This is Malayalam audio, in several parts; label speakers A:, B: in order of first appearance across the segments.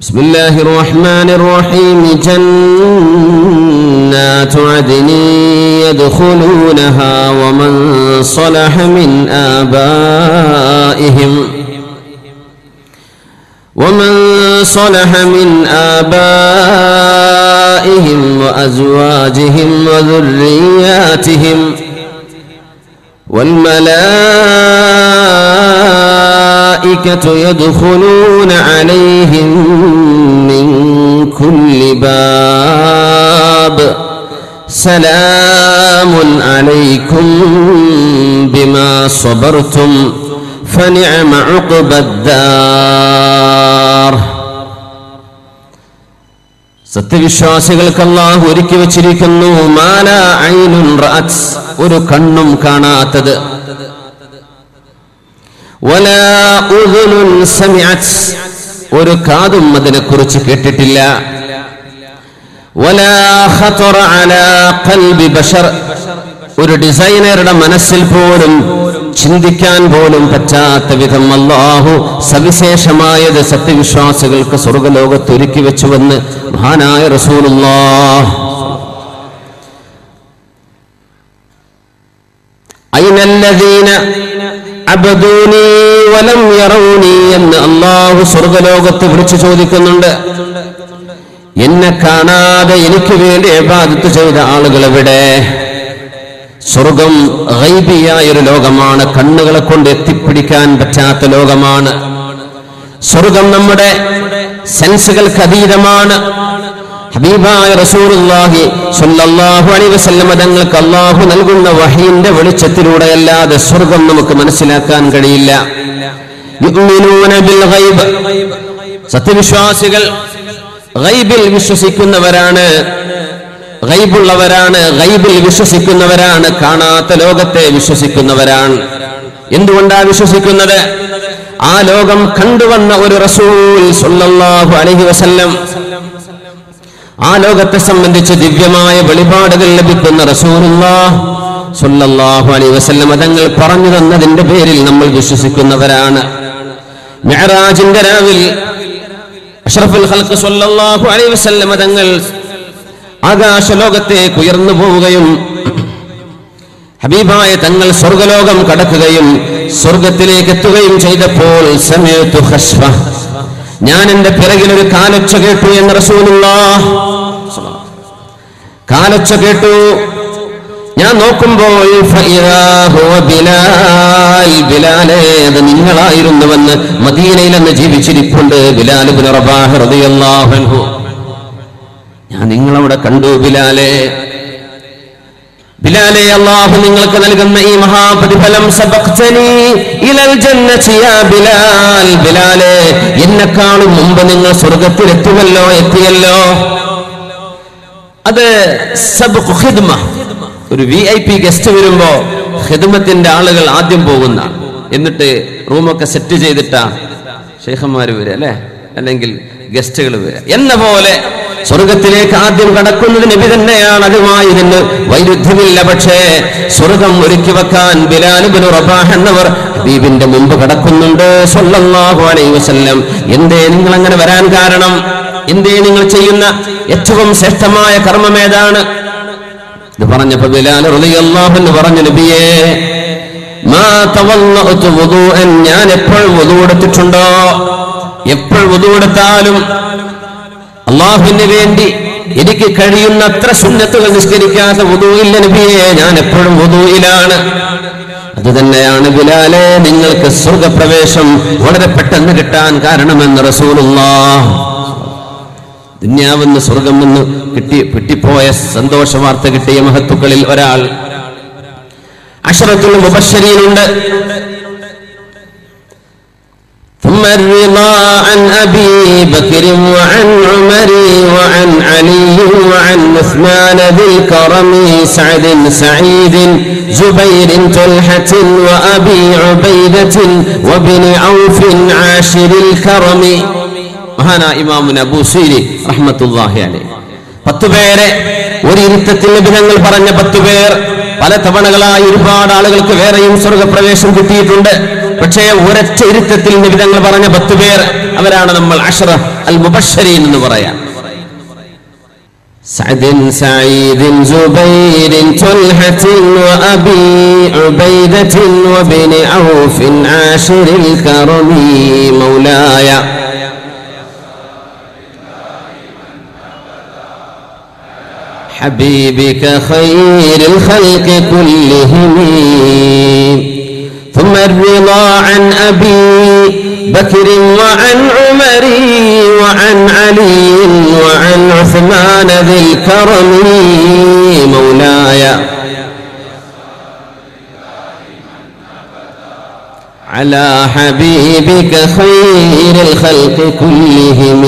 A: بسم الله الرحمن الرحيم. جنات عدن يدخلونها ومن صلح من آبائهم ومن صلح من آبائهم وأزواجهم وذرياتهم والملائكة يدخلون عليهم من كل باب سلام عليكم بما صبرتم فنعم عقبى الدار സത്യവിശ്വാസികൾക്ക് അള്ളാഹു ഒരുക്കി വച്ചിരിക്കുന്നു മാല ഐനുൻ റഅത് ഒരു കണ്ണും കാണാത്തത് വലാ ഉദുനുൻ സമിഅത് ഒരു കാതും അതിനെക്കുറിച്ച് കേട്ടിട്ടില്ല. ഒരു ഡിസൈനറുടെ മനസ്സിൽ പോലും ചിന്തിക്കാൻ പോലും പറ്റാത്ത വിധം അള്ളാഹു സവിശേഷമായത് സത്യവിശ്വാസികൾക്ക് സ്വർഗലോകത്ത് ഒരുക്കി വെച്ചുവെന്ന് മഹാനായ റസൂലുള്ളാഹ്. അയിനല്ലദീന വലം എന്ന് അള്ളാഹു സ്വർഗലോകത്ത് വിളിച്ചു ചോദിക്കുന്നുണ്ട്. എന്നെ കാണാതെ എനിക്ക് വേണ്ടി ഇബാദത്ത് ചെയ്ത ആളുകൾ എവിടെ? സ്വർഗം ഒരു ലോകമാണ് കണ്ണുകളെ കൊണ്ട് എത്തിപ്പിടിക്കാൻ പറ്റാത്ത ലോകമാണ്. സ്വർഗം നമ്മുടെ സെൻസുകൾക്ക് അതീതമാണ്. ഹബീബായ റസൂലുള്ളാഹി സ്വല്ലല്ലാഹു അലൈഹി വസല്ലം തങ്ങൾക്ക് അല്ലാഹു നൽകുന്ന വഹീന്റെ വെളിച്ചത്തിലൂടെയല്ലാതെ സ്വർഗം നമുക്ക് മനസ്സിലാക്കാൻ കഴിയില്ല. സത്യവിശ്വാസികൾ ഗൈബിൽ വിശ്വസിക്കുന്നവരാണ്. ഗൈബുള്ളവരാണ് ഗൈബിൽ വിശ്വസിക്കുന്നവരാണ് കാണാത്ത ലോകത്തെ വിശ്വസിക്കുന്നവരാണ്. എന്തുകൊണ്ടാ വിശ്വസിക്കുന്നത്? ആ ലോകം കണ്ടുവന്ന ഒരു റസൂൽ സ്വല്ലല്ലാഹു അലൈഹി വസല്ലം ആ ലോകത്തെ സംബന്ധിച്ച് ദിവ്യമായ വെളിപാടുകൾ ലഭിക്കുന്ന റസൂലുള്ളാഹ് സല്ലല്ലാഹു അലൈഹി വസല്ലം തങ്ങൾ പറഞ്ഞു തന്നതിന്റെ പേരിൽ നമ്മൾ വിശ്വസിക്കുന്നവരാണ്. മെഹറാജിന്റെ രാവിൽ അഷ്റഫുൽ ഖൽഖ് സല്ലല്ലാഹു അലൈഹി വസല്ലം തങ്ങൾ ആകാശലോകത്തേക്ക് ഉയർന്നു പോവുകയും ഹബീബായ തങ്ങൾ സ്വർഗലോകം കടക്കുകയും സ്വർഗത്തിലേക്ക് എത്തുകയും ചെയ്തപ്പോൾ സമയത്തു ഹഷ്ഫ ഞാൻ എന്റെ പിറകിൽ ഒരു കാലൊച്ച കേട്ടു എന്ന് റസൂലുള്ള കാലൊച്ച കേട്ടു. ഞാൻ നോക്കുമ്പോൾ അത് നിങ്ങളായിരുന്നുവെന്ന് മദീനയിൽ അന്ന് ജീവിച്ചിരിപ്പുണ്ട് ബിലാൽ റളിയല്ലാഹു അൻഹു. ഞാൻ നിങ്ങളവിടെ കണ്ടു ബിലാലെ. ബിലാലെ അള്ളാഹു നിങ്ങൾക്ക് നൽകുന്ന ഈ മഹാപ്രതിഫലം ബിലാൽ. ബിലാലെ എന്നെക്കാളും മുമ്പ് നിങ്ങൾ സ്വർഗത്തിൽ എത്തുമല്ലോ എത്തിയല്ലോ. അത് ഖിദ്മ. ഒരു വി ഐ പി ഗസ്റ്റ് വരുമ്പോ ഖിദ്മത്തിന്റെ ആളുകൾ ആദ്യം പോകുന്ന. എന്നിട്ട് റൂമൊക്കെ സെറ്റ് ചെയ്തിട്ട ഷെയ്ഖന്മാര് വരിക അല്ലെ? അല്ലെങ്കിൽ ഗസ്റ്റുകൾ വരിക. എന്ന പോലെ സ്വർഗത്തിലേക്ക് ആദ്യം കടക്കുന്നത് നബി തന്നെയാണ് അതുമായി നിന്ന് വൈരുദ്ധ്യമില്ല. പക്ഷേ സ്വർഗം ഒരുക്കി വെക്കാൻ ബിലാലുബിന് റബാഹ് എന്നവർ ഹബീബിന്റെ മുമ്പ് കടക്കുന്നുണ്ട് സല്ലല്ലാഹു അലൈഹി വസല്ലം. എന്തേ നിങ്ങൾ അങ്ങനെ വരാൻ കാരണം? എന്തേ നിങ്ങൾ ചെയ്യുന്ന ഏറ്റവും ശ്രേഷ്ഠമായ കർമ്മം ഏതാണ്? ഇത് പറഞ്ഞപ്പോ ബിലാൽ റളിയല്ലാഹു അൻഹു പറഞ്ഞു നബിയേ ഞാൻ എപ്പോൾ വുദൂ എടുത്തിട്ടുണ്ടോ? എപ്പോൾ വുദൂ എടുത്താലും അള്ളാഹുവിന് വേണ്ടി എനിക്ക് കഴിയുന്നത്ര സുന്നത്തുകൾ നിഷ്കരിക്കാത്ത വധുവില്ല നബിയെ ഞാൻ എപ്പോഴും വധുവിലാണ് അത് തന്നെയാണ് ബിലാലെ നിങ്ങൾക്ക് സ്വർഗപ്രവേശം വളരെ പെട്ടെന്ന് കിട്ടാൻ കാരണമെന്ന് റസൂലുള്ളാഹ്. ദുന്യാവെന്ന് സ്വർഗമെന്ന് കിട്ടി കിട്ടിപ്പോയ സന്തോഷ വാർത്ത കിട്ടിയ മഹത്തുക്കളിൽ ഒരാൾ. അഷറത്തുൽ മുബശ്ശരീനുണ്ട്. ثم الرضا عن أبي بكر وعن عمر وعن علي وعن عثمان ذي الكرم سعد سعيد زبير طلحة وأبي عبيدة وابن عوف عاشر الكرم മഹാനാ ഇമാമുൻ അബൂ സീരി റഹ്മത്തുള്ളാഹി അലൈഹി പത്ത് പേരെ ഒരു ഇരുത്തത്തിൽ നബിതങ്ങൾ പറഞ്ഞ പത്ത് പേർ പല തവണകളായി ഒരുപാട് ആളുകൾക്ക് വേറെയും സ്വർഗപ്രവേശം കിട്ടിയിട്ടുണ്ട് പക്ഷേ ഒരൊറ്റ ഇരുത്തത്തിൽ നിബിതങ്ങൾ പറഞ്ഞ പത്ത് പേർ അവരാണ് നമ്മൾ അഷറ അൽ മുബഷരീൻ എന്ന് പറയാം سعد سعيد زبير طلحة وأبي عبيدة وابن عوف عاشر الكرم مولاي حبيبك خير الخلق كلهم ثم الرضا عن أبي بكر وعن عمر وعن علي وعن عثمان ذي الكرم مولاي. على حبيبك خير الخلق كلهم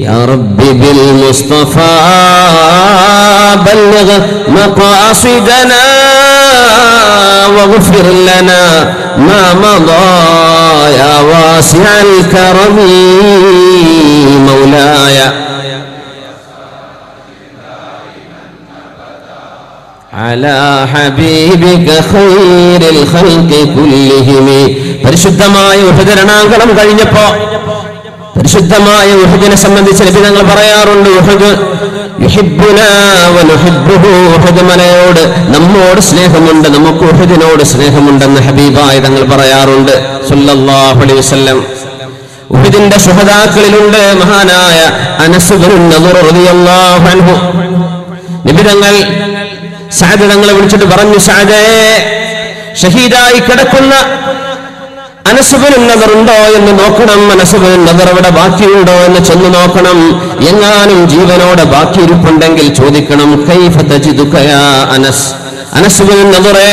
A: يا رب بالمصطفى بلغ مقاصدنا واغفر لنا ما مضى يا واسع الكرم مولاي على حبيبك خير الخلق كلهم പരിശുദ്ധമായ ഉഹദരണാങ്കണം കഴിഞ്ഞപ്പോ പരിശുദ്ധമായ ഉഹദിനെ സംബന്ധിച്ച് നബി ഞങ്ങൾ പറയാറുണ്ട് ഉഹദ് മലയോട് നമ്മോട് സ്നേഹമുണ്ട് നമുക്ക് ഉഹദിനോട് സ്നേഹമുണ്ടെന്ന് ഹബീബായ തങ്ങൾ പറയാറുണ്ട്. സല്ലല്ലാഹു അലൈഹി വസല്ലം. ഉഹദിന്റെ ശുഹദാക്കളിലുണ്ട് മഹാനായ അനസ് ബിൻ നദർ റളിയല്ലാഹു അൻഹു. നബി തങ്ങൾ സഅദ് വിളിച്ചിട്ട് പറഞ്ഞു ഷഹീദായി കിടക്കുന്ന അനസുബിനും നദറുണ്ടോ എന്ന് നോക്കണം. അനസുഖനും നദർ അവിടെ ബാക്കിയുണ്ടോ എന്ന് ചെന്ന് നോക്കണം. എങ്ങാനും ജീവനോടെ ബാക്കിയിരിപ്പുണ്ടെങ്കിൽ ചോദിക്കണം അനസ്? അനസുഖനും നദറേ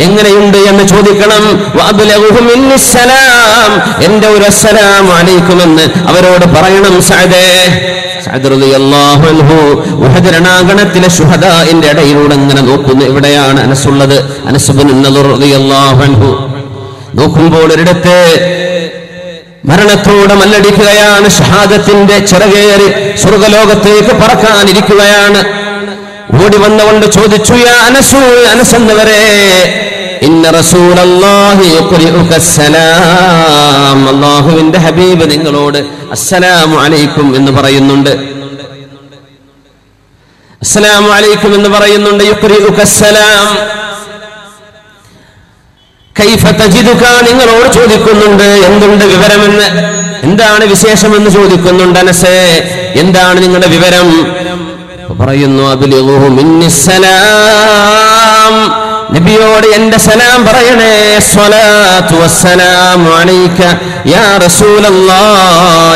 A: എങ്ങനെയുണ്ട്? എന്ന് ചോദിക്കണം. എന്റെ ഒരു അസ്സലാം അലൈക്കുമെന്ന് അവരോട് പറയണം. സാദേ ഇടയിലൂടെ ഇങ്ങനെ നോക്കുന്നു. എവിടെയാണ് അനസുള്ളത്? അനസുബൻ നോക്കുമ്പോൾ ഒരിടത്ത് മരണത്തോടെ മല്ലടിക്കുകയാണ് ഷഹാദത്തിന്റെ ചിറകേറി സ്വർഗലോകത്തേക്ക് പറക്കാനിരിക്കുകയാണ്. ഓടി വന്നുകൊണ്ട് ചോദിച്ചു അനസൂ അനസു അനസെന്നവരെ അസ്സലാം ഹബീബ് നിങ്ങളോട് അസ്സലാമു അലൈക്കും എന്ന് പറയുന്നുണ്ട്. അസ്സലാമു അലൈക്കും എന്ന് പറയുന്നുണ്ട് യുക്രി അസ്സലാം കൈഫ തജിദുക നിങ്ങളോട് ചോദിക്കുന്നുണ്ട് എന്തുണ്ട് വിവരമെന്ന്. എന്താണ് വിശേഷമെന്ന് ചോദിക്കുന്നുണ്ട് അനസേ. എന്താണ് നിങ്ങളുടെ വിവരം? പറയുന്നു നബിയോട് എന്റെ സലാം പറയണേ സ്വലാത്തു അലൈക യാ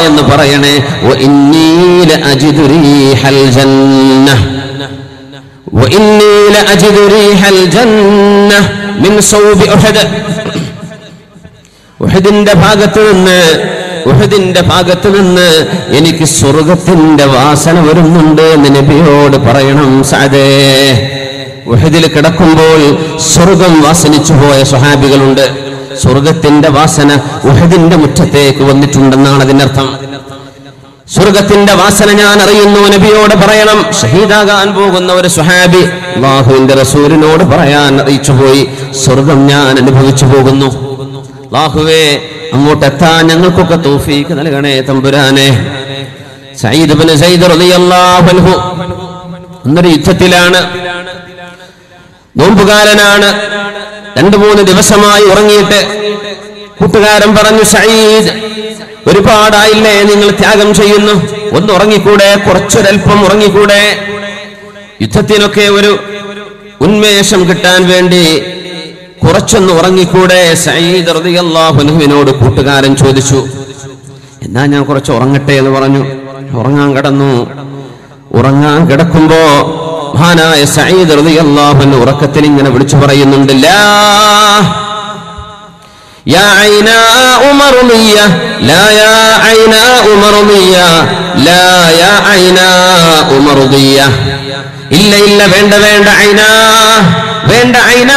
A: എന്ന് പറയണേ വ ഇന്നീല അജിതുരി ഹൽ ജന്ന വ ഇന്നീല അജിദു ഹൽ ജന്ന ഭാഗത്ത് നിന്ന് നിന്ന് എനിക്ക് സ്വർഗത്തിന്റെ വാസന വരുന്നുണ്ട് എന്ന് നബിയോട് പറയണം സാദേ. ഉഹദിൽ കിടക്കുമ്പോൾ സ്വർഗം വാസനിച്ചു പോയ സ്വഹാബികളുണ്ട്. സ്വർഗത്തിന്റെ വാസന ഉഹദിന്റെ മുറ്റത്തേക്ക് വന്നിട്ടുണ്ടെന്നാണ് അതിന്റെ അർത്ഥം സ്വർഗത്തിന്റെ വാസന ഞാൻ അറിയുന്നു നബിയോട് പറയണം. ഷഹീദാകാൻ പോകുന്ന ഒരു സുഹാബി അള്ളാഹുവിന്റെ റസൂലിനോട് പറയാൻ അറിയിച്ചു പോയി. സ്വർഗം ഞാൻ അനുഭവിച്ചു പോകുന്നു. അള്ളാഹുവേ അങ്ങോട്ടെത്താൻ ഞങ്ങൾക്കൊക്കെ തോഫീക്ക് നൽകണേ തമ്പുരാനെ. സയ്യിദ് സയ്യിദ് റളിയല്ലാഹു അൻഹു യുദ്ധത്തിലാണ്. നോമ്പുകാരനാണ്. രണ്ടു മൂന്ന് ദിവസമായി ഉറങ്ങിയിട്ട് കൂട്ടുകാരൻ പറഞ്ഞു സയ്യിദ് ഒരുപാടായില്ലേ നിങ്ങൾ ത്യാഗം ചെയ്യുന്നു? ഒന്ന് ഉറങ്ങിക്കൂടെ? കുറച്ചൊരൽപ്പം ഉറങ്ങിക്കൂടെ? യുദ്ധത്തിനൊക്കെ ഒരു ഉന്മേഷം കിട്ടാൻ വേണ്ടി കുറച്ചൊന്ന് ഉറങ്ങിക്കൂടെ? സയ്യിദ് റളിയല്ലാഹുവിനോട് കൂട്ടുകാരൻ ചോദിച്ചു. എന്നാ ഞാൻ കുറച്ച് ഉറങ്ങട്ടെ എന്ന് പറഞ്ഞു. ഉറങ്ങാൻ കിടന്നു. ഉറങ്ങാൻ കിടക്കുമ്പോ മഹാനായ സയ്യിദ് റളിയല്ലാഹു ഉറക്കത്തിൽ ഇങ്ങനെ വിളിച്ചു പറയുന്നുണ്ട് يا عيناء مرضية لا يا عيناء مرضية لا يا عيناء مرضية ഇല്ല ഇല്ല വേണ്ട വേണ്ട ഐന വേണ്ട ഐന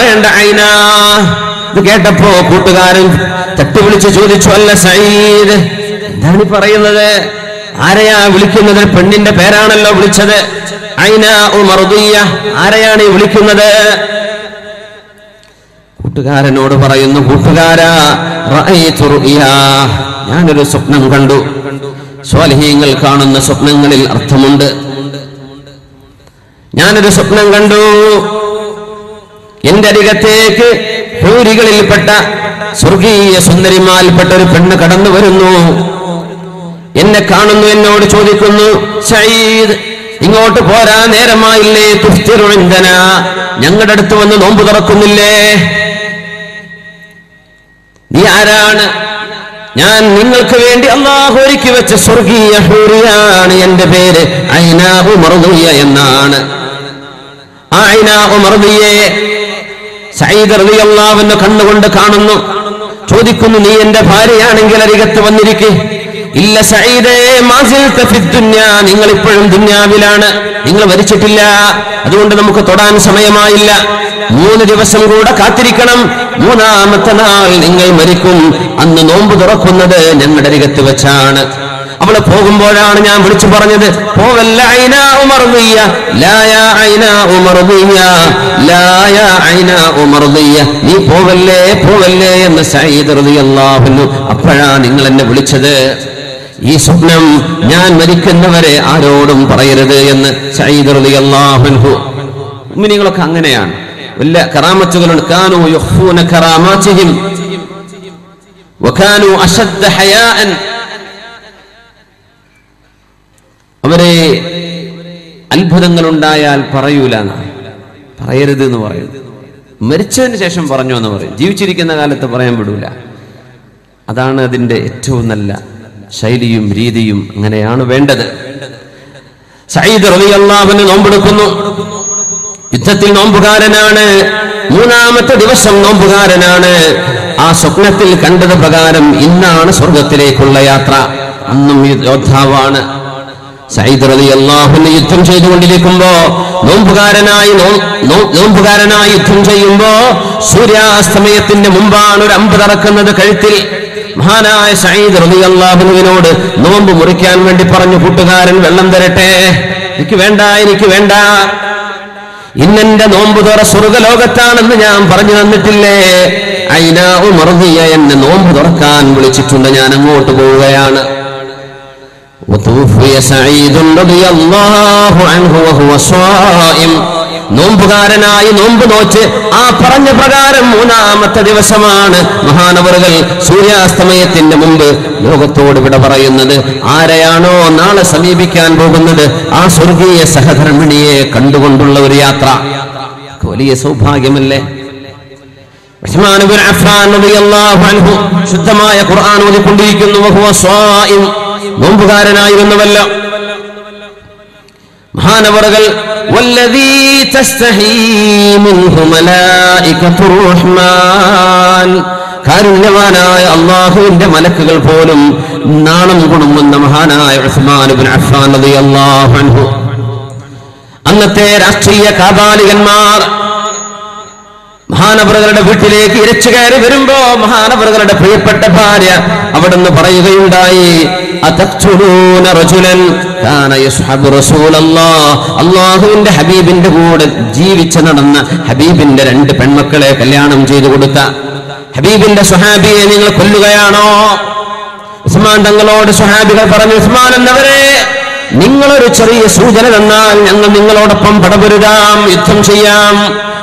A: വേണ്ട ഐന ഇത് കേട്ടപ്പോ കൂട്ടുകാരൻ തട്ടി വിളിച്ച് ചോദിച്ചു അല്ല സയ്യിദ് എന്താണ് ഈ പറയുന്നത് ആരെയാ വിളിക്കുന്നത് പെണ്ണിന്റെ പേരാണല്ലോ വിളിച്ചത് ഐന ഉമർദിയ ആരെയാണ് ഈ വിളിക്കുന്നത് കൂട്ടുകാരനോട് പറയുന്നു കൂട്ടുകാരാ. ഞാനൊരു സ്വപ്നം കണ്ടു. സ്വാലിഹീങ്ങൾ കാണുന്ന സ്വപ്നങ്ങളിൽ അർത്ഥമുണ്ട്. ഞാനൊരു സ്വപ്നം കണ്ടു. എന്റെ അരികത്തേക്ക് ഹൂരികളിൽപ്പെട്ട സ്വർഗീയ സുന്ദരിമാൽപ്പെട്ട ഒരു പെണ്ണ് കടന്നു വരുന്നു. എന്നെ കാണുന്നു എന്നോട് ചോദിക്കുന്നു ഇങ്ങോട്ട് പോരാ നേരമായില്ലേ തുഫ്തിറുഞ്ചന ഞങ്ങളുടെ അടുത്ത് വന്ന് നോമ്പ് തുറക്കുന്നില്ലേ? ആരാണ്? ഞാൻ നിങ്ങൾക്ക് വേണ്ടി അള്ളാഹു ഒരുക്കി വെച്ച സ്വർഗീയ ഹൂറിയാണ്. എന്റെ പേര് ഐനാബു മറുതിയ എന്നാണ്. ആ ഐനാബു മറുതിയെ അള്ളാവിന്റെ കണ്ണുകൊണ്ട് കാണുന്നു. ചോദിക്കുന്നു നീ എന്റെ ഭാര്യയാണെങ്കിൽ അരികത്ത് വന്നിരിക്കെ. ഇല്ല ഫിദ്ദുന്യ നിങ്ങൾ ഇപ്പോഴും ദുന്യാവിലാണ്. നിങ്ങൾ വരിച്ചിട്ടില്ല അതുകൊണ്ട് നമുക്ക് തൊടാൻ സമയമായില്ല. മൂന്ന് ദിവസം കൂടെ കാത്തിരിക്കണം. മൂന്നാമത്തെ നാൾ നിങ്ങൾ മരിക്കും. അന്ന് നോമ്പ് തുറക്കുന്നത് ഞങ്ങളുടെ അരികത്ത് വെച്ചാണ്. അവൾ പോകുമ്പോഴാണ് ഞാൻ വിളിച്ചു പറഞ്ഞത്. പോവല്ല നീ പോവല്ലേ പോവല്ലേ എന്ന് സയ്യിദ് റളിയല്ലാഹു നിങ്ങൾ എന്നെ വിളിച്ചത്. ഈ സ്വപ്നം ഞാൻ മരിക്കുന്നവരെ ആരോടും പറയരുത് എന്ന് സയ്യിദ് മുഅ്മിനീങ്ങളൊക്കെ അങ്ങനെയാണ്. വല്ല കറാമത്തുകളുണ്ട് വകാനു ഹയാഅൻ. അവരെ അത്ഭുതങ്ങൾ ഉണ്ടായാൽ പറയൂല പറയരുത് എന്ന് പറയും. മരിച്ചതിന് ശേഷം പറഞ്ഞു എന്ന് പറയും. ജീവിച്ചിരിക്കുന്ന കാലത്ത് പറയാൻ വിടൂല. അതാണ് അതിന്റെ ഏറ്റവും നല്ല ശൈലിയും രീതിയും അങ്ങനെയാണ് വേണ്ടത്. സയ്യിദ് അൻഹു നോമ്പെടുക്കുന്നു. യുദ്ധത്തിൽ നോമ്പുകാരനാണ്. മൂന്നാമത്തെ ദിവസം നോമ്പുകാരനാണ്. ആ സ്വപ്നത്തിൽ കണ്ടത് പ്രകാരം ഇന്നാണ് സ്വർഗത്തിലേക്കുള്ള യാത്ര. അന്നും യോദ്ധാവാണ്. സയ്യിദ് റളിയല്ലാഹു അള്ളാഹുവിന് യുദ്ധം ചെയ്തുകൊണ്ടിരിക്കുമ്പോ നോമ്പുകാരനായി നോമ്പുകാരനായി യുദ്ധം ചെയ്യുമ്പോ സൂര്യാസ്തമയത്തിന്റെ മുമ്പാണ് ഒരു അമ്പ് തറക്കുന്നത് കഴുത്തിൽ. മഹാനായ സയ്യിദ് റളി അള്ളാഹുവിനോട് നോമ്പ് മുറിക്കാൻ വേണ്ടി പറഞ്ഞു കൂട്ടുകാരൻ വെള്ളം തരട്ടെ എനിക്ക് വേണ്ട എനിക്ക് വേണ്ട ഇന്നെന്റെ നോമ്പ് തുറ സ്വർഗലോകത്താണെന്ന് ഞാൻ പറഞ്ഞു തന്നിട്ടില്ലേ അയിനാ ഉമർദിയ എന്നെ നോമ്പ് തുറക്കാൻ വിളിച്ചിട്ടുണ്ട് ഞാൻ അങ്ങോട്ട് പോവുകയാണ് وتوفي سعيد رضي الله عنه وهو صائم നോമ്പുകാരനായി നോമ്പ് നോച്ച് ആ പറഞ്ഞ പ്രകാരം മൂന്നാമത്തെ ദിവസമാണ് മഹാനവറുകൾ സൂര്യാസ്തമയത്തിന്റെ മുമ്പ് ലോകത്തോട് വിട പറയുന്നത്. ആരെയാണോ നാളെ സമീപിക്കാൻ പോകുന്നത്? ആ സ്വർഗീയ സഹധർമ്മിണിയെ കണ്ടുകൊണ്ടുള്ള ഒരു യാത്ര. വലിയ സൗഭാഗ്യമല്ലേ? ശുദ്ധമായ ഖുർആൻ ഓതിക്കൊണ്ടിരിക്കുന്നു. നോമ്പുകാരനായിരുന്നുവല്ലോ. മഹാനവറുകൾ കാരുണ്യവാനായ അള്ളാഹുവിന്റെ മലക്കുകൾ പോലും നാണം കൊടുങ്ങുന്ന മഹാനായ അഫ്ഫാൻ അന്നത്തെ രാഷ്ട്രീയ കാപാലികന്മാർ മഹാനവറുകളുടെ വീട്ടിലേക്ക് ഇരച്ചു കയറി വരുമ്പോ മഹാനവറുകളുടെ പ്രിയപ്പെട്ട ഭാര്യ അവിടുന്ന് പറയുകയുണ്ടായി. അള്ളാഹുവിന്റെ ഹബീബിന്റെ കൂടെ ജീവിച്ച് നടന്ന ഹബീബിന്റെ രണ്ട് പെൺമക്കളെ കല്യാണം ചെയ്തു കൊടുത്ത ഹബീബിന്റെ സുഹാബിയെ നിങ്ങൾ കൊല്ലുകയാണോ ഉസ്മാൻ തങ്ങളോട് സുഹാബികൾ പറഞ്ഞു ഉസ്മാൻ എന്നവരെ നിങ്ങളൊരു ചെറിയ സൂചന തന്നാൽ ഞങ്ങൾ നിങ്ങളോടൊപ്പം പടപുരുടാം യുദ്ധം ചെയ്യാം.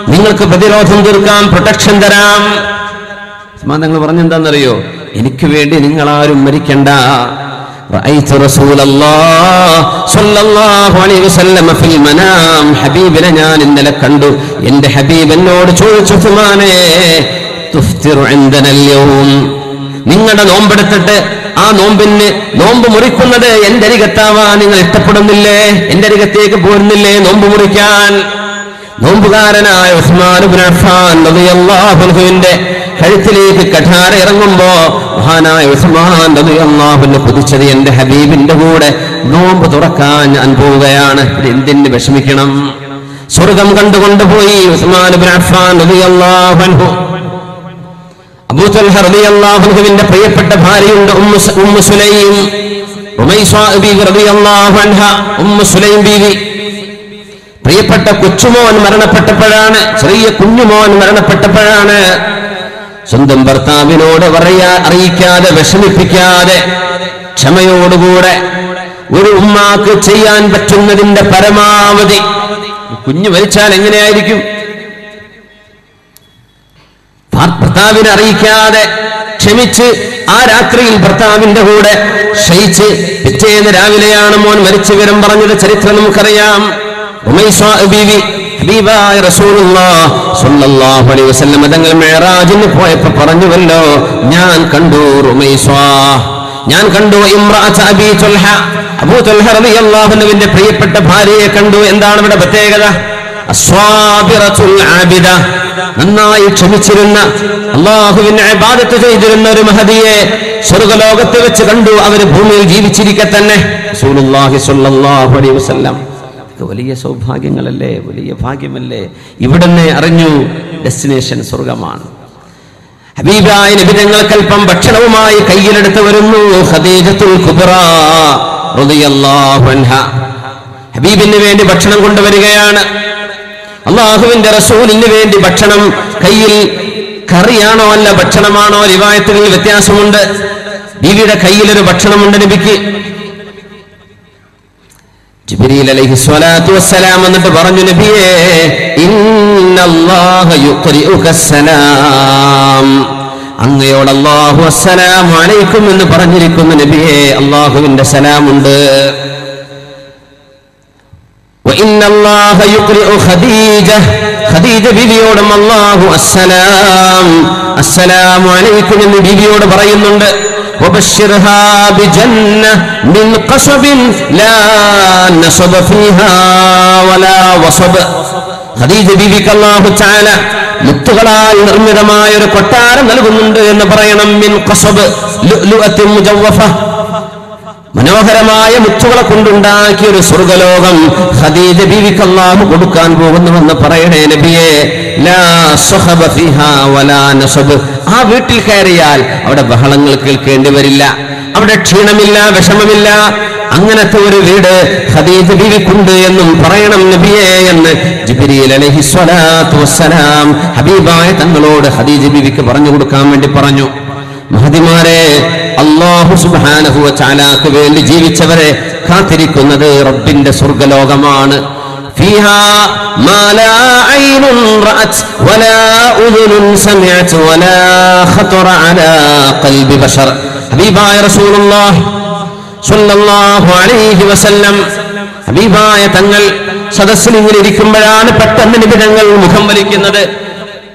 A: നിങ്ങൾക്ക് പ്രതിരോധം തീർക്കാം പ്രൊട്ടക്ഷൻ തരാം. ഉസ്മാൻ തങ്ങൾ പറഞ്ഞെന്താണെന്നറിയോ എനിക്ക് വേണ്ടി നിങ്ങൾ ആരും മരിക്കണ്ട. റഅയ്തു റസൂലല്ലാഹ് സ്വല്ലല്ലാഹു അലൈഹി വസല്ലം ഫിൽ മനാം. ഹബീബിനെ ഞാൻ ഇന്നലെ കണ്ടു. എന്റെ ഹബീബ് എന്നോട് ചോദിച്ചു തുഫ്തിറു ഇൻദനൽ യൗം. നിങ്ങളുടെ നോമ്പെടുത്തിട്ട് ആ നോമ്പിന് നോമ്പ് മുറിക്കുന്നത് എന്റെ അരികത്താവാൻ നിങ്ങൾ ഇഷ്ടപ്പെടുന്നില്ലേ? എന്റെ അരികത്തേക്ക് പോരുന്നില്ലേ? നോമ്പ് മുറിക്കാൻ. നോമ്പുകാരനായ അൻഹുവിന്റെ കഴുത്തിലേക്ക് കഠാര ഇറങ്ങുമ്പോ മഹാനായ ഉസ്മാൻ അൻഹു കുതിച്ചത് എന്റെ ഹബീബിന്റെ കൂടെ നോമ്പ് തുറക്കാൻ ഞാൻ പോവുകയാണ്. എന്തിന് വിഷമിക്കണം? സ്വർഗം കണ്ടുകൊണ്ടുപോയി ഉസ്മാൻ റളിയല്ലാഹു അൻഹു അബൂ തൽഹ റളിയല്ലാഹു അൻഹുവിന്റെ പ്രിയപ്പെട്ട ഭാര്യയുണ്ട് ഉമ്മു സുലൈം ബീവി. പ്രിയപ്പെട്ട കൊച്ചുമോൻ മരണപ്പെട്ടപ്പോഴാണ് ചെറിയ കുഞ്ഞുമോൻ മരണപ്പെട്ടപ്പോഴാണ് സ്വന്തം ഭർത്താവിനോട് പറയാ അറിയിക്കാതെ വിഷമിപ്പിക്കാതെ ക്ഷമയോടുകൂടെ ഒരു ഉമ്മാക്ക് ചെയ്യാൻ പറ്റുന്നതിന്റെ പരമാവധി. കുഞ്ഞു മരിച്ചാൽ എങ്ങനെയായിരിക്കും? ഭർത്താവിനെ അറിയിക്കാതെ ക്ഷമിച്ച് ആ രാത്രിയിൽ ഭർത്താവിന്റെ കൂടെ ക്ഷയിച്ച് പിറ്റേന്ന് രാവിലെയാണ് മോൻ മരിച്ചു വിവരം പറഞ്ഞത് ചരിത്രം നമുക്കറിയാം. റസൂലുള്ളാഹി പറഞ്ഞുവല്ലോ ഞാൻ കണ്ടു ഞാൻ കണ്ടു പ്രിയപ്പെട്ട ഭാര്യയെ കണ്ടു. എന്താണ് ഇവിടെ പ്രത്യേകത? നന്നായി ക്ഷമിച്ചിരുന്ന അള്ളാഹുവിനെ ബാധത്ത് ചെയ്തിരുന്ന ഒരു മഹദിയെ സ്വർഗലോകത്ത് വെച്ച് കണ്ടു. അവർ ഭൂമിയിൽ ജീവിച്ചിരിക്കെ തന്നെ. വലിയ സൗഭാഗ്യങ്ങളല്ലേ? വലിയ ഭാഗ്യമല്ലേ? ഇവിടുന്ന് അറിഞ്ഞു ഡെസ്റ്റിനേഷൻ സ്വർഗമാണ്. ഹബീബായ നബിതങ്ങൾക്ക് അല്പം ഭക്ഷണവുമായി കയ്യിലെടുത്ത് വരുന്നു. ഖദീജത്തുൽ കുബ്ര റളിയല്ലാഹു അൻഹ. ഹബീബിന് വേണ്ടി ഭക്ഷണം കൊണ്ടുവരികയാണ്. അള്ളാഹുവിന്റെ റസൂലിന് വേണ്ടി ഭക്ഷണം കയ്യിൽ കറിയാണോ അല്ല ഭക്ഷണമാണോ റിവായത്തുകളിൽ വ്യത്യാസമുണ്ട്. ബീവിയുടെ കയ്യിലൊരു ഭക്ഷണമുണ്ട് നബിക്ക്. ജിബ്രീൽ അലൈഹി എന്നിട്ട് പറഞ്ഞു അങ്ങയോട് അള്ളാഹു അസ്സലാം അലൈക്കും എന്ന് പറഞ്ഞിരിക്കുന്നു നബിയെ അള്ളാഹുവിന്റെ സലാമുണ്ട്. وإن الله يقرئ خديجة خديجة ബിബിയോടും അല്ലാഹു അസ്സലാം അസ്സലാമു അലൈക്കും എന്ന് ബിബിയോട് പറയുന്നുണ്ട് وبشرها بجنة من قصب لا نصب فيها ولا وصب ഖദീജ ബീവിക്ക് അല്ലാഹു തആല മുത്തുകളാൽ നിർമ്മിതമായ ഒരു കൊട്ടാരം നൽകുന്നുണ്ട് എന്ന് പറയണം മിൻ ഖസബ് ലുഅത്തിൻ മുജവ്വഫ മനോഹരമായ മുത്തുകളെ കൊണ്ടുണ്ടാക്കിയ ഒരു സ്വർഗലോകം ഖദീജ ബീവിക്ക് കൊടുക്കാൻ പോകുന്നുവെന്ന് പറയണേ നബിയെ. ആ വീട്ടിൽ കയറിയാൽ അവിടെ ബഹളങ്ങൾ കേൾക്കേണ്ടി വരില്ല. അവിടെ ക്ഷീണമില്ല വിഷമമില്ല. അങ്ങനത്തെ ഒരു വീട് ഖദീജ ബീവിക്കുണ്ട് എന്നും പറയണം നബിയെ എന്ന് വസ്സലാം ഹബീബായ തങ്ങളോട് ഖദീജ ബീവിക്ക് പറഞ്ഞു കൊടുക്കാൻ വേണ്ടി പറഞ്ഞു. മഹതിമാരെ അള്ളാഹു സുബാനഹുവ ചാലാക്ക് വേണ്ടി ജീവിച്ചവരെ കാത്തിരിക്കുന്നത് റബ്ബിന്റെ സ്വർഗലോകമാണ് فيها ما لا عين رأت ولا أذن سمعت ولا خطر على قلب بشر حبيباي رسول الله صلى الله عليه وسلم ഹബീബായ തങ്ങൾ സദസ്സിൽ ഇങ്ങനെ ഇരിക്കുമ്പോഴാണ് പെട്ടെന്ന് നിബിധങ്ങൾ മുഖം വലിക്കുന്നത്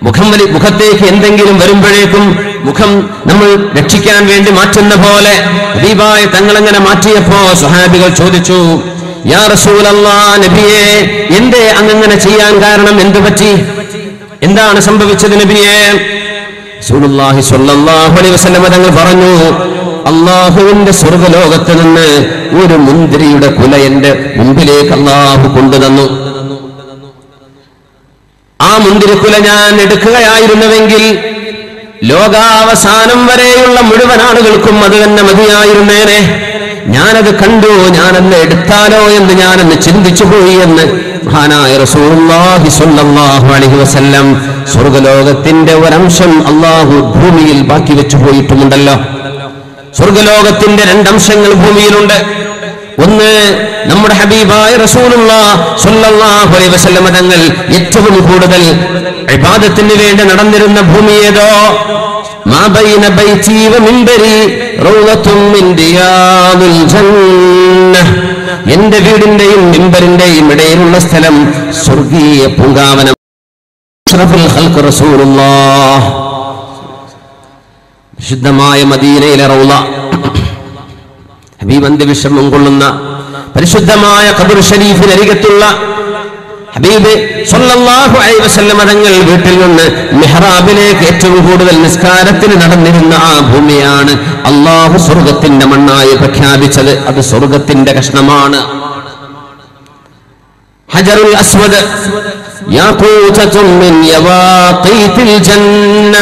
A: മുഖം വലി മുഖത്തേക്ക് എന്തെങ്കിലും വരുമ്പോഴേക്കും മുഖം നമ്മൾ രക്ഷിക്കാൻ വേണ്ടി മാറ്റുന്ന പോലെ ഹബീബായ തങ്ങൾ അങ്ങനെ മാറ്റിയപ്പോ സുഹാബികൾ ചോദിച്ചു യാ നബിയെ എന്തേ അങ്ങനെ ചെയ്യാൻ കാരണം? എന്തു പറ്റി? എന്താണ് സംഭവിച്ചത് നബിയെ? റസൂലുള്ളാഹി സ്വല്ലല്ലാഹു അലൈഹി വസല്ലം തങ്ങൾ പറഞ്ഞു അള്ളാഹുവിന്റെ സ്വർഗലോകത്ത് നിന്ന് ഒരു മുന്തിരിയുടെ കുല എന്റെ മുമ്പിലേക്ക് അള്ളാഹു കൊണ്ടുതന്നു. മുന്തിരിക്കുല ഞാൻ എടുക്കുകയായിരുന്നുവെങ്കിൽ ലോകാവസാനം വരെയുള്ള മുഴുവൻ ആളുകൾക്കും അത് തന്നെ മതിയായിരുന്നേനെ. ഞാനത് കണ്ടു ഞാനെന്ന് എടുത്താലോ എന്ന് ഞാനെന്ന് ചിന്തിച്ചു പോയി എന്ന് റസൂലുള്ളാഹി സ്വല്ലല്ലാഹു അലൈഹി വസല്ലം സ്വർഗലോകത്തിന്റെ ഒരംശം അള്ളാഹു ഭൂമിയിൽ ബാക്കി വെച്ചു പോയിട്ടുമുണ്ടല്ലോ. സ്വർഗലോകത്തിന്റെ രണ്ടംശങ്ങൾ ഭൂമിയിലുണ്ട്. ഒന്ന് നമ്മുടെ ഹബീബായ റസൂലുള്ള സ്വല്ലല്ലാഹു അലൈഹി വസല്ലം തങ്ങൾ ഏറ്റവും കൂടുതൽ ഇബാദത്തിന് വേണ്ടി നടന്നിരുന്ന ഭൂമി ഏതോ? മാ ബൈന ബൈതി വ മിൻബരി എന്റെ വീടിന്റെയും മിമ്പറിന്റെയും ഇടയിലുള്ള സ്ഥലം സ്വർഗീയ പൂങ്കാവനം. വിശുദ്ധമായ മദീനയിലെ റൗള ഹബീബ് അന്ത്യവിഷമം കൊള്ളുന്ന പരിശുദ്ധമായ കബൂർ ഷരീഫിന് അരികത്തുള്ള ഹബീബ് സല്ലല്ലാഹു അലൈഹി വസല്ലം തങ്ങൾ വീട്ടിൽ നിന്ന് മിഹ്റാബിലേക്ക് ഏറ്റവും കൂടുതൽ നിസ്കാരത്തിന് നടന്നിരുന്ന ആ ഭൂമിയാണ് അള്ളാഹു സ്വർഗത്തിന്റെ മണ്ണായി പ്രഖ്യാപിച്ചത്. അത് സ്വർഗത്തിന്റെ കഷ്ണമാണ്. ഹജറുൽ അസ്വദ് മിൻ യവാഖീതിൽ ജന്ന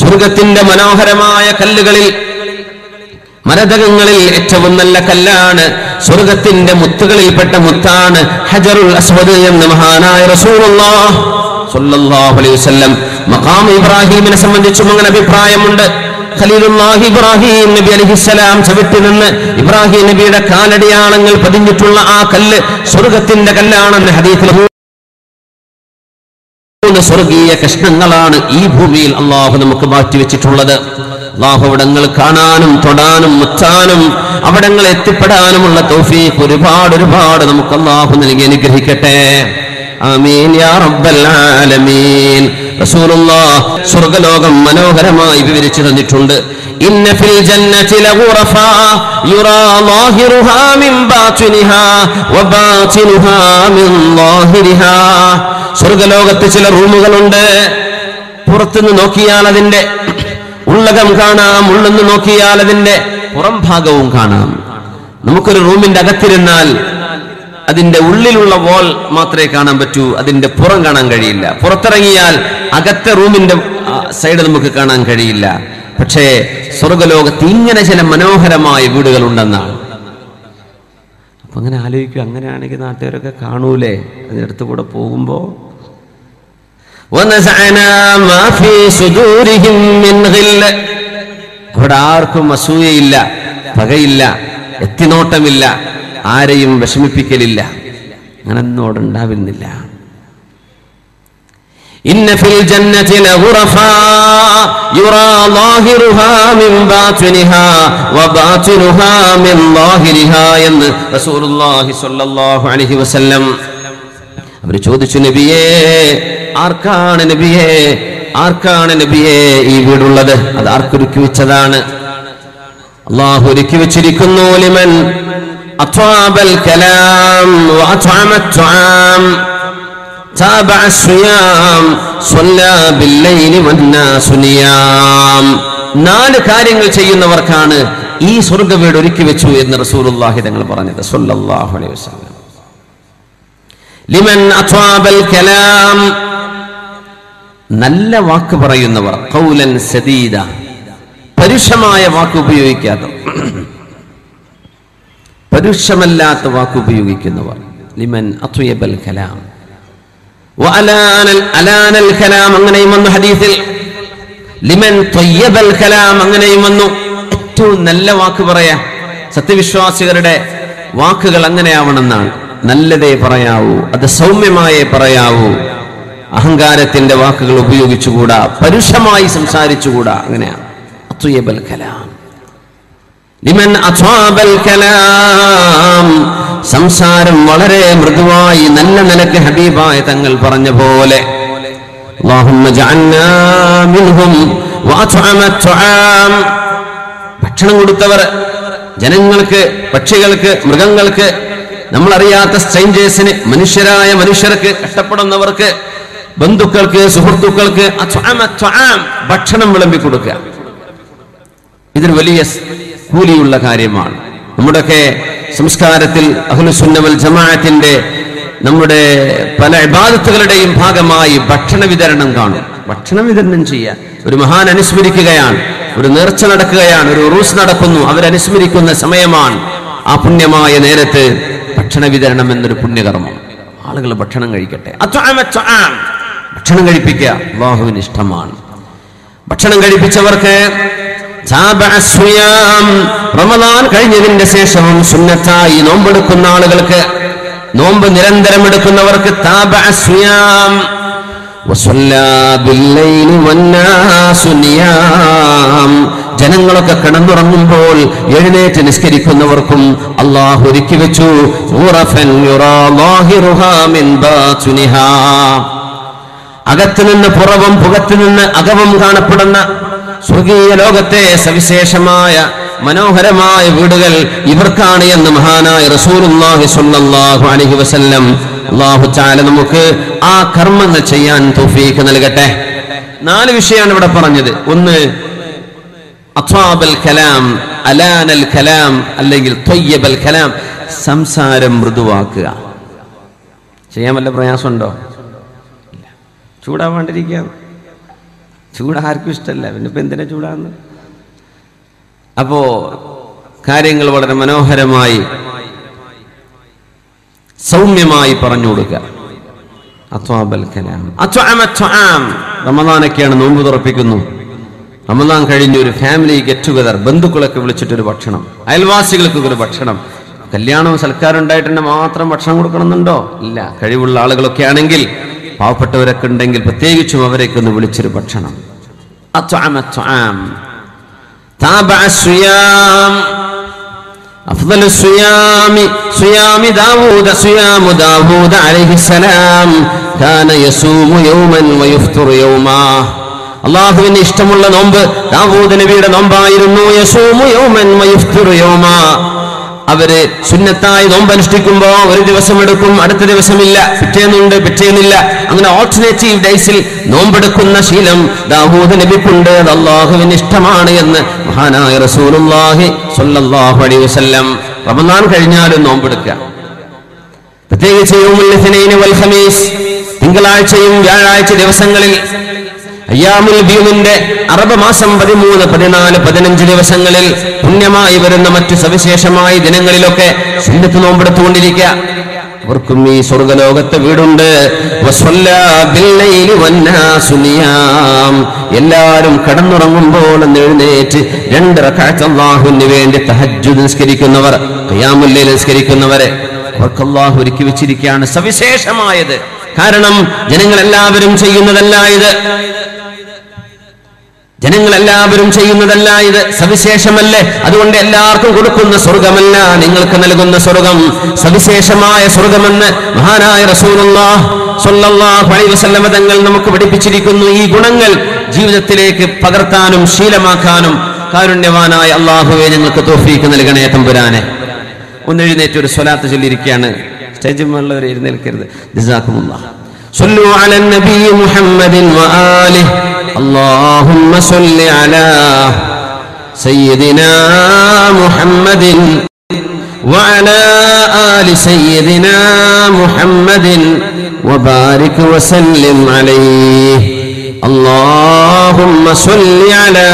A: സ്വർഗത്തിന്റെ മനോഹരമായ കല്ലുകളിൽ മരതകങ്ങളിൽ ഏറ്റവും നല്ല കല്ലാണ് സ്വർഗത്തിന്റെ മുത്തുകളിൽപ്പെട്ട മുത്താണ് ഹജറുൽ അസ്വദ് എന്ന് മഹാനായ വസല്ലം. മഖാം ഇബ്രാഹിമിനെ സംബന്ധിച്ചും അങ്ങനെ അഭിപ്രായമുണ്ട്. ഖലീലുല്ലാഹി ഇബ്രാഹിം നബി അലൈഹിസ്സലാം ചവിട്ടി നിന്ന് ഇബ്രാഹിം നബിയുടെ കാലടിയാളങ്ങൾ പതിഞ്ഞിട്ടുള്ള ആ കല്ല് സ്വർഗത്തിന്റെ കല്ലാണെന്ന് മൂന്ന് സ്വർഗീയ കഷ്ണങ്ങളാണ് ഈ ഭൂമിയിൽ അള്ളാഹു നമുക്ക് മാറ്റിവെച്ചിട്ടുള്ളത്. അള്ളാഹു കാണാനും തൊടാനും മുത്താനും അവിടങ്ങൾ എത്തിപ്പെടാനുമുള്ള തൗഫീഖ് ഒരുപാട് ഒരുപാട് നമുക്ക് അള്ളാഹു നൽകി അനുഗ്രഹിക്കട്ടെ. ആമീൻ യാ റബ്ബൽ ആലമീൻ. സ്വർഗലോകം മനോഹരമായി വിവരിച്ചു തന്നിട്ടുണ്ട്. ഇന്ന ഫിൽ ജന്നതി മിൻ മിൻ ലാഹിരിഹാ. ചില റൂമുകളുണ്ട്. പുറത്തുനിന്ന് നോക്കിയാൽ അതിന്റെ ഉള്ളകം കാണാം ഉള്ളെന്ന് നോക്കിയാൽ അതിന്റെ പുറം ഭാഗവും കാണാം. നമുക്കൊരു റൂമിന്റെ അകത്തിരുന്നാൽ അതിന്റെ ഉള്ളിലുള്ള വോൾ മാത്രമേ കാണാൻ പറ്റൂ അതിന്റെ പുറം കാണാൻ കഴിയില്ല. പുറത്തിറങ്ങിയാൽ അകത്തെ റൂമിന്റെ സൈഡ് നമുക്ക് കാണാൻ കഴിയില്ല. പക്ഷേ സ്വർഗലോകത്ത് ഇങ്ങനെ ചില മനോഹരമായ വീടുകൾ വീടുകളുണ്ടെന്നാണ് അപ്പൊ അങ്ങനെ ആലോചിക്കും അങ്ങനെയാണെങ്കിൽ നാട്ടുകാരൊക്കെ കാണൂലേ? അതിനടുത്ത് കൂടെ പോകുമ്പോ അവിടെ ആർക്കും അസൂയയില്ല പകയില്ല എത്തിനോട്ടമില്ല ആരെയും വിഷമിപ്പിക്കലില്ല. അങ്ങനൊന്നും അവിടെ ഉണ്ടാവുന്നില്ല. ഇന്ന ഫിൽ ജന്നതി ലാഹിറുഹാ മിൻ മിൻ ലാഹിരിഹാ എന്ന് റസൂലുള്ളാഹി സ്വല്ലല്ലാഹു അലൈഹി വസല്ലം ചോദിച്ചു നബിയേ ആർക്കാണ് നബിയേ ആർക്കാണ് നബിയേ ഈ വീടുള്ളത് അത് ആർക്കൊരുക്കി വെച്ചതാണ് അള്ളാഹു ഒരുക്കി വെച്ചിരിക്കുന്നു ലിമൻ അത്വാബൽ കലാം വഅത്അമ الطعام تابع الصيام صلى بالليل والناس نيام നാല് കാര്യങ്ങൾ ചെയ്യുന്നവർക്കാണ് ഈ സ്വർഗ വീട് ഒരുക്കി വെച്ചു എന്ന് റസൂലുള്ളാഹി തങ്ങൾ പറഞ്ഞത് സല്ലല്ലാഹു അലൈഹി വസല്ലം ലിമൻ അത്വാബൽ കലാം നല്ല വാക്ക് പറയുന്നവർ കൗലൻ സദീദ. പരുഷമായ വാക്ക് ഉപയോഗിക്കാത്ത പരുഷമല്ലാത്ത വാക്ക് ഉപയോഗിക്കുന്നവർ. ലിമൻ അത്വയബൽ കലാം. അലാനൽ കലാം അങ്ങനെയും വന്നു ഹദീസിൽ. ലിമൻ കലാം അങ്ങനെയും വന്നു. ഏറ്റവും നല്ല വാക്ക് പറയാ. സത്യവിശ്വാസികളുടെ വാക്കുകൾ അങ്ങനെയാവണമെന്നാണ്. നല്ലതേ പറയാവൂ അത് സൗമ്യമായേ പറയാവൂ. അഹങ്കാരത്തിന്റെ വാക്കുകൾ ഉപയോഗിച്ചുകൂടാ പരുഷമായി സംസാരിച്ചുകൂടാ അങ്ങനെയാണ്. അത്വയബൽ കലാം. ലിമൻ കലാം. സംസാരം വളരെ മൃദുവായി നല്ല നിലയ്ക്ക് ഹബീബായ തങ്ങൾ പറഞ്ഞ പോലെ. ഭക്ഷണം കൊടുത്തവർ ജനങ്ങൾക്ക് പക്ഷികൾക്ക് മൃഗങ്ങൾക്ക് നമ്മളറിയാത്ത സ്ട്രേഞ്ചേഴ്സിന് മനുഷ്യരായ മനുഷ്യർക്ക് കഷ്ടപ്പെടുന്നവർക്ക് ബന്ധുക്കൾക്ക് സുഹൃത്തുക്കൾക്ക് ഭക്ഷണം വിളമ്പി കൊടുക്കുക. ഇതൊരു വലിയ കൂലിയുള്ള കാര്യമാണ്. നമ്മുടെയൊക്കെ സംസ്കാരത്തിൽ അഹ്ലുസുന്നവൽ ജമാഅത്തിന്റെ നമ്മുടെ പല ഇബാദത്തുകളുടെയും ഭാഗമായി ഭക്ഷണ വിതരണം കാണും. ഭക്ഷണ വിതരണം ചെയ്യാൻ. ഒരു മഹാൻ അനുസ്മരിക്കുകയാണ്. ഒരു നേർച്ച നടക്കുകയാണ്. ഒരു റൂസ് നടക്കുന്നു. അവരനുസ്മരിക്കുന്ന സമയമാണ് ആ പുണ്യമായ നേരത്ത് ഭക്ഷണ വിതരണം എന്നൊരു പുണ്യകർമ്മം. ആളുകൾ ഭക്ഷണം കഴിക്കട്ടെ. ഭക്ഷണം കഴിപ്പിക്കുക അള്ളാഹുവിന് ഇഷ്ടമാണ് ഭക്ഷണം കഴിപ്പിച്ചവർക്ക്. റമദാൻ കഴിഞ്ഞതിന്റെ ശേഷവും സുന്നത്തായി നോമ്പെടുക്കുന്ന ആളുകൾക്ക് നോമ്പ് നിരന്തരം എടുക്കുന്നവർക്ക്. ജനങ്ങളൊക്കെ കിടന്നുറങ്ങുമ്പോൾ എഴുന്നേറ്റ് നിസ്കരിക്കുന്നവർക്കും അള്ളാഹു ഒരുക്കി വെച്ചു അകത്തു നിന്ന് പുറവും പുകത്തു നിന്ന് അകവും കാണപ്പെടുന്ന സ്വർഗീയ ലോകത്തെ സവിശേഷമായ മനോഹരമായ വീടുകൾ ഇവർക്കാണ് എന്ന് മഹാനായ റസൂലുള്ളാഹി സ്വല്ലല്ലാഹു അലൈഹി വസല്ലം അല്ലാഹു തആല നമുക്ക് ആ കർമ്മങ്ങൾ ചെയ്യാൻ തൗഫീഖ് നൽകട്ടെ. നാല് വിഷയമാണ് ഇവിടെ പറഞ്ഞത്. ഒന്ന് അത്വാബൽ കലാം അലാനൽ കലാം അല്ലെങ്കിൽ ത്വയ്യബൽ കലാം സംസാരം മൃദുവാക്കുക. ചെയ്യാൻ വല്ല പ്രയാസമുണ്ടോ? ചൂടാവാണ്ടിരിക്കാം ചൂട് ആർക്കും ഇഷ്ടമല്ല പിന്നെ ഇപ്പം എന്തിനാ ചൂടാന്ന് അപ്പോ കാര്യങ്ങൾ വളരെ മനോഹരമായി സൗമ്യമായി പറഞ്ഞു കൊടുക്കുക. റമദാനൊക്കെയാണ് നോമ്പ് തുറപ്പിക്കുന്നു. റമദാൻ കഴിഞ്ഞ് ഒരു ഫാമിലി ഗെറ്റ് ടുഗദർ ബന്ധുക്കളൊക്കെ വിളിച്ചിട്ടൊരു ഭക്ഷണം അയൽവാസികൾക്കൊക്കെ ഒരു ഭക്ഷണം. കല്യാണവും സൽക്കാരം ഉണ്ടായിട്ടുണ്ട് മാത്രം ഭക്ഷണം കൊടുക്കണമെന്നുണ്ടോ? ഇല്ല. കഴിവുള്ള ആളുകളൊക്കെ ആണെങ്കിൽ പാവപ്പെട്ടവരൊക്കെ ഉണ്ടെങ്കിൽ പ്രത്യേകിച്ചും അവരെയൊക്കെ ഒന്ന് വിളിച്ചൊരു ഭക്ഷണം അത്വഅമ ത്വആം. താബഅ الصيام أفضل الصيام صيام داود صيام داود عليه السلام كان يصوم يوما ويفطر يوما അള്ളാഹുവിന് ഇഷ്ടമുള്ള നോമ്പ് ദാവൂദ് നബിയുടെ നോമ്പായിരുന്നു യസൂമു യൗമൻ വയുഫ്തിറു യൗമാ അവർ സുന്നത്തായി നോമ്പ് അനുഷ്ഠിക്കുമ്പോ ഒരു ദിവസം എടുക്കും അടുത്ത ദിവസമില്ല പിറ്റേന്നുണ്ട് പിറ്റേന്നില്ല. അങ്ങനെ ഓൾട്ടർനേറ്റീവ് ഡേയ്സിൽ നോമ്പെടുക്കുന്ന ശീലം ദാഹൂദ് നബിക്കുണ്ട് അത് അള്ളാഹുവിന് ഇഷ്ടമാണ് എന്ന് മഹാനായ അലൈഹി വസല്ലം റമദാൻ കഴിഞ്ഞാലും നോമ്പെടുക്കുക. പ്രത്യേകിച്ച് തിങ്കളാഴ്ചയും വ്യാഴാഴ്ച ദിവസങ്ങളിൽ അയ്യാമുൽ ബീമിന്റെ അറബ് മാസം പതിമൂന്ന് പതിനാല് പതിനഞ്ച് ദിവസങ്ങളിൽ പുണ്യമായി വരുന്ന മറ്റു സവിശേഷമായ ദിനങ്ങളിലൊക്കെ സുന്നത്ത് നോമ്പെടുത്തുകൊണ്ടിരിക്കുക. അവർക്കും ഈ സ്വർഗലോകത്ത് വീടുണ്ട്. എല്ലാവരും കടന്നുറങ്ങുമ്പോൾ എഴുന്നേറ്റ് രണ്ട് അല്ലാഹുവിന് വേണ്ടി തഹജു നിസ്കരിക്കുന്നവർ ഖിയാമുൽ നിസ്കരിക്കുന്നവരെ അവർക്ക് അള്ളാഹു ഒരുക്കി വെച്ചിരിക്കുകയാണ് സവിശേഷമായത്. കാരണം ജനങ്ങളെല്ലാവരും ചെയ്യുന്നതല്ല ഇത്. ജനങ്ങൾ എല്ലാവരും ചെയ്യുന്നതല്ല ഇത്. സവിശേഷമല്ലേ? അതുകൊണ്ട് എല്ലാവർക്കും കൊടുക്കുന്ന സ്വർഗമല്ല നിങ്ങൾക്ക് നൽകുന്ന സ്വർഗം. സവിശേഷമായ സ്വർഗമെന്ന് മഹാനായ വസല്ലമ തങ്ങൾ നമുക്ക് പഠിപ്പിച്ചിരിക്കുന്നു. ഈ ഗുണങ്ങൾ ജീവിതത്തിലേക്ക് പകർത്താനും ശീലമാക്കാനും കാരുണ്യവാനായ അള്ളാഹുവെ ഞങ്ങൾക്ക് തോഫീക്ക് നൽകണേ തമ്പുരാനെ. ഒന്ന് എഴുന്നേറ്റ് ഒരു സ്വലാത്ത് ചൊല്ലിയിരിക്കുകയാണ്. മുള്ളവർ എഴുന്നേൽക്കരുത്. اللهم صل على سيدنا محمد وعلى آل سيدنا محمد وبارك وسلم عليه. اللهم صل على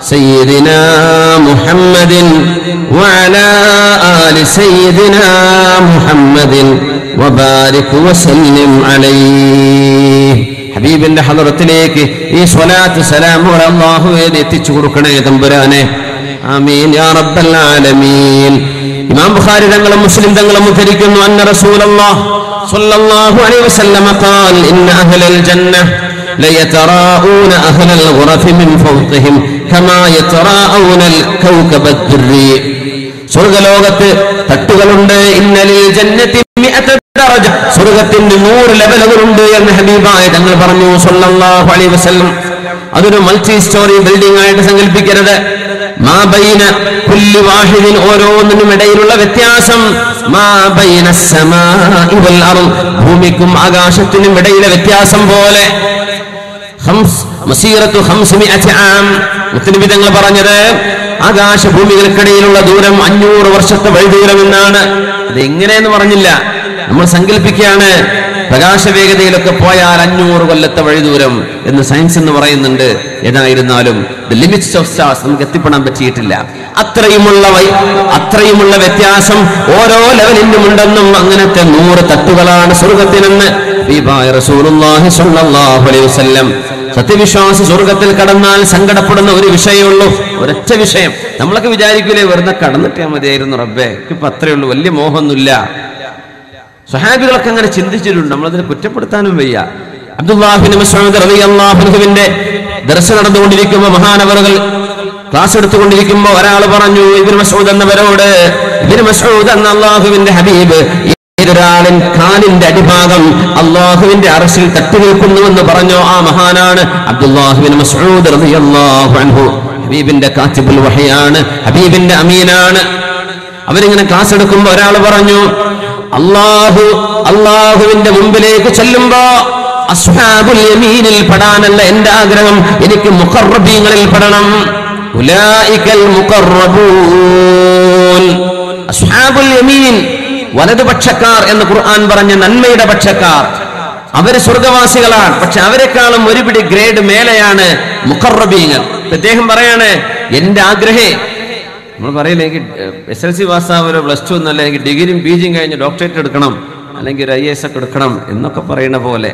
A: سيدنا محمد وعلى آل سيدنا محمد وبارك وسلم عليه. ഹബീബിന്റെ ഹദറത്തിലേക്ക് ഈ സ്വലാത്ത് സലാമുകൾ അള്ളാഹുവേദ് എത്തിച്ചു കൊടുക്കണേ തമ്പുരാനെ. ആമീൻ. യാ റബ്ബൽ ആലമീൻ. ഇമാം ബുഖാരി തങ്ങളും മുസ്ലിം തങ്ങളും ഉദ്ധരിക്കുന്നു അന്ന റസൂലല്ലാഹ് സ്വല്ലല്ലാഹു അലൈഹി വസല്ലമ ഖാൽ ഇന്ന അഹ്ലൽ ജന്ന ലയതറാഊന അഹ്ലൽ ഗുറഫി മിൻ ഫൗഖിഹിം കമാ യതറാഊന അൽ കൗകബ ദുർരി. സ്വർഗലോകത്ത് തട്ടുകളുണ്ട് ഇന്നലിൽ ജന്നത്തി മിഅത ദറജ സ്വർഗത്തിന് നൂറ് ലെവലുകളുണ്ട് എന്ന് ഹബീബായ തങ്ങൾ പറഞ്ഞു സല്ലല്ലാഹു അലൈഹി വസല്ലം. അതൊരു മൾട്ടി സ്റ്റോറി ബിൽഡിംഗ് ആയിട്ട് സങ്കല്പിക്കരുത്. കുല്ലി വാഹിദിൻ ഓരോന്നിനും ഇടയിലുള്ള വ്യത്യാസം. ഭൂമിക്കും ആകാശത്തിനും ഇടയിലെ വ്യത്യാസം പോലെ. ഖംസ് മസീറത്തു ഖംസുമിഅത്തി ആം. മുത്തനബി തങ്ങൾ പറഞ്ഞത് ആകാശഭൂമികൾക്കിടയിലുള്ള ദൂരം അഞ്ഞൂറ് വർഷത്തെ വഴി ദൂരം എന്നാണ് അത് എങ്ങനെയെന്ന് പറഞ്ഞില്ല. നമ്മൾ സങ്കല്പിക്കുകയാണ് പ്രകാശവേഗതയിലൊക്കെ പോയാൽ അഞ്ഞൂറ് കൊല്ലത്തെ വഴി ദൂരം എന്ന് സയൻസ് എന്ന് പറയുന്നുണ്ട്. ഏതായിരുന്നാലും ദ ലിമിറ്റ്സ് ഓഫ് സ്റ്റാർസ് നമുക്ക് എത്തിപ്പെടാൻ പറ്റിയിട്ടില്ല. അത്രയുമുള്ള അത്രയുമുള്ള വ്യത്യാസം ഓരോ ലെവലിനും ഉണ്ടെന്നും അങ്ങനത്തെ നൂറ് തട്ടുകളാണ് സ്വർഗത്തിനെന്ന്. സത്യവിശ്വാസ സ്വർഗത്തിൽ കടന്നാൽ സങ്കടപ്പെടുന്ന ഒരു വിഷയമുള്ളൂ ഒരൊറ്റ വിഷയം. നമ്മളൊക്കെ വിചാരിക്കൂലേ വെറുതെ കടന്നിട്ടാ മതിയായിരുന്നു റബ്ബേ. ഇപ്പൊ അത്രയുള്ളൂ വലിയ മോഹമൊന്നുമില്ല. സ്വഹാബികളൊക്കെ അങ്ങനെ ചിന്തിച്ചിട്ടുണ്ട്. നമ്മളതിനെ കുറ്റപ്പെടുത്താനും വയ്യ. അബ്ദുല്ലാഹിന്റെ ദർശനം നടന്നുകൊണ്ടിരിക്കുമ്പോൾ മഹാനവറുകൾ ക്ലാസ് എടുത്തുകൊണ്ടിരിക്കുമ്പോൾ ഒരാൾ പറഞ്ഞു ഇബ്നു മസ്ഊദ് എന്നവരോട് ഇബ്നു മസ്ഊദ് എന്ന അള്ളാഹുവിന്റെ ഹബീബ് ഏതൊരാളിൻ കാലിന്റെ അടിഭാഗം അള്ളാഹുവിന്റെ അറസിൽ തട്ടി നിൽക്കുന്നുവെന്ന് പറഞ്ഞു ആ മഹാനാണ് അബ്ദുല്ലാഹുബിൻ റളിയല്ലാഹു അൻഹു. ഹബീബിന്റെ കാത്തിബുൽ വഹയാണ് ഹബീബിന്റെ അമീനാണ്. അവരിങ്ങനെ ക്ലാസ് എടുക്കുമ്പോ ഒരാൾ പറഞ്ഞു അള്ളാഹു അള്ളാഹുവിന്റെ മുമ്പിലേക്ക് ചെല്ലുമ്പോ അസ്ഹാബുൽ യമീനിൽ പെടാനല്ല എന്റെ ആഗ്രഹം. എനിക്ക് മുഖർബീങ്ങളിൽ പെടണം. ഉലായിക്കൽ അസ്ഹാബുൽ യമീൻ വലതുപക്ഷക്കാർ എന്ന് ഖുർആൻ പറഞ്ഞ നന്മയുടെ പക്ഷക്കാർ. അവർ സ്വർഗവാസികളാണ്. പക്ഷെ അവരെക്കാളും ഒരുപിടി ഗ്രേഡ് മേലെയാണ് മുഖർബീങ്ങൾ അദ്ദേഹം പറയാണ് എന്റെ ആഗ്രഹേ നമ്മൾ പറയില്ല എനിക്ക് എസ് എൽ സി പാസ്സാവരോ പ്ലസ് ടു എന്നല്ല എനിക്ക് ഡിഗ്രിയും പി ജിയും കഴിഞ്ഞ് ഡോക്ടറേറ്റ് എടുക്കണം അല്ലെങ്കിൽ ഒരു ഐ എസ് ഒക്കെ എടുക്കണം എന്നൊക്കെ പറയുന്ന പോലെ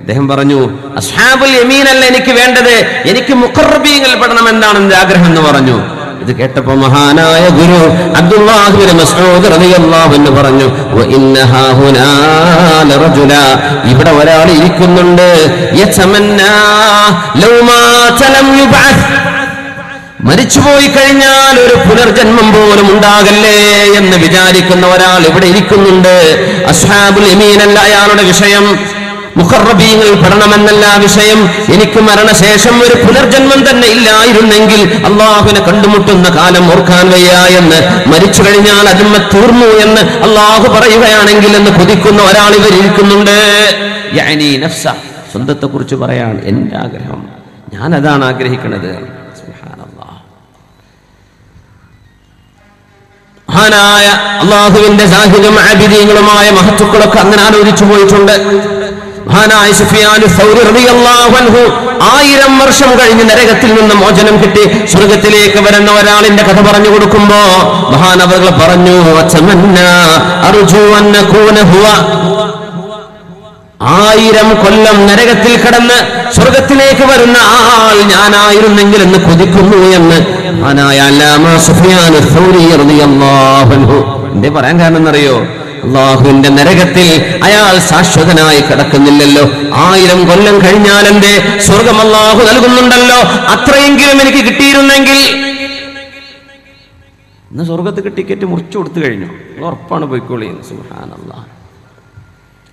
A: അദ്ദേഹം പറഞ്ഞു അസ്ഹാബുൽ യമീൻ അല്ല എനിക്ക് വേണ്ടത്? എനിക്ക് മുഖർബീങ്ങൾ പെടണം എന്നാണ് എന്റെ ആഗ്രഹം എന്ന് പറഞ്ഞു. ഇത് കേട്ടപ്പോ മഹാനായ ഗുരു അബ്ദുല്ലാഹിബിൻ പറഞ്ഞു "വ ഇന്ന ഹാഹുനാ ഇവിടെ ഒരാൾ ഇരിക്കുന്നുണ്ട് മരിച്ചുപോയി കഴിഞ്ഞാൽ ഒരു പുനർജന്മം പോലും ഉണ്ടാകല്ലേ എന്ന് വിചാരിക്കുന്ന ഒരാൾ ഇവിടെ ഇരിക്കുന്നുണ്ട്. അസ്ഹാബുൽ യമീനല്ല അയാളുടെ വിഷയം. മുഖറബീങ്ങൾ പെടണമെന്നല്ല വിഷയം. എനിക്ക് മരണശേഷം ഒരു പുനർജന്മം തന്നെ ഇല്ലായിരുന്നെങ്കിൽ അള്ളാഹുവിനെ കണ്ടുമുട്ടുന്ന കാലം ഓർക്കാൻ വയ്യ എന്ന്. മരിച്ചു കഴിഞ്ഞാൽ അതിന്മ തീർന്നു എന്ന് അള്ളാഹു പറയുകയാണെങ്കിൽ എന്ന് കൊതിക്കുന്ന ഒരാൾ ഇവരിയ്ക്കുന്നുണ്ട് സ്വന്തത്തെ കുറിച്ച് പറയാണ് എന്റെ ആഗ്രഹം. ഞാൻ അതാണ് ആഗ്രഹിക്കുന്നത്. മഹാനായ അള്ളാഹുവിന്റെ സാഹിതും ആബിദീങ്ങളുമായ മഹത്തുക്കളൊക്കെ അങ്ങനെ ആലോചിച്ചു പോയിട്ടുണ്ട്. മഹാനായ സുഫിയാനു ആയിരം വർഷം കഴിഞ്ഞ് നരകത്തിൽ നിന്ന് മോചനം കിട്ടി സ്വർഗത്തിലേക്ക് വരുന്ന ഒരാളിന്റെ കഥ പറഞ്ഞു കൊടുക്കുമ്പോ മഹാനവകൾ പറഞ്ഞു "വതമന്നാ അർജു ഹുവ. ആയിരം കൊല്ലം നരകത്തിൽ കടന്ന് സ്വർഗത്തിലേക്ക് വരുന്ന ആൾ ഞാനായിരുന്നെങ്കിൽ എന്ന് കൊതിക്കുന്നു എന്ന് അൻഹു. എന്തേ പറയാൻ കാരണം എന്നറിയോ? അള്ളാഹുവിന്റെ നരകത്തിൽ അയാൾ ശാശ്വതനായി കിടക്കുന്നില്ലല്ലോ. ആയിരം കൊല്ലം കഴിഞ്ഞാൽ എന്റെ സ്വർഗം അള്ളാഹു നൽകുന്നുണ്ടല്ലോ. അത്രയെങ്കിലും എനിക്ക് കിട്ടിയിരുന്നെങ്കിൽ. ഇന്ന് സ്വർഗത്തിൽ ടിക്കറ്റ് മുറിച്ചു കൊടുത്തു കഴിഞ്ഞു. ഉറപ്പാണ് പോയിക്കോളി. സുഹാനല്ലാ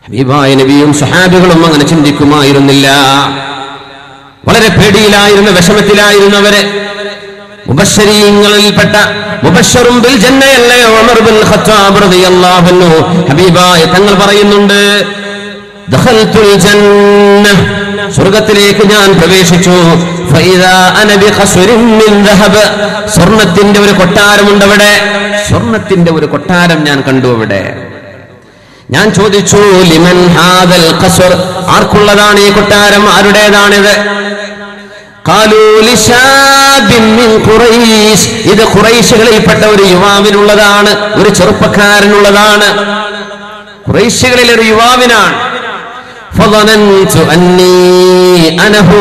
A: ഹബീബായ നബിയും സഹാബികളും അങ്ങനെ ചിന്തിക്കുമായിരുന്നില്ല. വളരെ പേടിയിലായിരുന്ന വിഷമത്തിലായിരുന്നവരെ. മുബശ്ശരീങ്ങളിൽപ്പെട്ട മുബശ്ശറും ബിൽ ജന്നയല്ലേ ഉമർ ബിൻ ഖത്താബ് റളിയല്ലാഹു അൻഹു. ഹബീബായ തങ്ങൾ പറയുന്നുണ്ട് ദഖൽതുൽ ജന്ന സ്വർഗത്തിലേക്ക് ഞാൻ പ്രവേശിച്ചു. സ്വർണത്തിന്റെ ഒരു കൊട്ടാരമുണ്ട് അവിടെ സ്വർണത്തിന്റെ ഒരു കൊട്ടാരം ഞാൻ കണ്ടു അവിടെ. ഞാൻ ചോദിച്ചു ലിമൻ ഹാദൽ ഖസർ ആർക്കുള്ളതാണ് ഈ കൊട്ടാരം? ആരുടേതാണിത്? ഇത് ഖുറൈശികളിൽപ്പെട്ട ഒരു യുവാവിനുള്ളതാണ് ഒരു ചെറുപ്പക്കാരനുള്ളതാണ്. ഖുറൈശികളിൽ ഒരു യുവാവിനാണ്. അനഹു.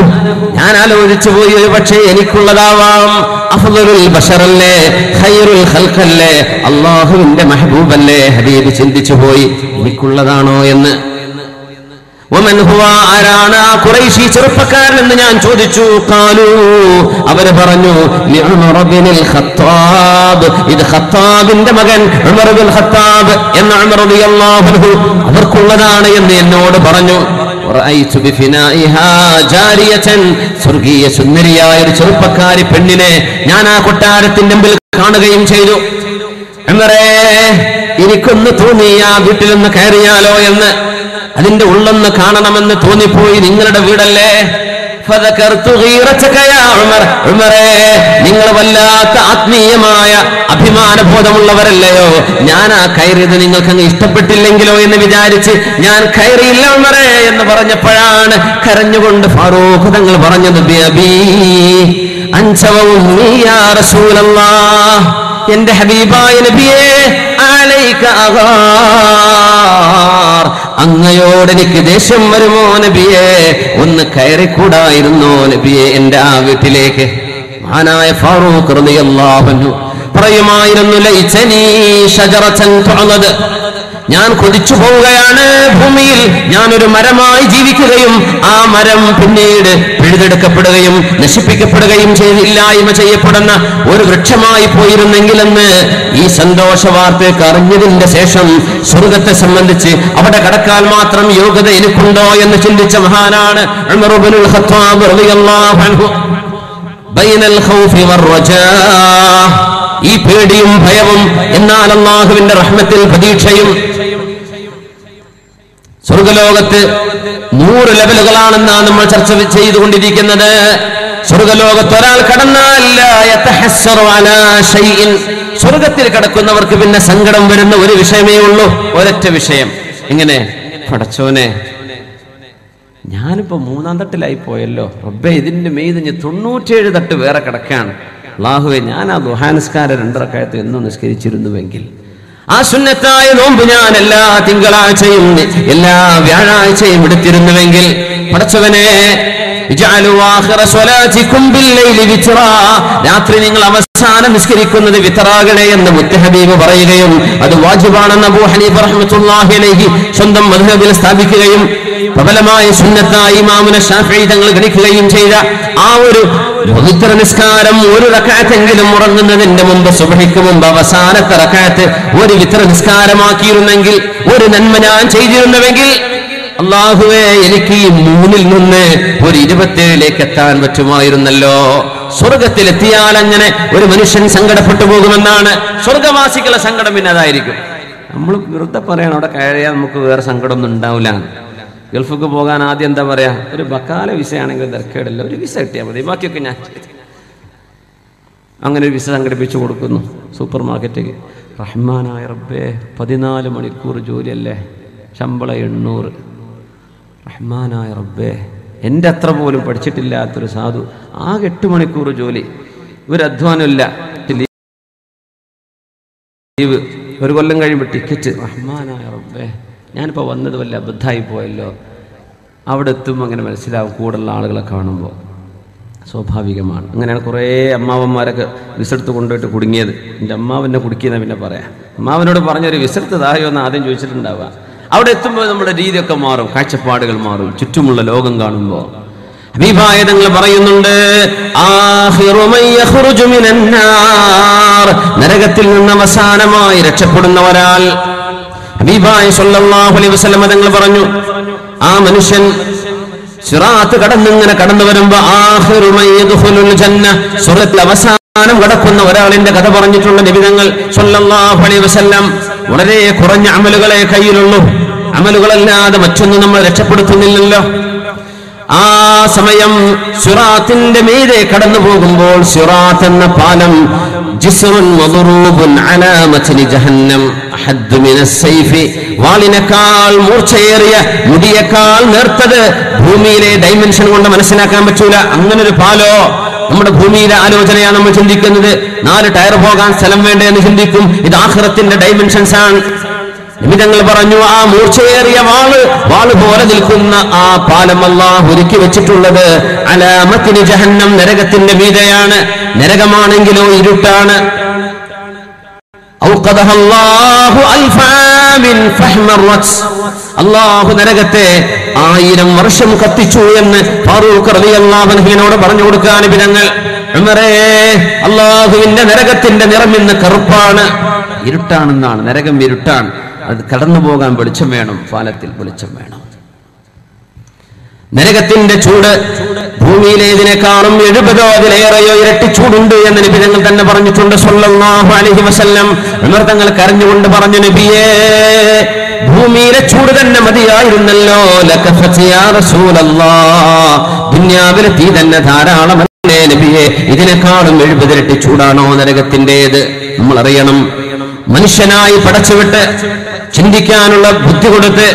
A: ഞാൻ ആലോചിച്ചു പോയി ഒരു പക്ഷേ എനിക്കുള്ളതാവാം. അഫ്ദലുൽ ബഷറല്ലേ ഖൈറുൽ ഖൽഖല്ലേ അള്ളാഹുവിന്റെ മെഹബൂബല്ലേ ഹബീബ് ചിന്തിച്ചു പോയി എനിക്കുള്ളതാണോ എന്ന്. ആരാണ്? ആ ഖുറൈശി ചെറുപ്പക്കാരൻ എന്ന് ഞാൻ ചോദിച്ചു. കാലു അവർ പറഞ്ഞു ഇത് ഖത്താബിന്റെ മകൻ ഖത്താബ് എന്ന അവർക്കുള്ളതാണ് എന്ന് എന്നോട് പറഞ്ഞു. സ്വർഗീയ സുന്ദരിയായ ഒരു ചെറുപ്പക്കാരി പെണ്ണിനെ ഞാൻ ആ കൊട്ടാരത്തിന്റെ മുമ്പിൽ കാണുകയും ചെയ്തു. എന്നറേ എനിക്കൊന്ന് തോന്നി ആ വീട്ടിലൊന്ന് കയറിയാലോ എന്ന്. അതിന്റെ ഉള്ളെന്ന് കാണണമെന്ന് തോന്നിപ്പോയി നിങ്ങളുടെ വീടല്ലേ? നിങ്ങൾ വല്ലാത്ത ആത്മീയമായ അഭിമാനബോധമുള്ളവരല്ലയോ? ഞാൻ ആ കയറിയത് നിങ്ങൾക്ക് അങ്ങ് ഇഷ്ടപ്പെട്ടില്ലെങ്കിലോ എന്ന് വിചാരിച്ച് ഞാൻ കയറിയില്ല ഉമറേ എന്ന് പറഞ്ഞപ്പോഴാണ് കരഞ്ഞുകൊണ്ട് ഫാറൂഖ് തങ്ങൾ പറഞ്ഞത് എന്റെ ഹബീബായ നബിയേ അങ്ങയോട് എനിക്ക് ദേഷ്യം വരുമോ നബിയെ? ഒന്ന് കയറിക്കൂടായിരുന്നോ നബിയെ എന്റെ ആ വീട്ടിലേക്ക്? മഹാനായ ഫാറൂഖ് അൻഹു പറയുമായിരുന്നു ലൈസനീ ഷജറതൻ തുഅലദ് ഞാൻ കുതിച്ചു പോവുകയാണ് ഭൂമിയിൽ. ഞാൻ ഒരു മരമായി ജീവിക്കുകയും ആ മരം പിന്നീട് പിഴുതെടുക്കപ്പെടുകയും നശിപ്പിക്കപ്പെടുകയും ചെയ്തില്ലായ്മ ചെയ്യപ്പെടുന്ന ഒരു വൃക്ഷമായി പോയിരുന്നെങ്കിലെന്ന് ഈ സന്തോഷ വാർത്തയൊക്കെ അറിഞ്ഞതിന്റെ ശേഷം സ്വർഗത്തെ സംബന്ധിച്ച് അവിടെ കടക്കാൻ മാത്രം യോഗ്യത എനിക്കുണ്ടോ എന്ന് ചിന്തിച്ച മഹാനാണ് ഈ പേടിയും ഭയവും എന്നാൽ അള്ളാഹുവിന്റെ റഹ്മത്തിൽ പ്രതീക്ഷയും സ്വർഗലോകത്ത് നൂറ് ലെവലുകളാണെന്നാണ് നമ്മൾ ചർച്ച ചെയ്തുകൊണ്ടിരിക്കുന്നത്. സ്വർഗലോകത്ത് ഒരാൾ കടന്നാൽ ലാ യതഹസ്സറു അലാ ഷൈഇൻ. സ്വർഗത്തിൽ കിടക്കുന്നവർക്ക് പിന്നെ സങ്കടം വരുന്ന ഒരു വിഷയമേ ഉള്ളൂ. ഒരൊറ്റ വിഷയം. എങ്ങനെ? പടച്ചോനെ. ഞാനിപ്പോ മൂന്നാം തട്ടിലായി പോയല്ലോ. റബ്ബെ ഇതിന്റെ മെയ്തിഞ്ഞ് തൊണ്ണൂറ്റേഴ് തട്ട് വേറെ കിടക്കാണ്. അള്ളാഹുവെ ഞാൻ ആ ദുഹാനസ്കാര രണ്ടറക്കായത്ത് എന്നും നിസ്കരിച്ചിരുന്നുവെങ്കിൽ ആ സുന്നത്തായ നോമ്പ് ഞാൻ എല്ലാ തിങ്കളാഴ്ചയും എല്ലാ വ്യാഴാഴ്ചയും എടുത്തിരുന്നുവെങ്കിൽ പടച്ചവനെ. രാത്രി നിങ്ങൾ അവസാനം നിസ്കരിക്കുന്നത് വിത്തറാകണേ എന്ന് മുത്തഹബീബ് പറയുകയും അത് വാജിബാണെന്ന് അബൂ ഹനീഫ റഹ്മത്തുള്ളാഹി അലൈഹി സ്വന്തം മദ്ഹബിൽ സ്ഥാപിക്കുകയും പ്രബലമായ സുന്നത്തായി ഇമാമുന ഷാഫി തങ്ങൾ ഗണിക്കുകയും ചെയ്ത ആ ഒരു പവിത്ര നിസ്കാരം ഒരു റക്കാത്തെങ്കിലും ഉറങ്ങുന്നതിന്റെ മുമ്പ് സുബഹിക്ക് മുമ്പ് അവസാനത്തെ റക്കാത്ത് ഒരു വിത്ര നിസ്കാരമാക്കിയിരുന്നെങ്കിൽ ഒരു നന്മ ഞാൻ ചെയ്തിരുന്നുവെങ്കിൽ അള്ളാഹുവേ എനിക്ക് ഈ മൂന്നിൽ നിന്ന് ഒരു ഇരുപത്തേഴിലേക്ക് എത്താൻ പറ്റുമായിരുന്നല്ലോ. സ്വർഗത്തിലെത്തിയാൽ അങ്ങനെ ഒരു മനുഷ്യൻ സങ്കടപ്പെട്ടു പോകുമെന്നാണ്. സ്വർഗവാസികളെ സങ്കടം പിന്നെ അതായിരിക്കും. നമ്മൾ വെറുതെ പറയണം അവിടെ കയറിയാൽ നമുക്ക് വേറെ സങ്കടമൊന്നും ഉണ്ടാവില്ല. ഗൾഫിക്ക് പോകാൻ ആദ്യം എന്താ പറയാ? ഒരു ബക്കാല വിസ ആണെങ്കിൽ തിരക്കേടില്ല. ഒരു വിസ കിട്ടിയാൽ മതി. ബാക്കിയൊക്കെ ഞാൻ അങ്ങനെ ഒരു വിസ സംഘടിപ്പിച്ചു കൊടുക്കുന്നു സൂപ്പർ മാർക്കറ്റിൽ റഹ്മാനായ റബ്ബേ പതിനാല് മണിക്കൂർ ജോലിയല്ലേ? ശമ്പളം എണ്ണൂറ്. റഹ്മാനായ റബ്ബേ എന്റെ അത്ര പോലും പഠിച്ചിട്ടില്ലാത്തൊരു സാധു ആകെ എട്ട് മണിക്കൂർ ജോലി. ഒരു അധ്വാനമില്ല. ലീവ്. ഒരു കൊല്ലം കഴിയുമ്പോൾ ടിക്കറ്റ് റഹ്മാനായ റബ്ബേ ഞാനിപ്പോൾ വന്നത് വല്ല അബദ്ധമായി പോയല്ലോ. അവിടെ എത്തുമ്പോൾ അങ്ങനെ മനസ്സിലാവും കൂടുതലുള്ള ആളുകളെ കാണുമ്പോൾ സ്വാഭാവികമാണ്. അങ്ങനെയാണ് കുറേ അമ്മാവന്മാരൊക്കെ വിസെടുത്ത് കൊണ്ടുപോയിട്ട് കുടുങ്ങിയത്. എന്റെ അമ്മാവനെ കുടുക്കിയെന്ന് പിന്നെ പറയാം. അമ്മാവനോട് പറഞ്ഞൊരു വിസെടുത്ത് തായോ എന്ന് ആദ്യം ചോദിച്ചിട്ടുണ്ടാവുക അവിടെ എത്തുമ്പോൾ നമ്മുടെ രീതിയൊക്കെ മാറും കാഴ്ചപ്പാടുകൾ മാറും ചുറ്റുമുള്ള ലോകം കാണുമ്പോൾ ഹബീബായ തങ്ങൾ പറയുന്നുണ്ട് നരകത്തിൽ നിന്ന് അവസാനമായി രക്ഷപ്പെടുന്നവരാൽ ഹബീബായ സല്ലല്ലാഹു അലൈഹി വസല്ലം തങ്ങൾ പറഞ്ഞു ആ മനുഷ്യൻ സിറാത്ത് കടന്നിങ്ങനെ കടന്നു വരുമ്പോ സ്വർഗത്തിൽ അവസാനം കടക്കുന്ന ഒരാളിന്റെ കഥ പറഞ്ഞിട്ടുള്ള നിബിതങ്ങൾ സല്ലല്ലാഹു അലൈഹി വസല്ലം. വളരെ കുറഞ്ഞ അമലുകളെ കയ്യിലുള്ളൂ. അമലുകളല്ലാതെ മറ്റൊന്നും നമ്മൾ രക്ഷപ്പെടുത്തുന്നില്ലല്ലോ. ആ സമയം സുറാത്തിന്റെ മീതെ കടന്നു പോകുമ്പോൾ സുറാത്ത് എന്ന പാലം മൂർച്ചയേറിയ മുടിയേക്കാൾ നേർത്തത് ഭൂമിയിലെ ഡൈമെൻഷൻ കൊണ്ട് മനസ്സിലാക്കാൻ പറ്റൂല. അങ്ങനൊരു പാലോ നമ്മുടെ ഭൂമിയിലെ ആലോചനയാണ് നമ്മൾ ചിന്തിക്കുന്നത്. നാല് ടയർ പോകാൻ സ്ഥലം വേണ്ട എന്ന് ചിന്തിക്കും. ഇത് ആഹ്റത്തിന്റെ ഡൈമെൻഷൻസ് ആണ്. നിമിതങ്ങൾ പറഞ്ഞു ആ മൂർച്ചയേറിയ വാൾ വാൾ പോലെ നിൽക്കുന്ന ആ പാലം അല്ലാ ഒരുക്കി വെച്ചിട്ടുള്ളത് അലാമത്തിന് ജഹന്നം നരകത്തിന്റെ വീതയാണ് നരകമാണെങ്കിലോ ഇരുട്ടാണ്. ഔ കഥ അൽഫാൻ. അള്ളാഹു നരകത്തെ ആയിരം വർഷം കത്തിച്ചു എന്ന് ഫാറൂഖ് റളിയല്ലാഹുവിനോട് പറഞ്ഞു കൊടുക്കാൻ വിധങ്ങൾ അള്ളാഹുവിന്റെ നരകത്തിന്റെ നിറം ഇന്ന് കറുപ്പാണ്. ഇരുട്ടാണെന്നാണ് നരകം ഇരുട്ടാണ്. അത് കടന്നു പോകാൻ വെളിച്ചം വേണം ഫാലത്തിൽ വെളിച്ചം വേണം. നരകത്തിന്റെ ചൂട് ഭൂമിയിലേതിനെക്കാളും എഴുപതോ അതിലേറെയോ ഇരട്ടി ചൂടുണ്ട് എന്ന് നബി തന്നെ പറഞ്ഞിട്ടുണ്ട് അലൈഹി വസല്ലം. ഉമർ തങ്ങൾ കരഞ്ഞുകൊണ്ട് പറഞ്ഞു നബിയേ ഭൂമിയിലെ ചൂട് തന്നെ മതിയായിരുന്നല്ലോ. ദുന്യാവിലെ തീ തന്നെ ധാരാളമല്ലേ നബിയെ? ഇതിനെക്കാളും എഴുപതിരട്ടി ചൂടാണോ നരകത്തിന്റേത് നമ്മൾ അറിയണം മനുഷ്യനായി പടച്ചുവിട്ട് ചിന്തിക്കാനുള്ള ബുദ്ധി കൊടുത്ത്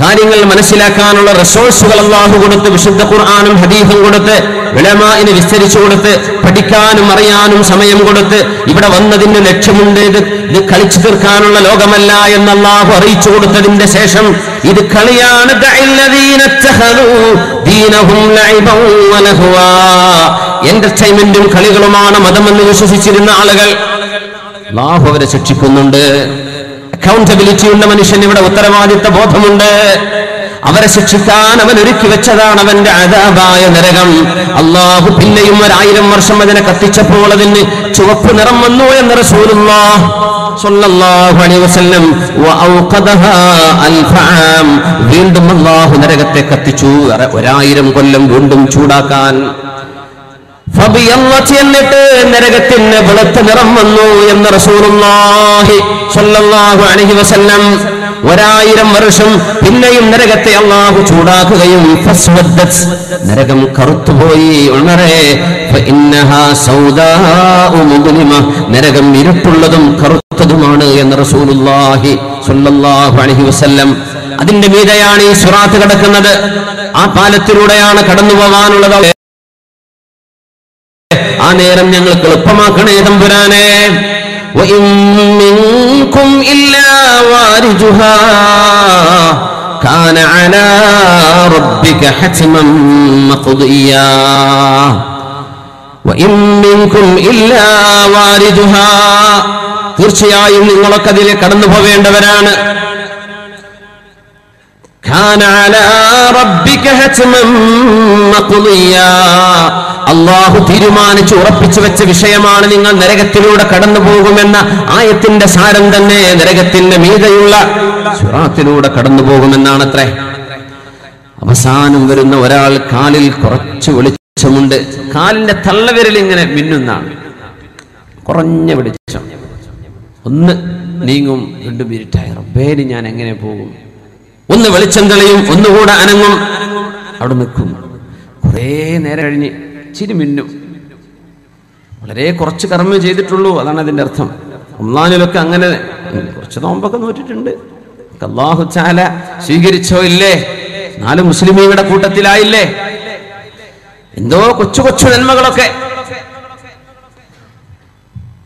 A: കാര്യങ്ങൾ മനസ്സിലാക്കാനുള്ള റിസോഴ്സുകൾ അള്ളാഹു കൊടുത്ത് വിശുദ്ധ ഖുർആാനും ഹദീഫും കൊടുത്ത് വിളമാന് വിസ്തരിച്ചു കൊടുത്ത് പഠിക്കാനും അറിയാനും സമയം കൊടുത്ത് ഇവിടെ വന്നതിന്റെ ലക്ഷ്യമുണ്ട് ഇത്. ഇത് കളിച്ചു തീർക്കാനുള്ള ലോകമല്ല എന്ന് അള്ളാഹു അറിയിച്ചു കൊടുത്തതിന്റെ ശേഷം ഇത് കളിയാണ്. എന്റർടൈൻമെന്റും കളികളുമാണ് മതമെന്ന് വിശ്വസിച്ചിരുന്ന ആളുകൾ. അള്ളാഹു അവരെ ശിക്ഷിക്കുന്നുണ്ട്. അക്കൗണ്ടബിലിറ്റി ഉള്ള മനുഷ്യൻ ഇവിടെ ഉത്തരവാദിത്ത ബോധമുണ്ട്. അവരെ ശിക്ഷിക്കാൻ അവൻ ഒരുക്കി വെച്ചതാണ് അവന്റെ അതാപായ നരകം. അള്ളാഹു പിന്നെയും ഒരായിരം വർഷം അതിനെ കത്തിച്ചപ്പോൾ അതിന് ചുവപ്പ് നിറം വന്നു എന്ന്. വീണ്ടും അള്ളാഹു നരകത്തെ കത്തിച്ചു. ഒരായിരം കൊല്ലം വീണ്ടും ചൂടാക്കാൻ എന്നിട്ട് നരകത്തിന് വെളുത്ത നിറം വന്നു എന്ന് റസൂലുള്ളാഹി സ്വല്ലല്ലാഹു അലൈഹി വസല്ലം ഒരായിരം വർഷം പിന്നെയും നരകത്തെ അള്ളാഹു ചൂടാക്കുകയും നരകം കറുത്തുപോയി ഉണരെ നരകം ഇരുട്ടുള്ളതും കറുത്തതുമാണ് എന്ന് റസൂലുള്ളാഹി സ്വല്ലല്ലാഹു അലൈഹി വസല്ലം അതിന്റെ മീതയാണ് ഈ സുറാത്ത് കിടക്കുന്നത്. ആ പാലത്തിലൂടെയാണ് കടന്നു പോകാനുള്ളത് ആ നേരം ഞങ്ങൾക്ക് എളുപ്പമാക്കണേ തമ്പുരാനെ. തീർച്ചയായും നിങ്ങളൊക്കെ അതിൽ കടന്നു പോവേണ്ടവരാണ്. ഖാനാല റബ്ബിക ഹജ്മം മഖ്ദിയാ. അള്ളാഹു തീരുമാനിച്ച് ഉറപ്പിച്ചു വെച്ച വിഷയമാണ് നിങ്ങൾ നരകത്തിലൂടെ കടന്നു പോകുമെന്ന ആയത്തിന്റെ സാരം തന്നെ നരകത്തിന്റെ മീതയുള്ള സുറാത്തിലൂടെ കടന്നു പോകുമെന്നാണത്രേ അവസാനം വരുന്ന ഒരാൾ കാലിൽ കുറച്ച് വെളിച്ചമുണ്ട്. കാലിന്റെ തള്ളവിരൽ ഇങ്ങനെ മിന്നുന്നാണ് കുറഞ്ഞ വെളിച്ചം. ഒന്ന് നീങ്ങും രണ്ടു മിനിറ്റായി റബ്ബേന് ഞാൻ എങ്ങനെ പോകും? ഒന്ന് വെളിച്ചം തെളിയും ഒന്നുകൂടെ അനങ്ങും. അവിടെ നിൽക്കും. കുറേ നേരം കഴിഞ്ഞ് ചിരി മിന്നും. വളരെ കുറച്ച് കർമ്മം ചെയ്തിട്ടുള്ളൂ അതാണ് അതിന്റെ അർത്ഥം. ഒന്നാനിലൊക്കെ അങ്ങനെ. കുറച്ച് നോമ്പൊക്കെ നോറ്റിട്ടുണ്ട്. അള്ളാഹു ചാല സ്വീകരിച്ചോ ഇല്ലേ? നാല് മുസ്ലിമീങ്ങളുടെ കൂട്ടത്തിലായില്ലേ? എന്തോ കൊച്ചു കൊച്ചു നന്മകളൊക്കെ.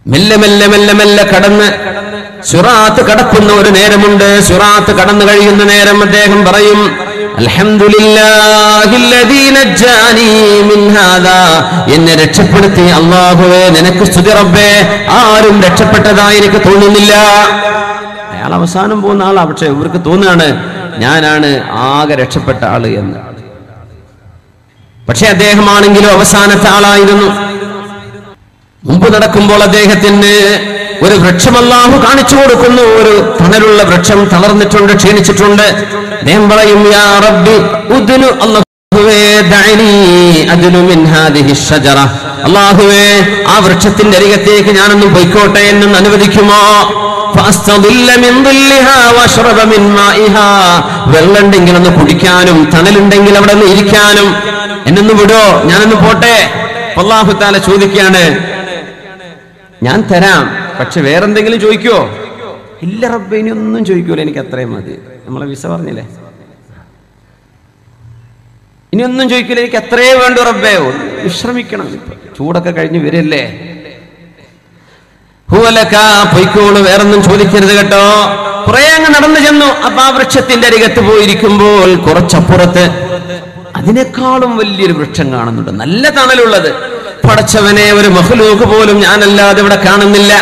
A: മെല്ലെ മെല്ലെ മെല്ലെ മെല്ലെ കടന്ന് സുറാത്ത് കടക്കുന്ന ഒരു നേരമുണ്ട്. സുറാത്ത് കടന്നു കഴിയുന്ന നേരം അദ്ദേഹം പറയും എന്നെ രക്ഷപ്പെടുത്തി അല്ലാഹുവേ നിനക്ക് സ്തുതി റബ്ബേ. ആരും രക്ഷപ്പെട്ടതായി എനിക്ക് തോന്നുന്നില്ല. അയാൾ അവസാനം പോകുന്ന ആളാ പക്ഷെ ഇവർക്ക് തോന്നുകയാണ് ഞാനാണ് ആകെ രക്ഷപ്പെട്ട ആൾ എന്ന്. പക്ഷെ അദ്ദേഹമാണെങ്കിലും അവസാനത്തെ ആളായിരുന്നു. മുമ്പ് നടക്കുമ്പോൾ അദ്ദേഹത്തിന് ഒരു വൃക്ഷം അല്ലാഹു കാണിച്ചു കൊടുക്കുന്നു. ഒരു തണലുള്ള വൃക്ഷം തളർന്നിട്ടുണ്ട് ക്ഷീണിച്ചിട്ടുണ്ട്. ഞാൻ യാ റബ്ബി ഉദ്നു അല്ലാഹുവേ ആ വൃക്ഷത്തിന്റെ അരികത്തേക്ക് ഞാനൊന്നും പൊയ്ക്കോട്ടെ എന്നൊന്ന് അനുവദിക്കുമോ? വെള്ളണ്ടെങ്കിൽ ഒന്ന് കുടിക്കാനും തണലുണ്ടെങ്കിൽ അവിടെ ഒന്ന് ഇരിക്കാനും. എന്നൊന്ന് വിടോ ഞാനൊന്ന് പോട്ടെ? അല്ലാഹു താല ചോദിക്കാണ് ഞാൻ തരാം. പക്ഷെ വേറെന്തെങ്കിലും ചോദിക്കുവോ ഇല്ല റബ്ബെ ഇനി ഒന്നും ചോദിക്കൂല. എനിക്ക് അത്രയും മതി. നമ്മളെ വിസ പറഞ്ഞില്ലേ? ഇനി ഒന്നും ചോദിക്കൂല. എനിക്ക് അത്രേ വേണ്ടു റബ്ബേ. വിശ്രമിക്കണം. ചൂടൊക്കെ കഴിഞ്ഞ് വരല്ലേ? ഹൂവലക്കാ പൊയ്ക്കോളൂ. വേറൊന്നും ചോദിക്കരുത് കേട്ടോ. കുറെ അങ്ങ് നടന്നു ചെന്നു. അപ്പൊ ആ വൃക്ഷത്തിന്റെ അരികത്ത് പോയിരിക്കുമ്പോൾ കുറച്ചപ്പുറത്ത് അതിനേക്കാളും വലിയൊരു വൃക്ഷം കാണുന്നുണ്ട്. നല്ല തണലുള്ളത്. പടച്ചവനെ ഒരു മഹ്ലൂക്ക് പോലും ഞാനല്ലാതെ ഇവിടെ കാണുന്നില്ല.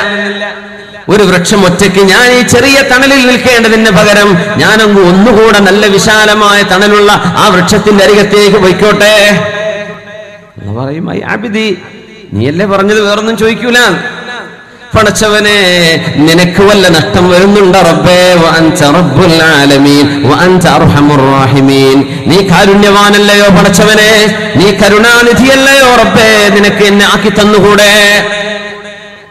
A: ഒരു വൃക്ഷം ഒറ്റയ്ക്ക് ഞാൻ ഈ ചെറിയ തണലിൽ നിൽക്കേണ്ടതിന് പകരം ഞാനങ്ങ് ഒന്നുകൂടെ നല്ല വിശാലമായ തണലുള്ള ആ വൃക്ഷത്തിന്റെ അരികത്തേക്ക് പോയിക്കോട്ടെ. എന്ന് പറയും "ഐ ആബിദി നീയല്ലേ പറഞ്ഞത് വേറൊന്നും ചോദിക്കൂല? പടച്ചവനെ നിനക്ക് വല്ല നഷ്ടം വരുന്നുണ്ടോ റബ്ബേ? നീ കാരുണ്യവാനല്ലയോ പടച്ചവനെ? നീ കരുണാനിധിയല്ലയോ റബ്ബേ? നിനക്ക് എന്നെ ആക്കി തന്നുകൂടെ?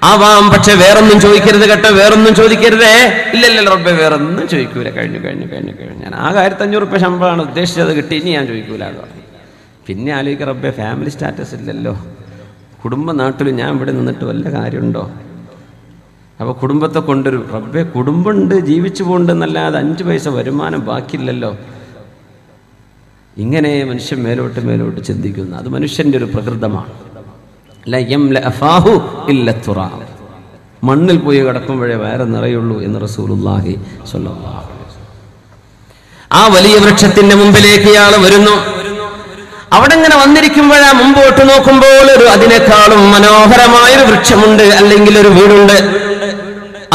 A: ആവാം പക്ഷെ വേറൊന്നും ചോദിക്കരുത് കേട്ടോ വേറൊന്നും ചോദിക്കരുതേ. ഇല്ലല്ലോ റബ്ബെ വേറൊന്നും ചോദിക്കൂല. കഴിഞ്ഞു കഴിഞ്ഞു കഴിഞ്ഞു കഴിഞ്ഞു. ഞാൻ ആ ആയിരത്തി അഞ്ഞൂറ് റുപ്യ ശമ്പളമാണ് ഉദ്ദേശിച്ചത്. കിട്ടി ഇനി ഞാൻ ചോദിക്കൂല. പിന്നെ ആലോചിക്കുക റബ്ബെ ഫാമിലി സ്റ്റാറ്റസ് ഇല്ലല്ലോ. കുടുംബ നാട്ടിൽ ഞാൻ ഇവിടെ നിന്നിട്ട് വല്ല കാര്യമുണ്ടോ? അപ്പോൾ കുടുംബത്തെ കൊണ്ടൊരു റബ്ബെ കുടുംബമുണ്ട് ജീവിച്ചു പോകുന്നുണ്ടെന്നല്ലാതെ അഞ്ച് പൈസ വരുമാനം ബാക്കിയില്ലല്ലോ. ഇങ്ങനെ മനുഷ്യൻ മേലോട്ട് മേലോട്ട് ചിന്തിക്കുന്നു. അത് മനുഷ്യന്റെ ഒരു പ്രകൃതമാണ്. മണ്ണിൽ പോയി കിടക്കുമ്പോഴേ വേറെ നിറയുള്ളൂ എന്ന് റസൂലുള്ളാഹി സ്വല്ലല്ലാഹു ആ വലിയ വൃക്ഷത്തിന്റെ മുമ്പിലേക്ക് ഇയാൾ വരുന്നു. അവിടെ ഇങ്ങനെ വന്നിരിക്കുമ്പോഴാ മുമ്പോട്ട് നോക്കുമ്പോൾ ഒരു അതിനേക്കാളും മനോഹരമായൊരു വൃക്ഷമുണ്ട് അല്ലെങ്കിൽ ഒരു വീടുണ്ട്.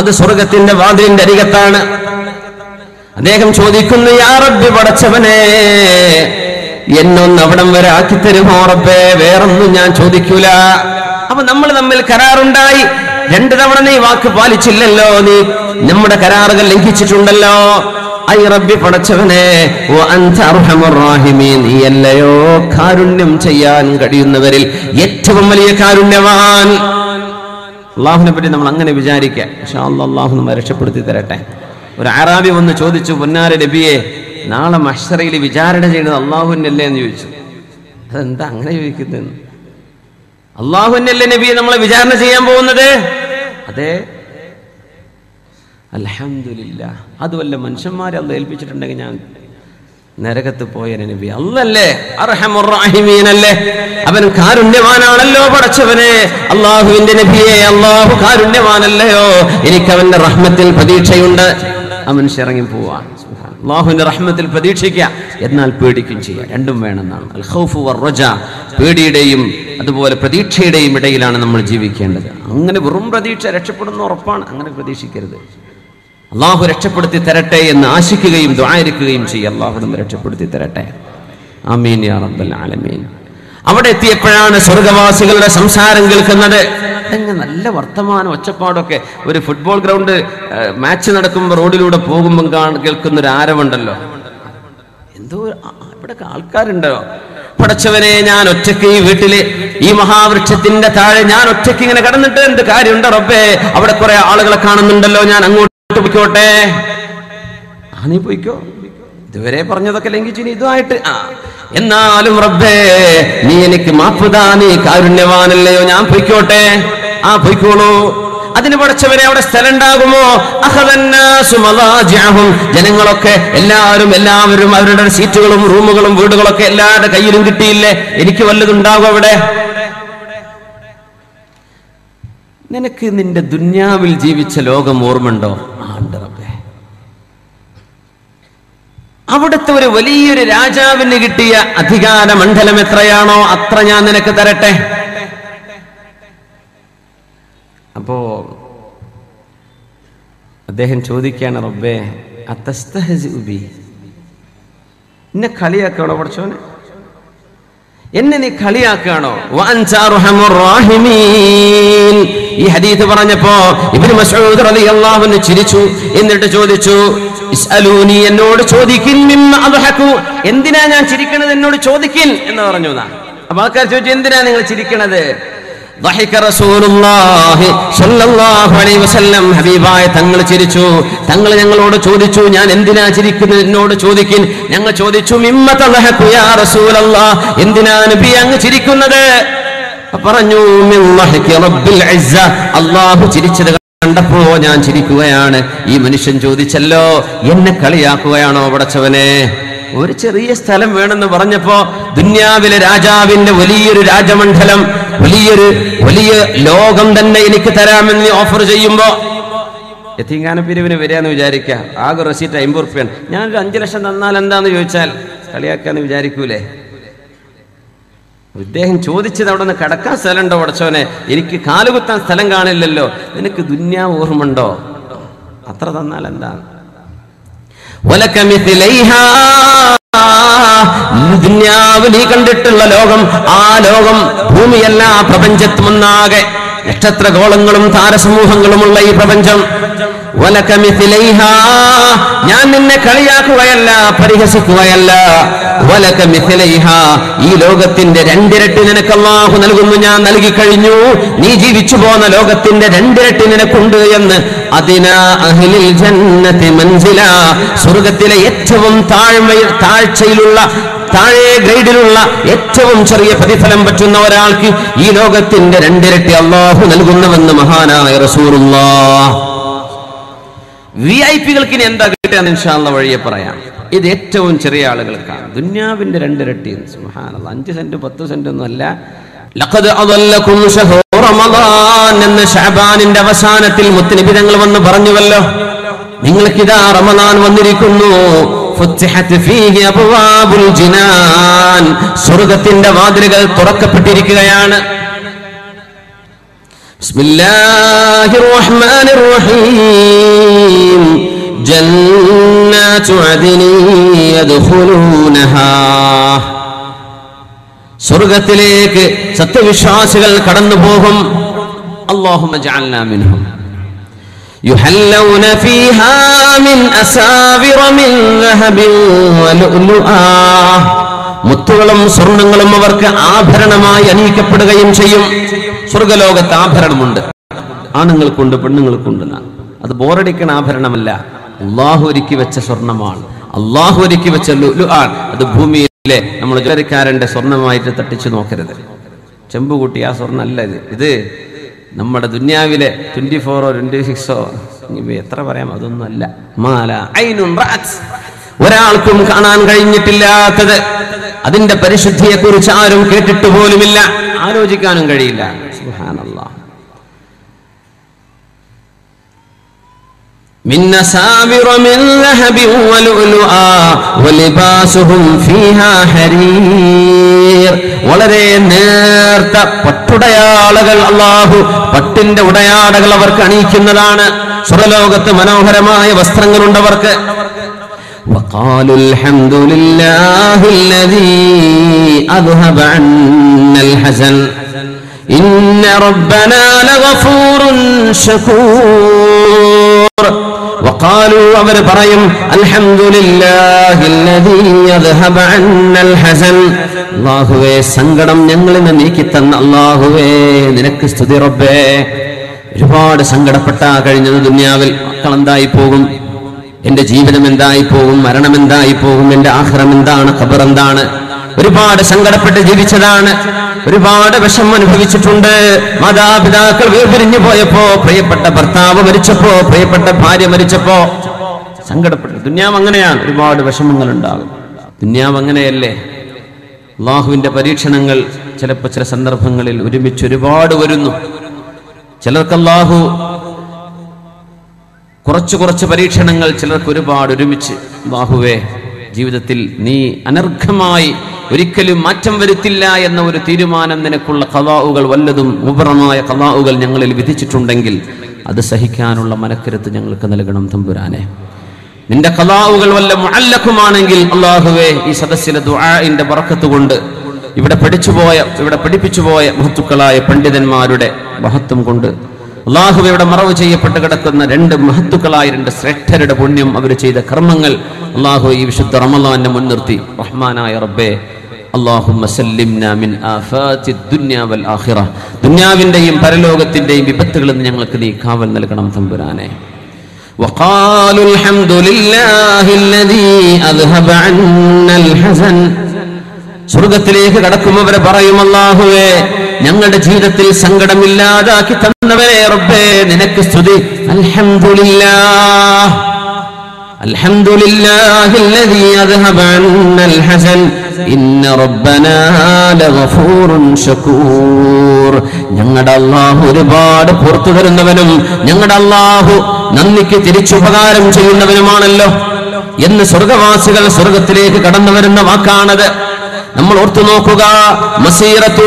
A: അത് സ്വർഗത്തിന്റെ വാതിലിന്റെ അരികത്താണ്. അദ്ദേഹം ചോദിക്കുന്നു യാ പടച്ചവനെ എന്നൊന്ന് അവിടം വരെ ആക്കി തരുമോ റബ്ബേ? വേറൊന്നും ഞാൻ ചോദിക്കൂല. അപ്പൊ നമ്മൾ തമ്മിൽ കരാറുണ്ടായി. രണ്ടു തവണ നീ വാക്ക് പാലിച്ചില്ലല്ലോ നീ. നമ്മുടെ കരാറുകൾ ലംഘിച്ചിട്ടുണ്ടല്ലോ. ഐ റബ്ബി പടച്ചവനെ നീയല്ലയോ കാരുണ്യം ചെയ്യാൻ കഴിയുന്നവരിൽ ഏറ്റവും വലിയ കാരുണ്യവാൻ. അള്ളാഹുവിനെ പറ്റി നമ്മൾ അങ്ങനെ വിചാരിക്കുക. പക്ഷെ അള്ളാഹു നമ്മെ രക്ഷപ്പെടുത്തി തരട്ടെ. ഒരു ആറാബി വന്ന് ചോദിച്ചു പൊന്നാര നബിയെ നാളെ മഷറയിൽ വിചാരണ ചെയ്യുന്നത് അള്ളാഹുവിനല്ലേ എന്ന് ചോദിച്ചു. അതെന്താ അങ്ങനെ ചോദിക്കുന്നതെന്ന്? അള്ളാഹുവിനല്ലേ നബിയെ നമ്മളെ വിചാരണ ചെയ്യാൻ പോകുന്നത്? അതെ. അലഹമില്ല അതുമല്ല മനുഷ്യന്മാരെ അല്ല ഏൽപ്പിച്ചിട്ടുണ്ടെങ്കിൽ ഞാൻ നരകത്ത് പോയ നബി. അല്ലല്ലേ അർഹമുറാഹിമീനല്ലേ അവൻ കാരുണ്യവാനാണല്ലോ പടച്ചവനെ. അള്ളാഹുവിന്റെ നബിയെ അള്ളാഹു കാരുണ്യവാനല്ലയോ? എനിക്ക് അവന്റെ റഹ്മത്തിൽ പ്രതീക്ഷയുണ്ട്. ആ മനുഷ്യ ഇറങ്ങി പോവാൻ അള്ളാഹുവിന്റെ റഹ്മത്തിൽ പ്രതീക്ഷിക്കുക. എന്നാൽ പേടിക്കും ചെയ്യുക രണ്ടും വേണമെന്നാണ്. അൽ ഖൗഫു വർ റജ പേടിയുടെയും അതുപോലെ പ്രതീക്ഷയുടെയും ഇടയിലാണ് നമ്മൾ ജീവിക്കേണ്ടത്. അങ്ങനെ വെറും പ്രതീക്ഷ രക്ഷപ്പെടുന്ന ഉറപ്പാണ്. അങ്ങനെ പ്രതീക്ഷിക്കരുത്. അള്ളാഹു രക്ഷപ്പെടുത്തി തരട്ടെ എന്ന് ആശിക്കുകയും ദ്വാരിക്കുകയും ചെയ്യുക അള്ളാഹു നമ്മെ രക്ഷപ്പെടുത്തി തരട്ടെ. ആമീൻ യാ റബ്ബൽ ആലമീൻ. അവിടെ എത്തിയപ്പോഴാണ് സ്വർഗവാസികളുടെ സംസാരം കേൾക്കുന്നത്. അതങ്ങ് നല്ല വർത്തമാനം ഒച്ചപ്പാടൊക്കെ. ഒരു ഫുട്ബോൾ ഗ്രൗണ്ട് മാച്ച് നടക്കുമ്പോൾ റോഡിലൂടെ പോകുമ്പോൾ കേൾക്കുന്ന ഒരു ആരവുണ്ടല്ലോ. എന്തോ ഇവിടെ ആൾക്കാരുണ്ടോ പടച്ചവനെ ഞാൻ ഒറ്റയ്ക്ക് ഈ വീട്ടിൽ ഈ മഹാവൃക്ഷത്തിന്റെ താഴെ ഞാൻ ഒറ്റയ്ക്ക് ഇങ്ങനെ കടന്നിട്ട് എന്ത് കാര്യമുണ്ട് റബ്ബേ? അവിടെ കുറെ ആളുകളെ കാണുന്നുണ്ടല്ലോ. ഞാൻ അങ്ങോട്ട് പോയിക്കോട്ടെ. ആ നീ പോയിക്കോ. ഇതുവരെ പറഞ്ഞതൊക്കെ ലംഘിച്ചു ഇനി ഇതുമായിട്ട്. ആ എന്നാലും റബ്ബേ നീ എനിക്ക് മാപ്പുതാ നീ കാരുണ്യവാനല്ലയോ. ഞാൻ പൊയ്ക്കോട്ടെ. ആ പൊയ്ക്കോളൂ. അതിന് പഠിച്ചവരെ അവിടെ സ്ഥലം ഉണ്ടാകുമോ ജനങ്ങളൊക്കെ എല്ലാവരും എല്ലാവരും അവരുടെ സീറ്റുകളും റൂമുകളും വീടുകളൊക്കെ എല്ലാവരുടെ കയ്യിലും കിട്ടിയില്ലേ? എനിക്ക് വല്ലതുണ്ടാകും അവിടെ? നിനക്ക് നിന്റെ ദുന്യാവിൽ ജീവിച്ച ലോകം ഓർമ്മണ്ടോ ആ, ഉണ്ട് റബ്ബേ. അവിടുത്തെ ഒരു വലിയൊരു രാജാവിന് കിട്ടിയ അധികാര മണ്ഡലം എത്രയാണോ അത്ര ഞാൻ നിനക്ക് തരട്ടെ. അപ്പോ അദ്ദേഹം ചോദിക്കാണ് റബ്ബേ അത്തസ്തഹി ഉബി എന്നെ കളിയാക്കണോ പഠിച്ചോനെ എന്നെ നീ കളിയാക്കുകയാണോ. ഈ ഹദീസ് പറഞ്ഞപ്പോ റളിയല്ലാഹു അൻഹു ചിരിച്ചു എന്നിട്ട് ചോദിച്ചു എന്നോട് ചോദിക്കിൻ എന്തിനാ ഞാൻ ചിരിക്കണത് എന്നോട് ചോദിക്കിൻ എന്ന് പറഞ്ഞു. അപ്പൊ ആൾക്കാർ ചോദിച്ചു എന്തിനാ നിങ്ങൾ ചിരിക്കണത് ഹബീബായ തങ്ങൾ ചിരിച്ചു. തങ്ങൾ ഞങ്ങളോട് ചോദിച്ചു ഞാൻ എന്തിനാ ചിരിക്കുന്നു? എന്നോട് ചോദിക്കൻ. ഞങ്ങൾ ചോദിച്ചു എന്തിനാ നബി അങ്ങ് ചിരിക്കുന്നത്? പറഞ്ഞു അള്ളാഹു ചിരിച്ചത് കണ്ടപ്പോ ഞാൻ ചിരിക്കുകയാണ്. ഈ മനുഷ്യൻ ചോദിച്ചല്ലോ എന്നെ കളിയാക്കുകയാണോ പടച്ചവനെ? ഒരു ചെറിയ സ്ഥലം വേണമെന്ന് പറഞ്ഞപ്പോ ദുന്യാവിലെ രാജാവിന്റെ വലിയൊരു രാജമണ്ഡലം വലിയൊരു വലിയ ലോകം തന്നെ എനിക്ക് തരാമെന്ന് ഓഫർ ചെയ്യുമ്പോ എത്തിങ്കാന പിരിവിന് വരികയെന്ന് വിചാരിക്കുക. ആകെ റെസീറ്റ് അമ്പത് റുപ്യാണ്. ഞാനൊരു അഞ്ചു ലക്ഷം തന്നാൽ എന്താന്ന് ചോദിച്ചാൽ കളിയാക്കാന്ന് വിചാരിക്കൂലേ? ഇദ്ദേഹം ചോദിച്ചത് അവിടെ നിന്ന് കിടക്കാൻ സ്ഥലമുണ്ടോ ഉടച്ചവനെ എനിക്ക് കാലുകുത്താൻ സ്ഥലം കാണില്ലല്ലോ. നിനക്ക് ദുന്യാവ് ഓർമ്മണ്ടോ അത്ര തന്നാൽ എന്താണ്. ദുന്യാവ് നീ കണ്ടിട്ടുള്ള ലോകം ആ ലോകം ഭൂമിയല്ല പ്രപഞ്ചത്തുമൊന്നാകെ നക്ഷത്രഗോളങ്ങളും താരസമൂഹങ്ങളുമുള്ള ഈ പ്രപഞ്ചം. ഞാൻ നിന്നെ കളിയാക്കുകയല്ല പരിഹസിക്കുകയല്ല. ഈ ലോകത്തിന്റെ രണ്ടിരട്ടി നിനക്ക് അള്ളാഹു നൽകുന്നു ഞാൻ നൽകി കഴിഞ്ഞു നീ ജീവിച്ചു പോന്ന ലോകത്തിന്റെ രണ്ടിരട്ടി നിനക്കുണ്ട് എന്ന് അതിനാ ജന്നത്തി സ്വർഗത്തിലെ ഏറ്റവും താഴ്മ താഴ്ചയിലുള്ള താഴെ ഗ്രേഡിലുള്ള ഏറ്റവും ചെറിയ പ്രതിഫലം പറ്റുന്ന ഒരാൾക്ക് ഈ ലോകത്തിന്റെ രണ്ടിരട്ടി അള്ളാഹു നൽകുന്നുവെന്ന് മഹാനായ റസൂറുള്ള വി ഐ പികൾക്ക് ഇനി എന്താ കിട്ടുക ഇൻഷാല്ല വഴിയെ പറയാം. ഇത് ഏറ്റവും ചെറിയ ആളുകൾക്കാണ്. ദുന്യാവിന്റെ രണ്ടിരട്ടി മഹാനല്ല അഞ്ച് സെന്റ് പത്ത് സെന്റ് ഒന്നും അല്ല. ഷാബാനിന്റെ അദല്ലകും ശഹ്റു റമളാൻ എന്ന ഷഅബാനിന്റെ അവസാനത്തിൽ മുത്തനിബിതങ്ങൾ വന്ന് പറഞ്ഞുവല്ലോ. നിങ്ങൾക്കിതാ റമദാൻ വന്നിരിക്കുന്നു. സ്വർഗത്തിന്റെ വാതിലുകൾ തുറക്കപ്പെട്ടിരിക്കുകയാണ്. സ്വർഗത്തിലേക്ക് സത്യവിശ്വാസികൾ കടന്നു പോകും അള്ളാഹുമ ജാലിനും يحلون فيها من أساور من ذهب ولؤلؤا മുത്തുകളും സ്വർണങ്ങളും അവർക്ക് ആഭരണമായി അണിയിക്കപ്പെടുകയും ചെയ്യും സ്വർഗലോകത്ത് ആഭരണമുണ്ട് ആണുങ്ങൾക്കുണ്ട് പെണ്ണുങ്ങൾക്കുണ്ട് എന്നാണ്. അത് ബോറടിക്കണ ആഭരണമല്ല അള്ളാഹു ഒരുക്കി വെച്ച സ്വർണമാണ് അള്ളാഹു ഒരുക്കി വെച്ച ലുലു ആണ് അത് ഭൂമിയിലെ നമ്മൾ ജോലിക്കാരന്റെ സ്വർണമായിട്ട് തട്ടിച്ചു നോക്കരുത് ചെമ്പ് കൂട്ടി ആ സ്വർണ്ണം അല്ല ഇത് ഇത് നമ്മുടെ ദുന്യാവിലെ ട്വന്റി ഫോറോ ട്വന്റി സിക്സോ എത്ര പറയാം അതൊന്നും അല്ല മാല ഐനുൻ റഅത്ത്. ഒരാൾക്കും കാണാൻ കഴിഞ്ഞിട്ടില്ലാത്തത് അതിന്റെ പരിശുദ്ധിയെ കുറിച്ച് ആരും കേട്ടിട്ട് പോലുമില്ല ആലോചിക്കാനും കഴിയില്ല സുബ്ഹാനല്ലാഹ് من نسابر من ذهب ولؤلؤا ولباسهم فيها حرير വളരെ നേർത്ത പട്ടുടയാളകൾ അള്ളാഹു പട്ടിന്റെ ഉടയാടകൾ അവർക്ക് അണിയിക്കുന്നതാണ് സ്വർലോകത്ത് മനോഹരമായ വസ്ത്രങ്ങളുണ്ട് അവർക്ക് وقالوا الحمد لله الذي أذهب عنا الحزن إن ربنا لغفور شكور وقالوا അവർ പറയും الحمد لله الذي أذهب عنا الحزن അല്ലാഹുവേ സങ്കടം ഞങ്ങളിൽ നിന്ന് നീക്കി തന്ന അല്ലാഹുവേ നിനക്ക് സ്തുതി റബ്ബേ ഒരുപാട് സങ്കടപ്പെട്ട കഴിഞ്ഞത് ദുന്യാവിൽ മക്കൾ എന്തായി പോകും എന്റെ ജീവിതം എന്തായി പോകും മരണം എന്തായി പോകും എന്റെ ആഹ്റം എന്താണ് ഖബർ എന്താണ് ഒരുപാട് സങ്കടപ്പെട്ട് ജീവിച്ചതാണ് ഒരുപാട് വിഷമം അനുഭവിച്ചിട്ടുണ്ട്. മാതാപിതാക്കൾ വേർപിരിഞ്ഞു പോയപ്പോ പ്രിയപ്പെട്ട ഭർത്താവ് മരിച്ചപ്പോ പ്രിയപ്പെട്ട ഭാര്യ മരിച്ചപ്പോ. സങ്കടപ്പെട്ടു. ദുന്യാവ് അങ്ങനെയാണ്. ഒരുപാട് വിഷമങ്ങൾ ഉണ്ടാകും ദുന്യാവ് അങ്ങനെയല്ലേ? അള്ളാഹുവിന്റെ പരീക്ഷണങ്ങൾ ചിലപ്പോൾ ചില സന്ദർഭങ്ങളിൽ ഒരുമിച്ച് ഒരുപാട് വരുന്നു. ചിലർക്ക് അള്ളാഹു കുറച്ച് കുറച്ച് പരീക്ഷണങ്ങൾ ചിലർക്ക് ഒരുപാട് ഒരുമിച്ച്. ബാഹുവേ ജീവിതത്തിൽ നീ അനർഘമായി ഒരിക്കലും മാറ്റം വരുത്തില്ല എന്ന ഒരു തീരുമാനം നിനക്കുള്ള കലാവുകൾ വല്ലതും ഉപറമായ കലാവുകൾ ഞങ്ങളിൽ വിധിച്ചിട്ടുണ്ടെങ്കിൽ അത് സഹിക്കാനുള്ള മനക്കരുത്ത് ഞങ്ങൾക്ക് നൽകണം തമ്പുരാനെ. നിന്റെ കലാവുകൾ വല്ല മുഅല്ലഖുമാണെങ്കിൽ അള്ളാഹുവേ ഈ സദസ്സിലെ ദുആഇന്റെ ബറക്കത്ത് കൊണ്ട് ഇവിടെ പഠിച്ചുപോയ ഇവിടെ പഠിപ്പിച്ചുപോയ മഹത്തുക്കളായ പണ്ഡിതന്മാരുടെ മഹത്വം കൊണ്ട് അള്ളാഹു ഇവിടെ മറവ് ചെയ്യപ്പെട്ട് കിടക്കുന്ന രണ്ട് മഹത്തുക്കളായ രണ്ട് ശ്രേഷ്ഠരുടെ പുണ്യം അവർ ചെയ്ത കർമ്മങ്ങൾ അള്ളാഹു ഈ വിശുദ്ധ റമലാനെ മുൻനിർത്തി. റഹ്മാനായ റബ്ബേ اللهم سلمنا من آفات الدنيا والآخرة ദുനിയാവിന്റെയും പരലോകത്തിന്റെയും വിപത്തുകളിൽ നിന്ന് ഞങ്ങൾക്ക് നീ കാവൽ നൽകണം തമ്പുരാനെ وقالوا الحمد لله الذي أذهب عنا الحزن സ്വർഗത്തിലേക്ക് കടക്കുമവരെ പറയും അല്ലാഹുവേ ഞങ്ങളുടെ ജീവിതത്തിൽ സങ്കടമില്ലാതാക്കി തന്നവരെ റബ്ബേ നിനക്ക് സ്തുതി അൽഹംദുലില്ലാഹ് الحمد لله الذي أذهب ഇന്ന ഷക്കൂർ ഞങ്ങളുടെ അള്ളാഹു ഒരുപാട് പുറത്തു തരുന്നവനും ഞങ്ങളുടെ അള്ളാഹു നന്ദിക്ക് തിരിച്ചുപകാരം ചെയ്യുന്നവനുമാണല്ലോ എന്ന് സ്വർഗവാസികൾ സ്വർഗത്തിലേക്ക് കടന്നു വരുന്ന വാക്കാണത്. നമ്മൾ ഓർത്തു നോക്കുക മസീറത്തു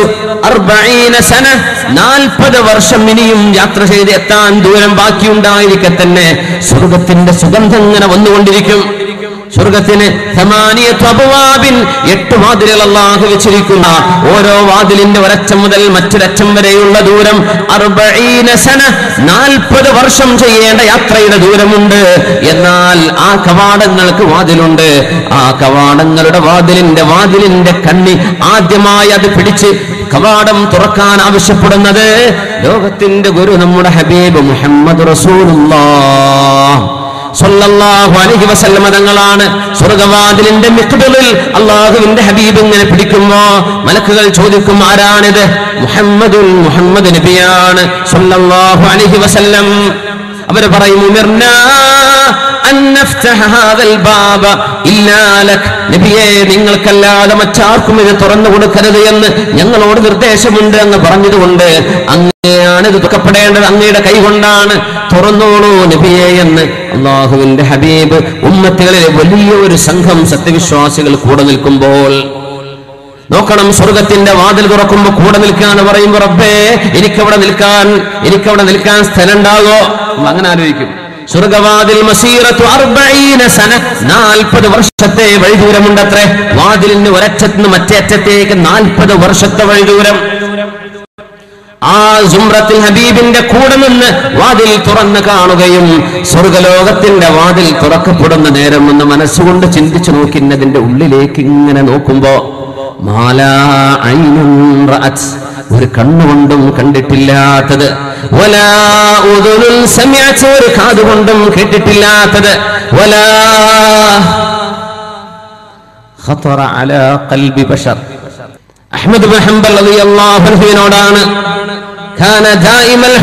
A: സന നാൽപ്പത് വർഷം ഇനിയും യാത്ര ചെയ്ത് എത്താൻ ദൂരം ബാക്കിയുണ്ടായിരിക്കെ തന്നെ സ്വർഗത്തിന്റെ സുഗന്ധം ഇങ്ങനെ വന്നുകൊണ്ടിരിക്കും. സ്വർഗത്തിന് എട്ട് വാതിലുകൾ അല്ലാഹു വെച്ചിരിക്കുന്ന ഓരോ വാതിലിന്റെ ഒരറ്റം മുതൽ മറ്റൊരച്ചം വരെയുള്ള ദൂരം സന നാൽപ്പത് വർഷം ചെയ്യേണ്ട യാത്രയുടെ ദൂരമുണ്ട്. എന്നാൽ ആ കവാടങ്ങൾക്ക് വാതിലുണ്ട്. ആ കവാടങ്ങളുടെ വാതിലിന്റെ വാതിലിന്റെ കണ്ണി ആദ്യമായി അത് പിടിച്ച് കവാടം തുറക്കാൻ ആവശ്യപ്പെടുന്നത് ലോകത്തിന്റെ ഗുരു നമ്മുടെ ഹബീബ് മുഹമ്മദ് റസൂലുള്ളാഹ്. സ്വല്ലല്ലാഹു അലൈഹി വസല്ലമ തങ്ങളാണ്. സ്വർഗവാതിലിന്റെ മിഖ്ബലിൽ അള്ളാഹുവിന്റെ ഹബീബ് ഇങ്ങനെ പിടിക്കുമ്പോ മലക്കുകൾ ചോദിക്കും ആരാണിത്? മുഹമ്മദുൽ മുഹമ്മദ് നബിയാണ്. സല്ലല്ലാഹു അലൈഹി വസല്ലം. അവർ പറയും ഉമിർനാ നിങ്ങൾക്കല്ലാതെ മറ്റാർക്കും ഇത് തുറന്നു കൊടുക്കരുത് എന്ന് ഞങ്ങളോട് നിർദ്ദേശമുണ്ട് എന്ന് പറഞ്ഞതുകൊണ്ട് അങ്ങനെയാണ് ഇത് ദുഃഖപ്പെടേണ്ടത് അങ്ങയുടെ കൈകൊണ്ടാണ് തുറന്നോളൂ നബിയെ എന്ന് അള്ളാഹുവിന്റെ ഹബീബ് ഉമ്മത്തുകളിലെ വലിയ ഒരു സംഘം സത്യവിശ്വാസികൾ കൂടെ നിൽക്കുമ്പോൾ നോക്കണം സ്വർഗത്തിന്റെ വാതിൽ തുറക്കുമ്പോ കൂടെ നിൽക്കാന്ന് പറയുമ്പോ റബ്ബേ എനിക്കവിടെ നിൽക്കാൻ എനിക്കവിടെ നിൽക്കാൻ സ്ഥലം ഉണ്ടാകോ അങ്ങനെ ആലോചിക്കും. സ്വർഗവാതിൽ മസീറത്തു അർബഈന സന നാൽപ്പത് വർഷത്തെ വഴിദൂരമുണ്ടത്രേ. വാതിലിന് ഒരറ്റത്തുനിന്ന് മറ്റേ അറ്റത്തേക്ക് നാൽപ്പത് വർഷത്തെ വഴിദൂരം. ആ സുമ്രത്തിൽ ഹബീബിന്റെ കൂടെ നിന്ന് വാതിൽ തുറന്നു കാണുകയും സ്വർഗലോകത്തിന്റെ വാതിൽ തുറക്കപ്പെടുന്ന നേരം ഒന്ന് മനസ്സുകൊണ്ട് ചിന്തിച്ചു നോക്കുന്നതിന്റെ ഉള്ളിലേക്ക് ഇങ്ങനെ നോക്കുമ്പോ ഒരു കണ്ണുകൊണ്ടും കണ്ടിട്ടില്ലാത്തത്. ഒരു കാതുകൊണ്ടും കേട്ടിട്ടില്ലാത്തത്. വലാ ബഹംബൽ അലി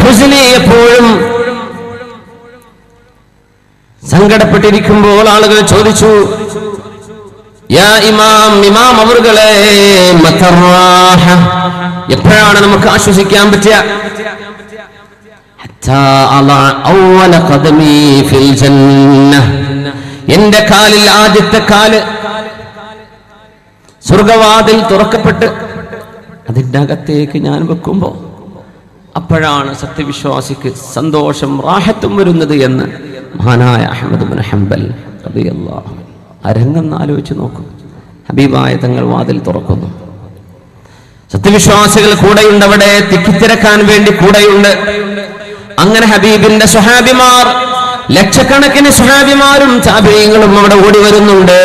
A: ഹുസ്നി എപ്പോഴും സങ്കടപ്പെട്ടിരിക്കുമ്പോൾ ആളുകൾ ചോദിച്ചു യാ. എപ്പോഴാണ് നമുക്ക് ആശ്വസിക്കാൻ ജന്ന. എന്റെ കാലിൽ ആദ്യത്തെ കാൽ സ്വർഗവാതിൽ തുറക്കപ്പെട്ട് അതിന്റെ അകത്തേക്ക് ഞാൻ വെക്കുമ്പോൾ അപ്പോഴാണ് സത്യവിശ്വാസിക്ക് സന്തോഷം റാഹത്തും വരുന്നത് എന്ന് മഹാനായ അഹമ്മദ് ബിൻ ഹംബൽ. അരങ്ങെന്ന് ആലോചിച്ച് നോക്കും. ഹബീബായ തങ്ങൾ വാതിൽ തുറക്കുന്നു. സത്യവിശ്വാസികൾ കൂടെയുണ്ട് അവിടെ തിക്കിത്തിരക്കാൻ വേണ്ടി കൂടെയുണ്ട്. അങ്ങനെ ഹബീബിന്റെ സുഹാബിമാർ ലക്ഷക്കണക്കിന് സുഹാബിമാരും ചാബിയങ്ങളും അവിടെ ഓടി വരുന്നുണ്ട്.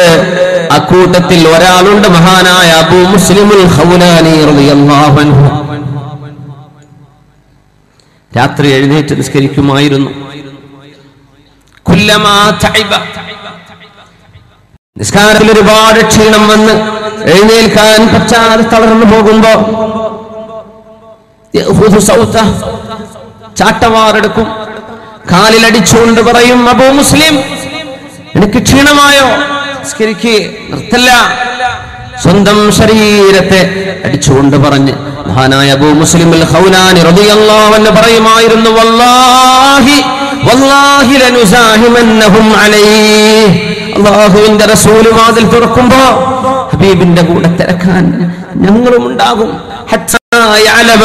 A: അക്കൂട്ടത്തിൽ ഒരാളുണ്ട് മഹാനായ അബൂ മുസ്ലിമുൽ രാത്രി എഴുന്നേറ്റ് നിസ്കരിക്കുമായിരുന്നു. നിസ്കാരത്തിൽ ഒരുപാട് ക്ഷീണം വന്ന് എഴുന്നേൽക്കാൻ പറ്റാതെ തളർന്നു പോകുമ്പോ. ചാട്ടവാറെടുക്കും കാലിലടിച്ചുകൊണ്ട് പറയും അബൂ മുസ്ലിം എനിക്ക് ക്ഷീണമായോ നിസ്കരിക്ക് നിർത്തല്ല. സ്വന്തം ശരീരത്തെ അടിച്ചുകൊണ്ട് പറഞ്ഞ് മഹാനായ അബൂ മുസ്ലിം അൽ ഖൗലാനി റളിയല്ലാഹു അൻഹു പറയുമായിരുന്നു വല്ലാഹി വല്ലാഹി ലനുസാഹിമന്നഹും അലൈഹി. അള്ളാഹുവിന്റെ റസൂൽ വാതിൽ തുറക്കുമ്പോ ഹബീബിന്റെ കൂടെ തിരക്കാൻ ഞങ്ങളും ഉണ്ടാകും. ഹത്താ യഅലമ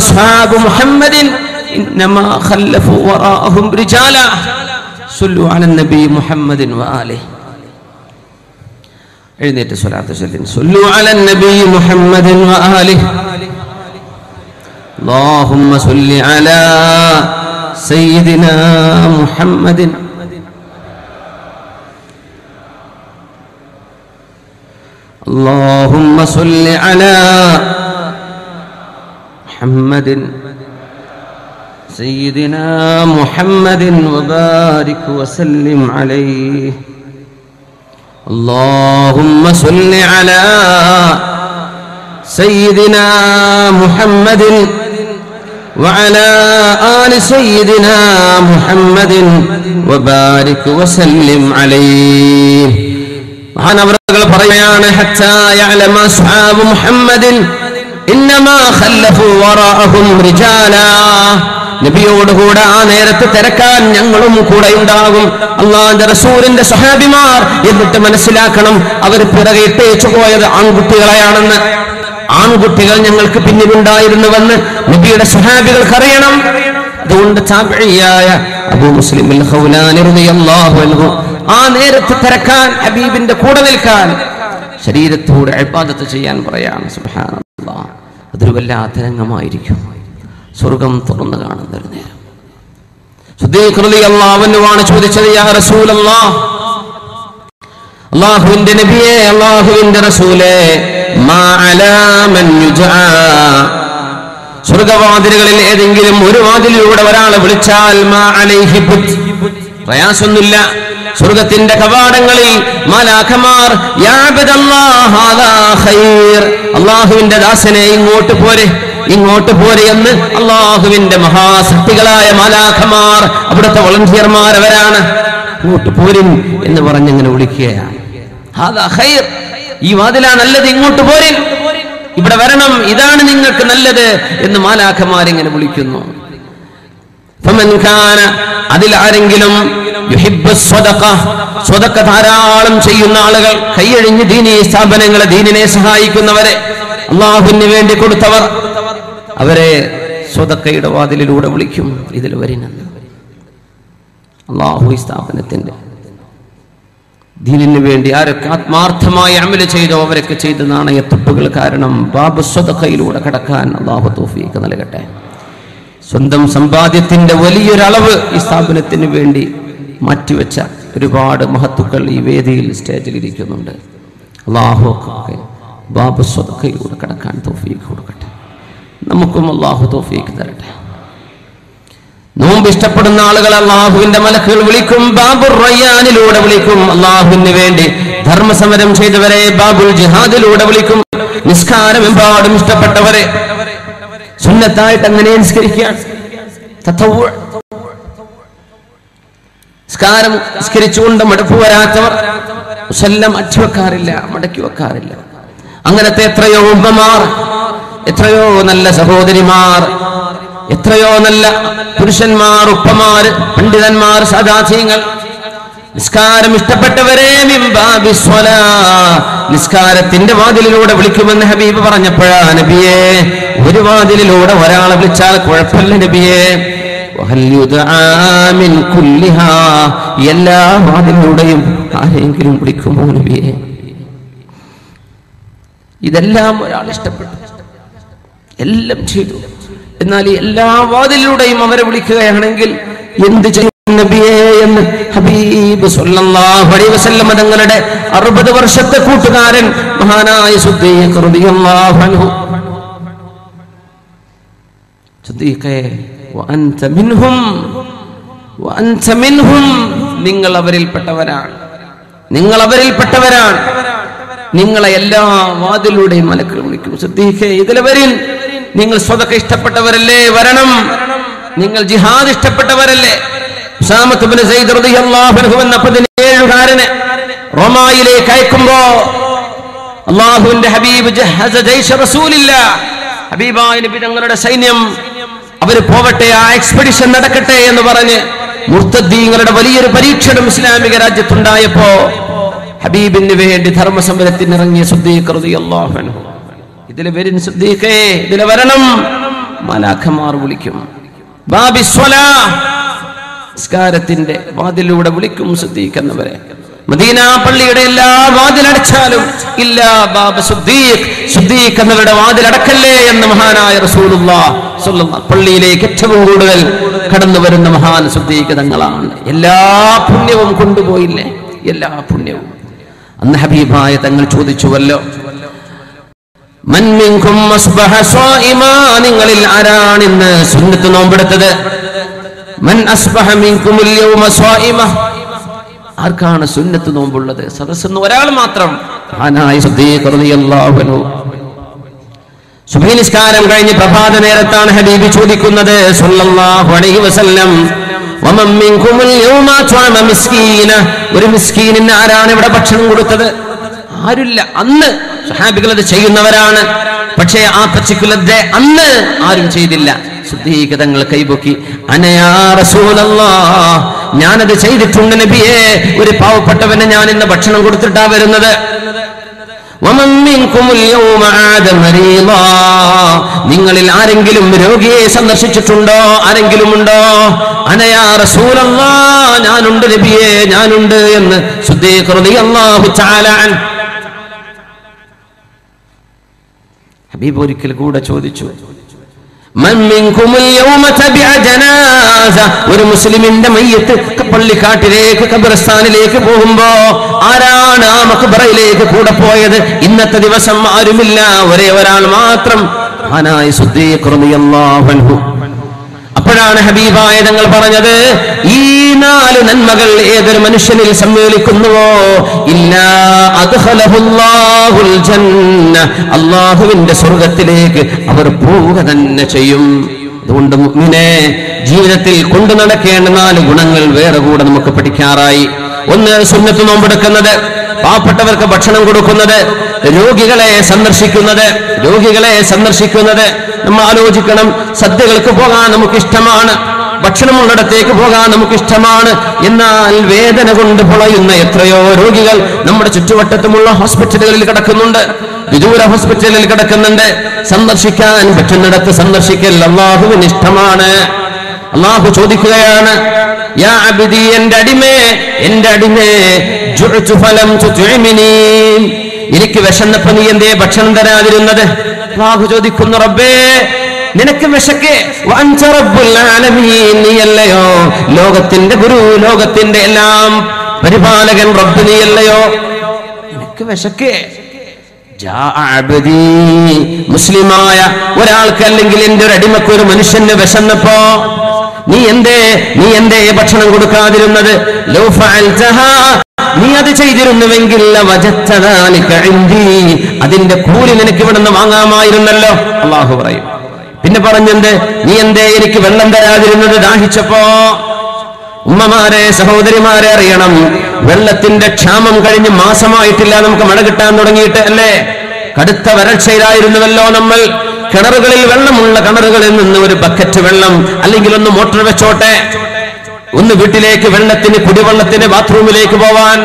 A: അസ്ഹാബു മുഹമ്മദിൻ ഇന്നമാ ഖല്ലഫു വറാഅഹും റിജാല. സല്ലു നബി മുഹമ്മദിൻ വആലിഹി എഴുന്നേറ്റ് സ്വലാത്ത് ചൊല്ലിൻ സല്ലു അല നബി മുഹമ്മദിൻ വആലിഹി اللهم صل على سيدنا محمد اللهم صل على محمد سيدنا محمد وبارك وسلم عليه اللهم صل على سيدنا محمد وعلى آل سيدنا محمد وبارك وسلم عليه മഹാനവറുകൾ പറയുകയാണ് حتى يعلم أصحاب محمد إنما خلفوا وراءهم رجالا നബിയോടുകൂടെ ആ നേരത്ത് തിരക്കാൻ ഞങ്ങളും കൂടെ ഉണ്ടാകും. അള്ളാന്റെ റസൂലിന്റെ സഹാബിമാർ എന്നിട്ട് മനസ്സിലാക്കണം അവർ പിറകെ ഇട്ടേച്ചു പോയത് ആൺകുട്ടികളെയാണെന്ന്. ആൺകുട്ടികൾ ഞങ്ങൾക്ക് പിന്നിലുണ്ടായിരുന്നുവെന്ന് നബിയുടെ സഹാബികൾക്ക് അറിയണം. അതുകൊണ്ട് താബിഴിയായ അബൂ ആ നേരത്ത് തിരക്കാൻ ഹബീബിന്റെ കൂടെ നിൽക്കാൻ ശരീരത്തോടെ ഇബാദത്ത് ചെയ്യാൻ പറയാണ് സുബ്ഹാനല്ലാഹ് അതൊരു വല്ല രംഗമായിരിക്കും. സ്വർഗം തുറന്നു കാണുന്ന ഒരു നേരം റളിയല്ലാഹുവിനുമാണ് ചോദിച്ചത് അള്ളാഹുവിന്റെ നബിയെ അള്ളാഹുവിന്റെ റസൂലെ സ്വർഗവാതിലുകളിൽ ഏതെങ്കിലും ഒരു വാതിലിലൂടെ ഒരാളെ വിളിച്ചാൽ പ്രയാസൊന്നുമില്ല സ്വർഗത്തിന്റെ കവാടങ്ങളിൽ മാലാഖമാർ. അള്ളാഹുവിന്റെ ദാസനെ ഇങ്ങോട്ട് പോരെ. ഇങ്ങോട്ട് പോരെ എന്ന് അള്ളാഹുവിന്റെ മഹാശക്തികളായ മാലാഖമാർ അവിടുത്തെ വളണ്ടിയർമാർ അവരാണ്. ഇങ്ങോട്ട് പോരും എന്ന് പറഞ്ഞങ്ങനെ വിളിക്കുകയാണ്. ഈ വാതിലാ നല്ലത് ഇങ്ങോട്ട് പോരിൻ. ഇവിടെ വരണം ഇതാണ് നിങ്ങൾക്ക് നല്ലത് എന്ന് മാലാഖമാരിങ്ങനെ വിളിക്കുന്നു. അതിൽ ആരെങ്കിലും സ്വദഖ ധാരാളം ചെയ്യുന്ന ആളുകൾ കൈയഴിഞ്ഞ് ദീനീ സ്ഥാപനങ്ങളെ ദീനിനെ സഹായിക്കുന്നവരെ അള്ളാഹുവിന് വേണ്ടി കൊടുത്തവർ അവരെ സ്വതക്കയുടെ വാതിലിലൂടെ വിളിക്കും. ഇതിൽ വരിനെന്ന് അള്ളാഹു സ്ഥാപനത്തിന്റെ ദീനിന് വേണ്ടി ആരൊക്കെ ആത്മാർത്ഥമായി അമൽ ചെയ്തോ അവരൊക്കെ ചെയ്ത നാണയത്തുപ്പുകൾ കാരണം ബാബു സ്വതക്കയിലൂടെ കടക്കാൻ അള്ളാഹു തോഫീക്ക് നൽകട്ടെ. സ്വന്തം സമ്പാദ്യത്തിന്റെ വലിയൊരളവ് ഈ സ്ഥാപനത്തിന് വേണ്ടി മാറ്റിവെച്ച ഒരുപാട് മഹത്തുക്കൾ ഈ വേദിയിൽ സ്റ്റേജിൽ ഇരിക്കുന്നുണ്ട്. അള്ളാഹു ഒക്കെ ബാബു സ്വതക്കയിലൂടെ കടക്കാൻ തോഫീക്ക് കൊടുക്കട്ടെ. നമുക്കും അള്ളാഹു തോഫീക്ക് തരട്ടെ. നോമ്പ് ഇഷ്ടപ്പെടുന്ന ആളുകൾ അള്ളാഹുവിന്റെ മലക്കുകൾ വിളിക്കും ബാബുർ റയ്യാനിലൂടെ വിളിക്കും. അള്ളാഹുവിന് വേണ്ടി ധർമ്മസമരം ചെയ്തവരെ ബാബുൽ ജിഹാദിലൂടെ വിളിക്കും. നിസ്കാരം എമ്പാടും ഇഷ്ടപ്പെട്ടവരെ സുന്നത്തായിട്ട് അങ്ങനെ നിസ്കരിക്കുകയാണ്. നിസ്കാരം നിസ്കരിച്ചുകൊണ്ട് മടുപ്പ് വരാത്തവർ മുസല്ലം അടിവെക്കാറില്ല മടക്കി വെക്കാറില്ല. അങ്ങനത്തെ എത്രയോ ഉമ്മമാർ എത്രയോ നല്ല സഹോദരിമാർ എത്രയോ നല്ല പുരുഷന്മാർ ഉപ്പമാർ പണ്ഡിതന്മാർ സദാശയങ്ങൾ നിസ്കാരം ഇഷ്ടപ്പെട്ടവരെ നിസ്കാരത്തിന്റെ വാതിലിലൂടെ വിളിക്കുമെന്ന് ഹബീബ് പറഞ്ഞപ്പോഴാ നബിയെ ഒരു വാതിലിലൂടെ ഒരാളെ വിളിച്ചാൽ കുഴപ്പമില്ല നബിയെ. എല്ലാ വാതിലൂടെയും ആരെങ്കിലും വിളിക്കുമോ നബിയെ? ഇതെല്ലാം ഒരാൾ ഇഷ്ടപ്പെട്ടു. എല്ലാം ചെയ്തു. എന്നാൽ എല്ലാ വാതിലൂടെയും അവരെ വിളിക്കുകയാണെങ്കിൽ എന്ത് ചെയ്യും നബിയേ എന്ന് ഹബീബ് വസല്ലം തങ്ങളുടെ അറുപത് വർഷത്തെ കൂട്ടുകാരൻ മഹാനായ നിങ്ങൾ അവരിൽപ്പെട്ടവരാണ്. നിങ്ങൾ അവരിൽപ്പെട്ടവരാണ്. നിങ്ങളെ എല്ലാ വാതിലൂടെയും മലക്കൾ വിളിക്കും. സിദ്ദീഖേ ഇതിലെ വരിൻ നിങ്ങൾ സ്വതക്ക ഇഷ്ടപ്പെട്ടവരല്ലേ? വരണം. നിങ്ങൾ ജിഹാദ് ഇഷ്ടപ്പെട്ടവരല്ലേ? എന്ന പതിനേഴുകാരനെ റോമായിലേക്ക് അയക്കുമ്പോ അള്ളാഹുവിന്റെ ഹബീബ് ഹബീബായ നബി തങ്ങളുടെ സൈന്യം അവർ പോവട്ടെ ആ എക്സ്പെഡിഷൻ നടക്കട്ടെ എന്ന് പറഞ്ഞ് മുർത്തദ്ദീങ്ങളുടെ വലിയൊരു പരീക്ഷണം ഇസ്ലാമിക രാജ്യത്തുണ്ടായപ്പോ ഹബീബിന് വേണ്ടി ധർമ്മസമരത്തിന് ഇറങ്ങിയ സുദ്ദീഖ് റളിയല്ലാഹു ഇതിലെ വരും സുദ്ദീഖേ ഇതിൽ വരണം. മലാഖമാർ വിളിക്കും. നിസ്കാരത്തിന്റെ വാതിലൂടെ വിളിക്കും സുദ്ദീഖ് എന്നവരെ. മദീന പള്ളിയുടെ എല്ലാ വാതിലടച്ചാലും ഇല്ല ബാബ സുദ്ദീഖ്. സുദ്ദീഖ് എന്നവരുടെ വാതിലടക്കല്ലേ എന്ന് മഹാനായ റസൂലുള്ള പള്ളിയിലേക്ക് ഏറ്റവും കൂടുതൽ കടന്നു വരുന്ന മഹാൻ സുദ്ദീഖ് തങ്ങളാണ്. എല്ലാ പുണ്യവും കൊണ്ടുപോയില്ലേ? എല്ലാ പുണ്യവും. അന്ന് ഹബീബായ തങ്ങൾ ചോദിച്ചുവല്ലോ നിങ്ങളിൽ ആരാണ് ഇന്ന് സുന്നത്ത് നോമ്പെടുത്തത്? ആർക്കാണ് സുന്നത്ത് നോമ്പുള്ളത്? സദസ്സെന്ന് ഒരാൾ മാത്രം. സുഭീനിസ്കാരം കഴിഞ്ഞ് പ്രഭാത നേരത്താണ് ഹബീബി ചോദിക്കുന്നത് ഒരു മിസ്കീനിന് ആരാണ് ഇവിടെ ഭക്ഷണം കൊടുത്തത്? ആരുമില്ല. അന്ന് സഹാബികൾ അത് ചെയ്യുന്നവരാണ്. പക്ഷേ ആ പർട്ടിക്കുലർ അന്ന് ആരും ചെയ്തില്ല. ശുദ്ധീകതങ്ങൾ കൈപൊക്കി ഞാനത് ചെയ്തിട്ടുണ്ട് നബിയേ ഒരു പാവപ്പെട്ടവന് ഞാൻ ഇന്ന് ഭക്ഷണം കൊടുത്തിട്ടാ വരുന്നത്. നിങ്ങളിൽ ആരെങ്കിലും രോഗിയെ സന്ദർശിച്ചിട്ടുണ്ടോ? ആരെങ്കിലും ഉണ്ടോ? അനയാ ഞാനുണ്ട് നബിയെ ഞാനുണ്ട് എന്ന് ശുദ്ധീകൃതി അള്ളാഹു തആല അൻഹു ഹബീബ് ഒരിക്കൽ കൂടെ ചോദിച്ചു ഒരു മുസ്ലിമിന്റെ മയ്യത്ത് പള്ളിക്കാട്ടിലേക്ക് ഖബർസ്ഥാനിലേക്ക് പോകുമ്പോ ആരാണ് ആ മക്ബറയിലേക്ക് കൂടെ പോയത്? ഇന്നത്തെ ദിവസം ആരുമില്ല ഒരേ ഒരാൾ മാത്രം. സുദ്ദീഖ് അപ്പോഴാണ് ഹബീബായ തങ്ങൾ പറഞ്ഞത് ഈ നാല് നന്മകൾ ഏതൊരു മനുഷ്യനിൽ സമ്മേളിക്കുന്നുവോ ഇല്ലാ അള്ളാഹുവിന്റെ സ്വർഗത്തിലേക്ക് അവർ പോവുക തന്നെ ചെയ്യും. അതുകൊണ്ട് മുഗ്മിനെ ജീവിതത്തിൽ കൊണ്ടു നടക്കേണ്ട നാല് ഗുണങ്ങൾ വേറെ കൂടെ നമുക്ക് പഠിക്കാറായി. ഒന്ന് സുന്നത്ത് നോമ്പെടുക്കുന്നത് പാവപ്പെട്ടവർക്ക് ഭക്ഷണം കൊടുക്കുന്നത് രോഗികളെ സന്ദർശിക്കുന്നത് രോഗികളെ സന്ദർശിക്കുന്നത്. നമ്മൾ ആലോചിക്കണം സദ്യകൾക്ക് പോകാൻ നമുക്ക് ഇഷ്ടമാണ് ഭക്ഷണമുള്ളിടത്തേക്ക് പോകാൻ നമുക്ക് ഇഷ്ടമാണ് എന്നാൽ വേദന കൊണ്ട് പൊളയുന്ന എത്രയോ രോഗികൾ നമ്മുടെ ചുറ്റുവട്ടത്തുമുള്ള ഹോസ്പിറ്റലുകളിൽ കിടക്കുന്നുണ്ട്. വിദൂര ഹോസ്പിറ്റലിൽ കിടക്കുന്നുണ്ട്. സന്ദർശിക്കാൻ പറ്റുന്നിടത്ത് സന്ദർശിക്കൽ അള്ളാഹുവിന് ഇഷ്ടമാണ്. അള്ളാഹു ചോദിക്കുകയാണ് യാ അബിദി എന്റെ അടിമേ എന്റെ അടിമേ ഫലം എനിക്ക് വിശന്നപ്പോ നീ എന്തേ ഭക്ഷണം തരാതിരുന്നത്? അള്ളാഹു ചോദിക്കുന്നു റബ്ബേ നിനക്ക് വിശക്ക്. നീയല്ലയോ? ലോകത്തിന്റെ ഗുരു ലോകത്തിന്റെ എല്ലാം. പരിപാലകൻ റബ്ബ് നീയല്ലയോ? നിനക്ക് വിശക്ക്. മുസ്ലിമായ ഒരാൾക്ക് അല്ലെങ്കിൽ എന്റെ ഒരു അടിമക്ക് ഒരു മനുഷ്യന് വിശന്നപ്പോ നീ എന്തേ? നീ എന്തേ ഭക്ഷണം കൊടുക്കാതിരുന്നത്? നീ അത് ചെയ്തിരുന്നുവെങ്കിൽ. അതിന്റെ കൂലി നിനക്ക് ഇവിടെ നിന്ന് വാങ്ങാമായിരുന്നല്ലോ. അള്ളാഹു പറയും. പിന്നെ പറഞ്ഞെന്ത്? നീ എന്തേ? എനിക്ക് വെള്ളം തരാതിരുന്നത് ദാഹിച്ചപ്പോ? ഉമ്മമാരെ സഹോദരിമാരെ അറിയണം. വെള്ളത്തിന്റെ ക്ഷാമം കഴിഞ്ഞ് മാസമായിട്ടില്ല നമുക്ക് മഴ കിട്ടാൻ തുടങ്ങിയിട്ട് അല്ലേ? കടുത്ത വരൾച്ചയിലായിരുന്നുവല്ലോ നമ്മൾ. കിണറുകളിൽ വെള്ളമുള്ള കിണറുകളിൽ നിന്ന് ഒരു ബക്കറ്റ് വെള്ളം അല്ലെങ്കിൽ ഒന്ന് മോട്ടോർ വെച്ചോട്ടെ. ഒന്ന് വീട്ടിലേക്ക് വെള്ളത്തിന് കുടിവെള്ളത്തിന് ബാത്റൂമിലേക്ക് പോവാൻ.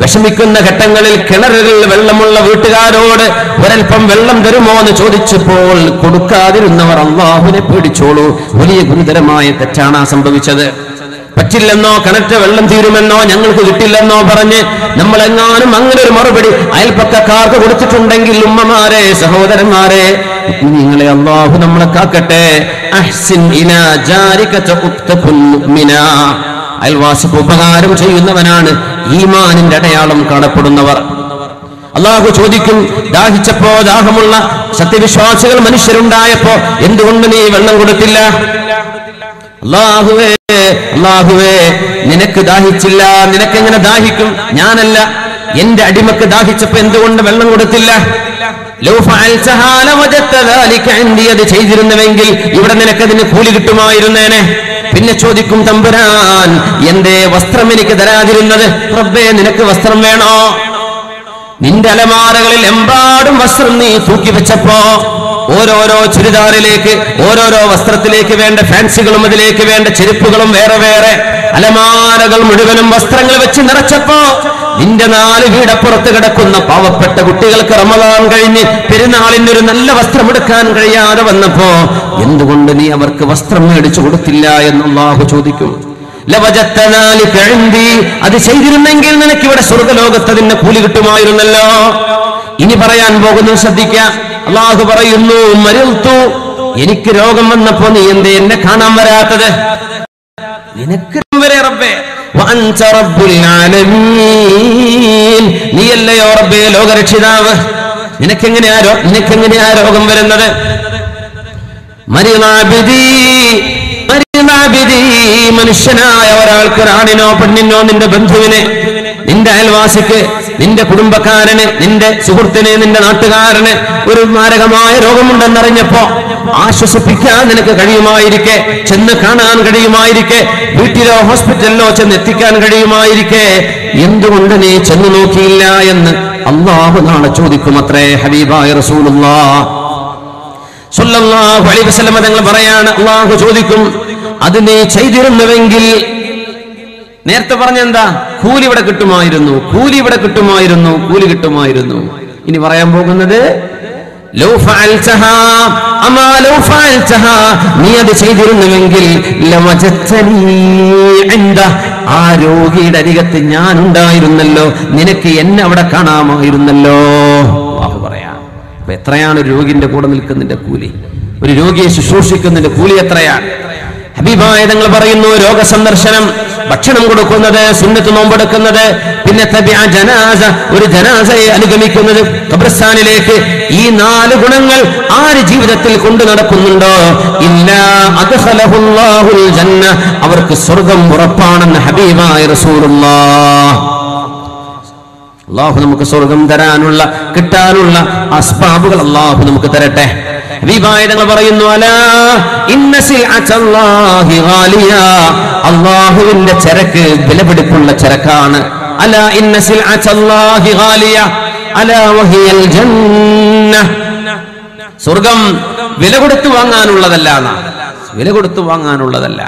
A: വിഷമിക്കുന്ന ഘട്ടങ്ങളിൽ കിണറുകളിൽ വെള്ളമുള്ള വീട്ടുകാരോട് ഒരൽപ്പം വെള്ളം തരുമോ എന്ന് ചോദിച്ചപ്പോൾ കൊടുക്കാതിരുന്നവർ അള്ളാഹുവിനെ പേടിച്ചോളൂ. വലിയ ഗുരുതരമായ തെറ്റാണ് സംഭവിച്ചത്. പറ്റില്ലെന്നോ കിണറ്റ് വെള്ളം തീരുമെന്നോ ഞങ്ങൾക്ക് കിട്ടില്ലെന്നോ പറഞ്ഞ് നമ്മളെങ്ങാനും അങ്ങനെ ഒരു മറുപടി അയൽപ്പക്കക്കാർക്ക് കൊടുത്തിട്ടുണ്ടെങ്കിൽ ഉമ്മമാരെ സഹോദരന്മാരെ നിങ്ങളെ അള്ളാഹു നമ്മളെ കാക്കട്ടെ. അഹ്സിൻ ഇലാ ജാരിക. അയൽവാസിക്ക് ഉപകാരം ചെയ്യുന്നവനാണ് ഈമാനിന്റെ അടയാളം കാണപ്പെടുന്നവർ. അള്ളാഹു ചോദിക്കും ദാഹിച്ചപ്പോ ദാഹമുള്ള സത്യവിശ്വാസികൾ മനുഷ്യരുണ്ടായപ്പോ എന്തുകൊണ്ട് നീ വെള്ളം കൊടുത്തില്ല? അള്ളാഹുവേ അള്ളാഹുവേ നിനക്ക് ദാഹിച്ചില്ല നിനക്കെങ്ങനെ ദാഹിക്കും? ഞാനല്ല എന്റെ അടിമക്ക് ദാഹിച്ചപ്പോ എന്തുകൊണ്ട് വെള്ളം കൊടുത്തില്ല? അത് ചെയ്തിരുന്നുവെങ്കിൽ ഇവിടെ നിനക്കതിന് കൂലി കിട്ടുമായിരുന്നേനെ. പിന്നെ ചോദിക്കും തമ്പുരാൻ എന്റെ വസ്ത്രം എനിക്ക് തരാതിരുന്നത്? റബ്ബേ നിനക്ക് വസ്ത്രം വേണോ? നിന്റെ അലമാറകളിൽ എമ്പാടും വസ്ത്രം നീ തൂക്കി വെച്ചപ്പോ ഓരോരോ ചുരിദാറിലേക്ക് ഓരോരോ വസ്ത്രത്തിലേക്ക് വേണ്ട ഫാൻസികളും അതിലേക്ക് വേണ്ട ചെരുപ്പുകളും വേറെ വേറെ അലമാരകൾ മുഴുവനും വസ്ത്രങ്ങൾ വെച്ച് നിറച്ചപ്പോ നിന്റെ നാല് വീടപ്പുറത്ത് കിടക്കുന്ന പാവപ്പെട്ട കുട്ടികൾക്ക് റമദാൻ കഴിഞ്ഞ് പെരുന്നാളിന് ഒരു നല്ല വസ്ത്രം എടുക്കാൻ കഴിയാതെ വന്നപ്പോ എന്തുകൊണ്ട് നീ അവർക്ക് വസ്ത്രം മേടിച്ചു കൊടുത്തില്ല എന്നുള്ളാഹു ചോദിക്കും? ലവജത്തനാല് അത് ചെയ്തിരുന്നെങ്കിൽ നിനക്ക് ഇവിടെ സ്വർഗലോകത്ത് അതിന്റെ കൂലി കിട്ടുമായിരുന്നല്ലോ. ഇനി പറയാൻ പോകുന്നു ശ്രദ്ധിക്ക. അള്ളാഹു പറയുന്നു മരുത്തു എനിക്ക് രോഗം വന്നപ്പോ നീ എന്തേ എന്നെ കാണാൻ വരാത്തത്? നിനക്ക് വരെ റബ്ബേ. നീയല്ലയോ റബ്ബേ ലോകരക്ഷിതാവ്? നിനക്കെങ്ങനെയാ രോ- നിനക്കെങ്ങനെയാ രോഗം വരുന്നത്? മനുഷ്യനായ ഒരാൾക്ക് ഒരാണിനോ പെണ്ണിനോ നിന്റെ ബന്ധുവിനെ നിന്റെ അയൽവാസിക്ക് നിന്റെ കുടുംബക്കാരന് നിന്റെ സുഹൃത്തിന് നിന്റെ നാട്ടുകാരന് ഒരു മാരകമായ രോഗമുണ്ടെന്നറിഞ്ഞപ്പോ ആശ്വസിപ്പിക്കാൻ നിനക്ക് കഴിയുമായിരിക്കെ ചെന്ന് കാണാൻ കഴിയുമായിരിക്കെ വീട്ടിലോ ഹോസ്പിറ്റലിലോ ചെന്ന് എത്തിക്കാൻ കഴിയുമായിരിക്കെ. എന്തുകൊണ്ട് നീ ചെന്ന് നോക്കിയില്ല എന്ന് അള്ളാഹു നാളെ ചോദിക്കുമത്രേ ഹബീബായ റസൂലുള്ളാ. തങ്ങൾ പറയാണ് അള്ളാഹു ചോദിക്കും അത് നീ ചെയ്തിരുന്നുവെങ്കിൽ നേരത്തെ പറഞ്ഞെന്താ? കൂലി ഇവിടെ കിട്ടുമായിരുന്നു കൂലി ഇവിടെ കിട്ടുമായിരുന്നു കൂലി കിട്ടുമായിരുന്നു. ഇനി പറയാൻ പോകുന്നത് നീ അത് ചെയ്തിരുന്നുവെങ്കിൽ. ആ രോഗിയുടെ അരികത്ത് ഞാൻ ഉണ്ടായിരുന്നല്ലോ നിനക്ക് എന്നെ അവിടെ കാണാമായിരുന്നല്ലോ. അള്ളാഹു പറയാം അപ്പൊ എത്രയാണ് രോഗിന്റെ കൂടെ നിൽക്കുന്നതിന്റെ കൂലി? ഒരു രോഗിയെ ശുശ്രൂഷിക്കുന്നതിന്റെ കൂലി എത്രയാണ്? ഹബീബായ തങ്ങൾ പറയുന്നു രോഗസന്ദർശനം ഭക്ഷണം കൊടുക്കുന്നത് സുന്നത്ത് നോമ്പെടുക്കുന്നത് പിന്നെ ജനാസ ഒരു ജനാസയെ അനുഗമിക്കുന്നത് ഖബർസ്ഥാനിലേക്ക് ഈ നാല് ഗുണങ്ങൾ ആര് ജീവിതത്തിൽ കൊണ്ടു നടക്കുന്നുണ്ടോ? ഇല്ല ജന്ന അവർക്ക് സ്വർഗം ഉറപ്പാണെന്ന് ഹബീബായ റസൂലുള്ളാഹ്. അള്ളാഹു നമുക്ക് സ്വർഗം തരാനുള്ള കിട്ടാനുള്ള അസ്ബാബുകൾ അള്ളാഹു നമുക്ക് തരട്ടെ. ഹബീബായതങ്ങൾ പറയുന്നു അലാ ഇന്നസിൽ അള്ളാഹുവിന്റെ ചരക്ക് വിലപിടിപ്പുള്ള ചരക്കാണ്. അലാ ഇന്നസിൽ സ്വർഗം വില കൊടുത്തു വാങ്ങാനുള്ളതല്ല. വില കൊടുത്തു വാങ്ങാനുള്ളതല്ല.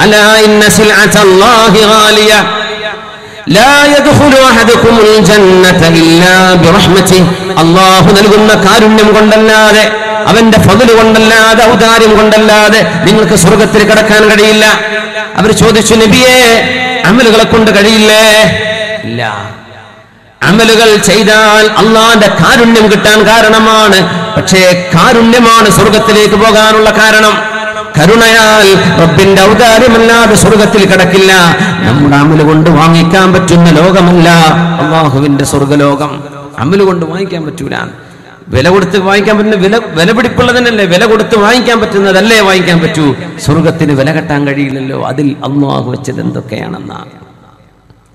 A: അലാ ഇന്ന അള്ളാഹു നൽകുന്ന കാരുണ്യം കൊണ്ടല്ലാതെ അവന്റെ ഫതിൽ കൊണ്ടല്ലാതെ ഔദാര്യം കൊണ്ടല്ലാതെ നിങ്ങൾക്ക് സ്വർഗത്തിൽ കിടക്കാൻ കഴിയില്ല. അവർ ചോദിച്ചു നബിയേ അമലുകളെ കൊണ്ട് കഴിയില്ലേ? ഇല്ല. അമലുകൾ ചെയ്താൽ അള്ളാന്റെ കാരുണ്യം കിട്ടാൻ കാരണമാണ്. പക്ഷേ കാരുണ്യമാണ് സ്വർഗത്തിലേക്ക് പോകാനുള്ള കാരണം. കരുണയാൽ റബ്ബിന്റെ ഔദാര്യമല്ലാതെ സ്വർഗത്തിൽ കിടക്കില്ല. നമ്മുടെ അമൽ കൊണ്ട് വാങ്ങിക്കാൻ പറ്റുന്ന ലോകമല്ല. അള്ളാഹുവിന്റെ സ്വർഗലോകം. അമൽ കൊണ്ട് വാങ്ങിക്കാൻ പറ്റൂല വില കൊടുത്ത് വാങ്ങിക്കാൻ പറ്റുന്ന വില വില പിടിപ്പുള്ളതിനല്ലേ? വില കൊടുത്ത് വാങ്ങിക്കാൻ പറ്റുന്നതല്ലേ വാങ്ങിക്കാൻ പറ്റൂ? സ്വർഗത്തിന് വില കെട്ടാൻ കഴിയില്ലല്ലോ. അതിൽ അള്ളാഹു വെച്ചത് എന്തൊക്കെയാണെന്നാ?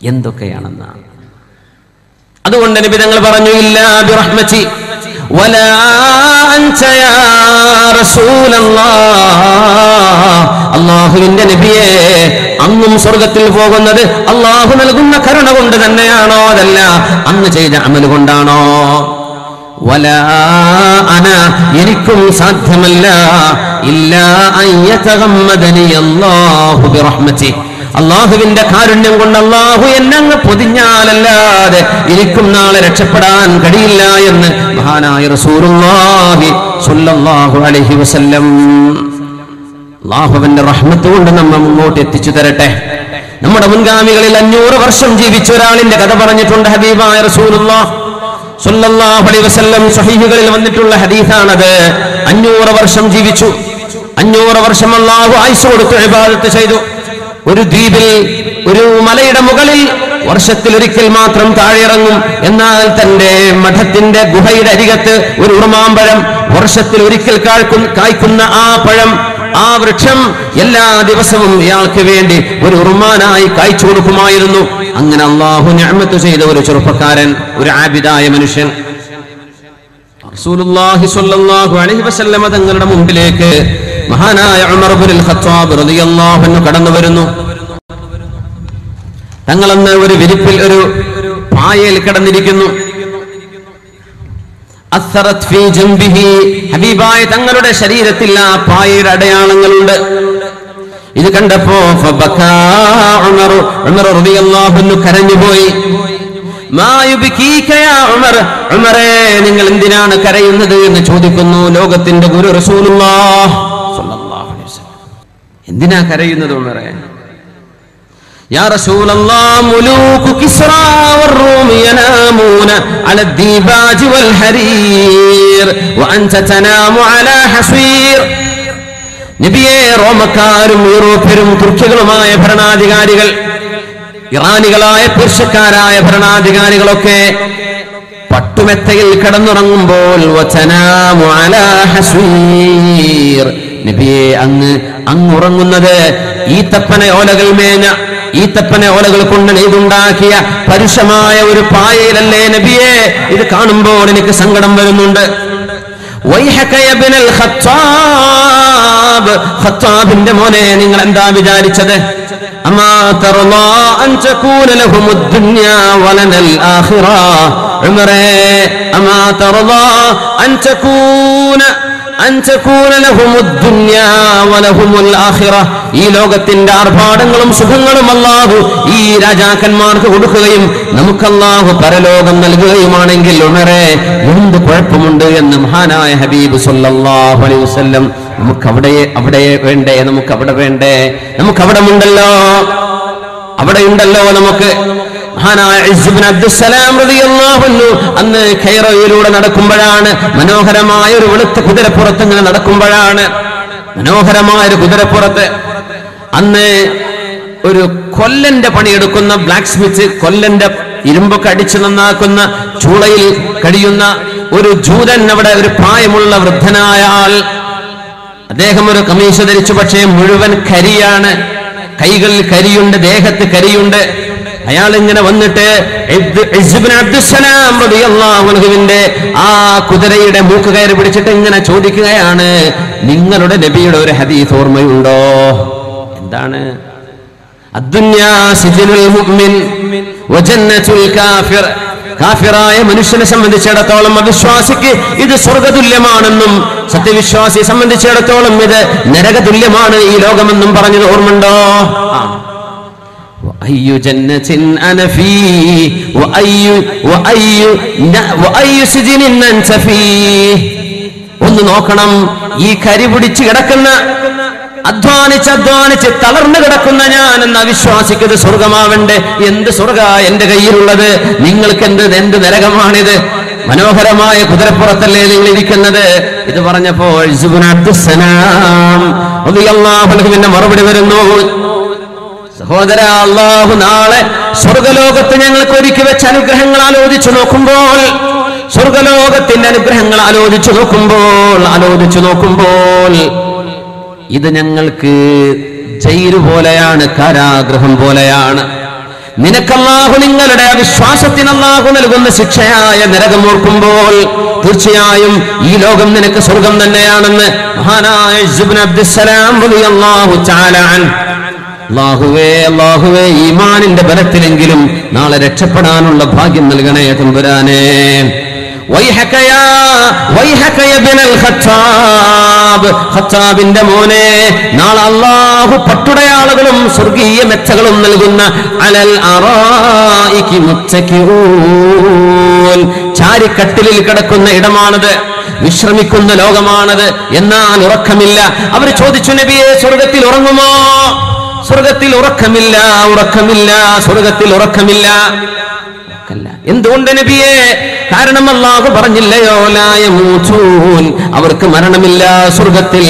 A: എന്തൊക്കെയാണെന്നാ? അതുകൊണ്ട് നബി തങ്ങൾ പറഞ്ഞു ഇല്ല ولا أنت يا رسول الله അള്ളാഹുവിന്റെ നബിയെ അങ്ങും സ്വർഗത്തിൽ പോകുന്നത് അള്ളാഹു നൽകുന്ന കരുണ കൊണ്ട് തന്നെയാണോ അതല്ല അന്ന് ചെയ്ത അമൽ കൊണ്ടാണോ വല അന എനിക്കും സാധ്യമല്ല ഇല്ല അയ്യതഗമ്മദനി അല്ലാഹു ബിറഹ്മതി അള്ളാഹുവിന്റെ കാരുണ്യം കൊണ്ട് അള്ളാഹു എന്നങ്ങ് പൊതിഞ്ഞാലല്ലാതെ എനിക്കും നാളെ രക്ഷപ്പെടാൻ കഴിയില്ല എന്ന് മഹാനായ റസൂലുള്ളാഹി സ്വല്ലല്ലാഹു അലൈഹി വസല്ലം. അള്ളാഹുവിന്റെ റഹ്മത്ത് കൊണ്ട് നമ്മൾ മുന്നോട്ട് എത്തിച്ചു തരട്ടെ. നമ്മുടെ മുൻഗാമികളിൽ അഞ്ഞൂറ് വർഷം ജീവിച്ച ഒരാളിന്റെ കഥ പറഞ്ഞിട്ടുണ്ട് ഹബീബായ റസൂലുള്ളാഹ് സ്വല്ലല്ലാഹു അലൈഹി വസല്ലം സ്വഹീഹുകളിൽ വന്നിട്ടുള്ള ഹദീസാണത്. അഞ്ഞൂറ് വർഷം ജീവിച്ചു. അഞ്ഞൂറ് വർഷം അള്ളാഹു ആയുസ് കൊടുത്തു ഇബാദത്ത് ചെയ്തു. ഒരു ദ്വീപിൽ ഒരു മലയുടെ മുകളിൽ വർഷത്തിൽ ഒരിക്കൽ മാത്രം താഴെയിറങ്ങും. എന്നാൽ തന്റെ മഠത്തിന്റെ ഗുഹയുടെ അരികത്ത് ഒരു ഉറുമാമ്പഴം വർഷത്തിൽ ഒരിക്കൽ കാഴ്ക്കും കായ്ക്കുന്ന ആ പഴം ആ വൃക്ഷം എല്ലാ ദിവസവും ഇയാൾക്ക് വേണ്ടി ഒരു ഉറുമാനായി കായ്ച്ചു കൊടുക്കുമായിരുന്നു. അങ്ങനെ അള്ളാഹു ഞാമത്ത് ചെയ്ത ഒരു ചെറുപ്പക്കാരൻ ഒരു ആബിദായ മനുഷ്യൻ. റസൂലുള്ളാഹി സ്വല്ലല്ലാഹു അലൈഹി വസല്ലമ തങ്ങളുടെ മുമ്പിലേക്ക് മഹാനായ ഖത്താബ് റളിയല്ലാഹു കടന്നു വരുന്നു. തങ്ങളെന്ന് ഒരു വിരിപ്പിൽ ഒരു പായയിൽ കിടന്നിരിക്കുന്നു. ഹബീബായ തങ്ങളുടെ ശരീരത്തിൽ ആ പായയുടെ അടയാളങ്ങളുണ്ട്. ഇത് കണ്ടപ്പോ കരഞ്ഞുപോയി. നിങ്ങൾ എന്തിനാണ് കരയുന്നത് എന്ന് ചോദിക്കുന്നു ലോകത്തിന്റെ ഗുരു വസല്ലം എന്തിനാ കരയുന്നത് ഉമറേ يا رسول الله ملوك كسرى والروم ينامون على الديباج والحرير وأنت تنام على حصير നബിയെ റോമക്കാരും യൂറോപ്യരും തുർക്കികളുമായ ഭരണാധികാരികൾ ഇറാനികളായ പേർഷ്യക്കാരായ ഭരണാധികാരികളൊക്കെ പട്ടുമെത്തയിൽ കിടന്നുറങ്ങുമ്പോൾ വചനാമു അലാ ഹസീർ. നബിയെ അങ്ങ് അങ്ങുറങ്ങുന്നത് ഈത്തപ്പന ഓലകൾ മേഞ്ഞ ഈത്തപ്പന ഓലകൾ കൊണ്ട് നെയ്തുണ്ടാക്കിയ പരുഷമായ ഒരു പായയിലല്ലേ നബിയെ? ഇത് കാണുമ്പോൾ എനിക്ക് സങ്കടം വരുന്നുണ്ട്. ഖത്താബിന്റെ മോനെ നിങ്ങൾ എന്താ വിചാരിച്ചത്? അമാ ഈ ലോകത്തിന്റെ ആർഭാടങ്ങളും സുഖങ്ങളും അല്ലാഹു ഈ രാജാക്കന്മാർക്ക് കൊടുക്കുകയും നമുക്ക് അല്ലാഹു പരലോകം നൽകുകയുമാണെങ്കിൽ ഉണരെ എന്ത് കുഴപ്പമുണ്ട് എന്ന് മഹാനായ ഹബീബ് സല്ലല്ലാഹു അലൈഹി വസല്ലം നമുക്ക് അവിടെ അവിടെ വേണ്ടേ നമുക്ക് അവിടെ വേണ്ടേ നമുക്ക് അവിടെ ഉണ്ടല്ലോ. അവിടെ ഉണ്ടല്ലോ നമുക്ക്. അന്ന് ഖൈറയിലൂടെ നടക്കുമ്പോഴാണ് മനോഹരമായ ഒരു വെളുത്ത കുതിരപ്പുറത്ത് ഇങ്ങനെ നടക്കുമ്പോഴാണ് മനോഹരമായ ഒരു കുതിരപ്പുറത്ത്. അന്ന് ഒരു കൊല്ലന്റെ പണിയെടുക്കുന്ന ബ്ലാക്ക് സ്മിത്ത് കൊല്ലന്റെ ഇരുമ്പൊക്കെ അടിച്ചു നന്നാക്കുന്ന ചൂളയിൽ കഴിയുന്ന ഒരു ജൂതൻ അവിടെ ഒരു പ്രായമുള്ള വൃദ്ധനായാൽ അദ്ദേഹം ഒരു കമീശ ധരിച്ചു പക്ഷേ മുഴുവൻ കരിയാണ് കൈകളിൽ കരിയുണ്ട് ദേഹത്ത് കരിയുണ്ട്. അയാൾ ഇങ്ങനെ വന്നിട്ട് ആ കുതിരയുടെ മൂക്ക് കയറി പിടിച്ചിട്ട് ഇങ്ങനെ ചോദിക്കുകയാണ് നിങ്ങളുടെ നബിയുടെ ഒരു ഹദീസ് ഓർമ്മയുണ്ടോ? എന്താണ്? കാഫിറായ മനുഷ്യനെ സംബന്ധിച്ചിടത്തോളം അവിശ്വാസിക്ക് ഇത് സ്വർഗതുല്യമാണെന്നും സത്യവിശ്വാസിയെ സംബന്ധിച്ചിടത്തോളം ഇത് നരകതുല്യമാണ് ഈ ലോകമെന്നും പറഞ്ഞത് ഓർമ്മണ്ടോ ആ. وأي جنة أنا فيه وأي وأي وأي سجن أنت فيه ഒന്ന് നോക്കണം ഈ കരി പിടിച്ച് കിടക്കുന്ന അധ്വാനിച്ച് അധ്വാനിച്ച് തളർന്നു കിടക്കുന്ന ഞാൻ എന്ന വിശ്വാസിക്കത് സ്വർഗമാവണ്ടേ എന്ത് സ്വർഗ എന്റെ കയ്യിലുള്ളത് നിങ്ങൾക്ക് എന്ത് എന്ത് നരകമാണിത് മനോഹരമായ കുതിരപ്പുറത്തല്ലേ നിങ്ങൾ ഇരിക്കുന്നത് ഇത് പറഞ്ഞപ്പോൾ ഇസ്ബുൻ അബ്ദുസ്സലാം റളിയല്ലാഹു അൻഹുവിന്റെ മറുപടി വരുന്നു സഹോദര അള്ളാഹു നാളെ സ്വർഗലോകത്ത് ഞങ്ങൾക്ക് ഒരുക്കി വെച്ച അനുഗ്രഹങ്ങൾ ആലോചിച്ചു നോക്കുമ്പോൾ സ്വർഗലോകത്തിന്റെ അനുഗ്രഹങ്ങൾ ആലോചിച്ചു നോക്കുമ്പോൾ ആലോചിച്ചു നോക്കുമ്പോൾ ഇത് ഞങ്ങൾക്ക് ചെയ്തു പോലെയാണ് കാരാഗ്രഹം പോലെയാണ്. നിനക്കല്ലാഹു നിങ്ങളുടെ അവിശ്വാസത്തിന് അല്ലാഹു നൽകുന്ന ശിക്ഷയായ നരകം ഓർക്കുമ്പോൾ തീർച്ചയായും ഈ ലോകം നിനക്ക് സ്വർഗം തന്നെയാണെന്ന് മഹാനായ അബ്ദുസലാം അബ്ദുസ്സലാം റളിയല്ലാഹു ലാഹുവേ അല്ലാഹുവേ ഈമാനിന്റെ ബലത്തിലെങ്കിലും നാളെ രക്ഷപ്പെടാനുള്ള ഭാഗ്യം നൽകണേ തമ്പുരാനേ. ഖത്താബിന്റെ മോനെ നാളെ അല്ലാഹു പട്ടുടയാളുകളും സ്വർഗീയ മെച്ചകളും നൽകുന്ന അലൽ ചാരിക്കട്ടിലിൽ കിടക്കുന്ന ഇടമാണത് വിശ്രമിക്കുന്ന ലോകമാണത്. എന്നാൽ ഉറക്കമില്ല. അവർ ചോദിച്ചു നബിയെ സ്വർഗത്തിൽ ഉറങ്ങുമോ? സ്വർഗത്തിൽ ഉറക്കമില്ല ഉറക്കമില്ല സ്വർഗത്തിൽ ഉറക്കമില്ല. എന്തുകൊണ്ട് നബിയെ? കാരണം അല്ലാഹു പറഞ്ഞില്ലയോ അവർക്ക് മരണമില്ല. സ്വർഗത്തിൽ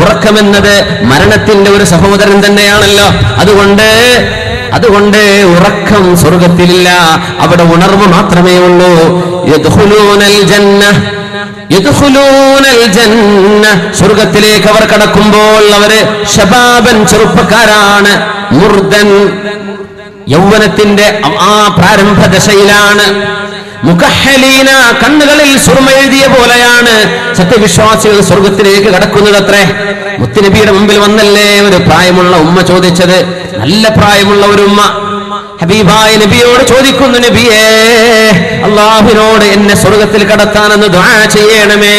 A: ഉറക്കമെന്നത് മരണത്തിന്റെ ഒരു സഹോദരൻ തന്നെയാണല്ലോ. അതുകൊണ്ട് അതുകൊണ്ട് ഉറക്കം സ്വർഗത്തിലില്ല അവിടെ ഉണർവ് മാത്രമേ ഉള്ളൂ. സ്വർഗത്തിലേക്ക് അവർ കടക്കുമ്പോൾ അവർ ശബാബൻ ചെറുപ്പക്കാരാണ്. മുർദൻ യൗവനത്തിന്റെ ആ പ്രാരംഭ ദശയിലാണ്. മുഖഹലീന കണ്ണുകളിൽ സുർമെഴുതിയ പോലെയാണ്. സത്യവിശ്വാസികൾ സ്വർഗത്തിലേക്ക് കടക്കുന്നതത്രേ. മുത്തുനബിയുടെ മുമ്പിൽ വന്നല്ലേ ഒരു പ്രായമുള്ള ഉമ്മ ചോദിച്ചത്. നല്ല പ്രായമുള്ള ഒരു ഉമ്മ. ഹബീബായ നബിയോട് ചോദിക്കുന്നു നബിയേ അള്ളാഹുവിനോട് എന്നെ സ്വർഗത്തിൽ കടത്താനെന്ന് ദ്വാ ചെയ്യണമേ.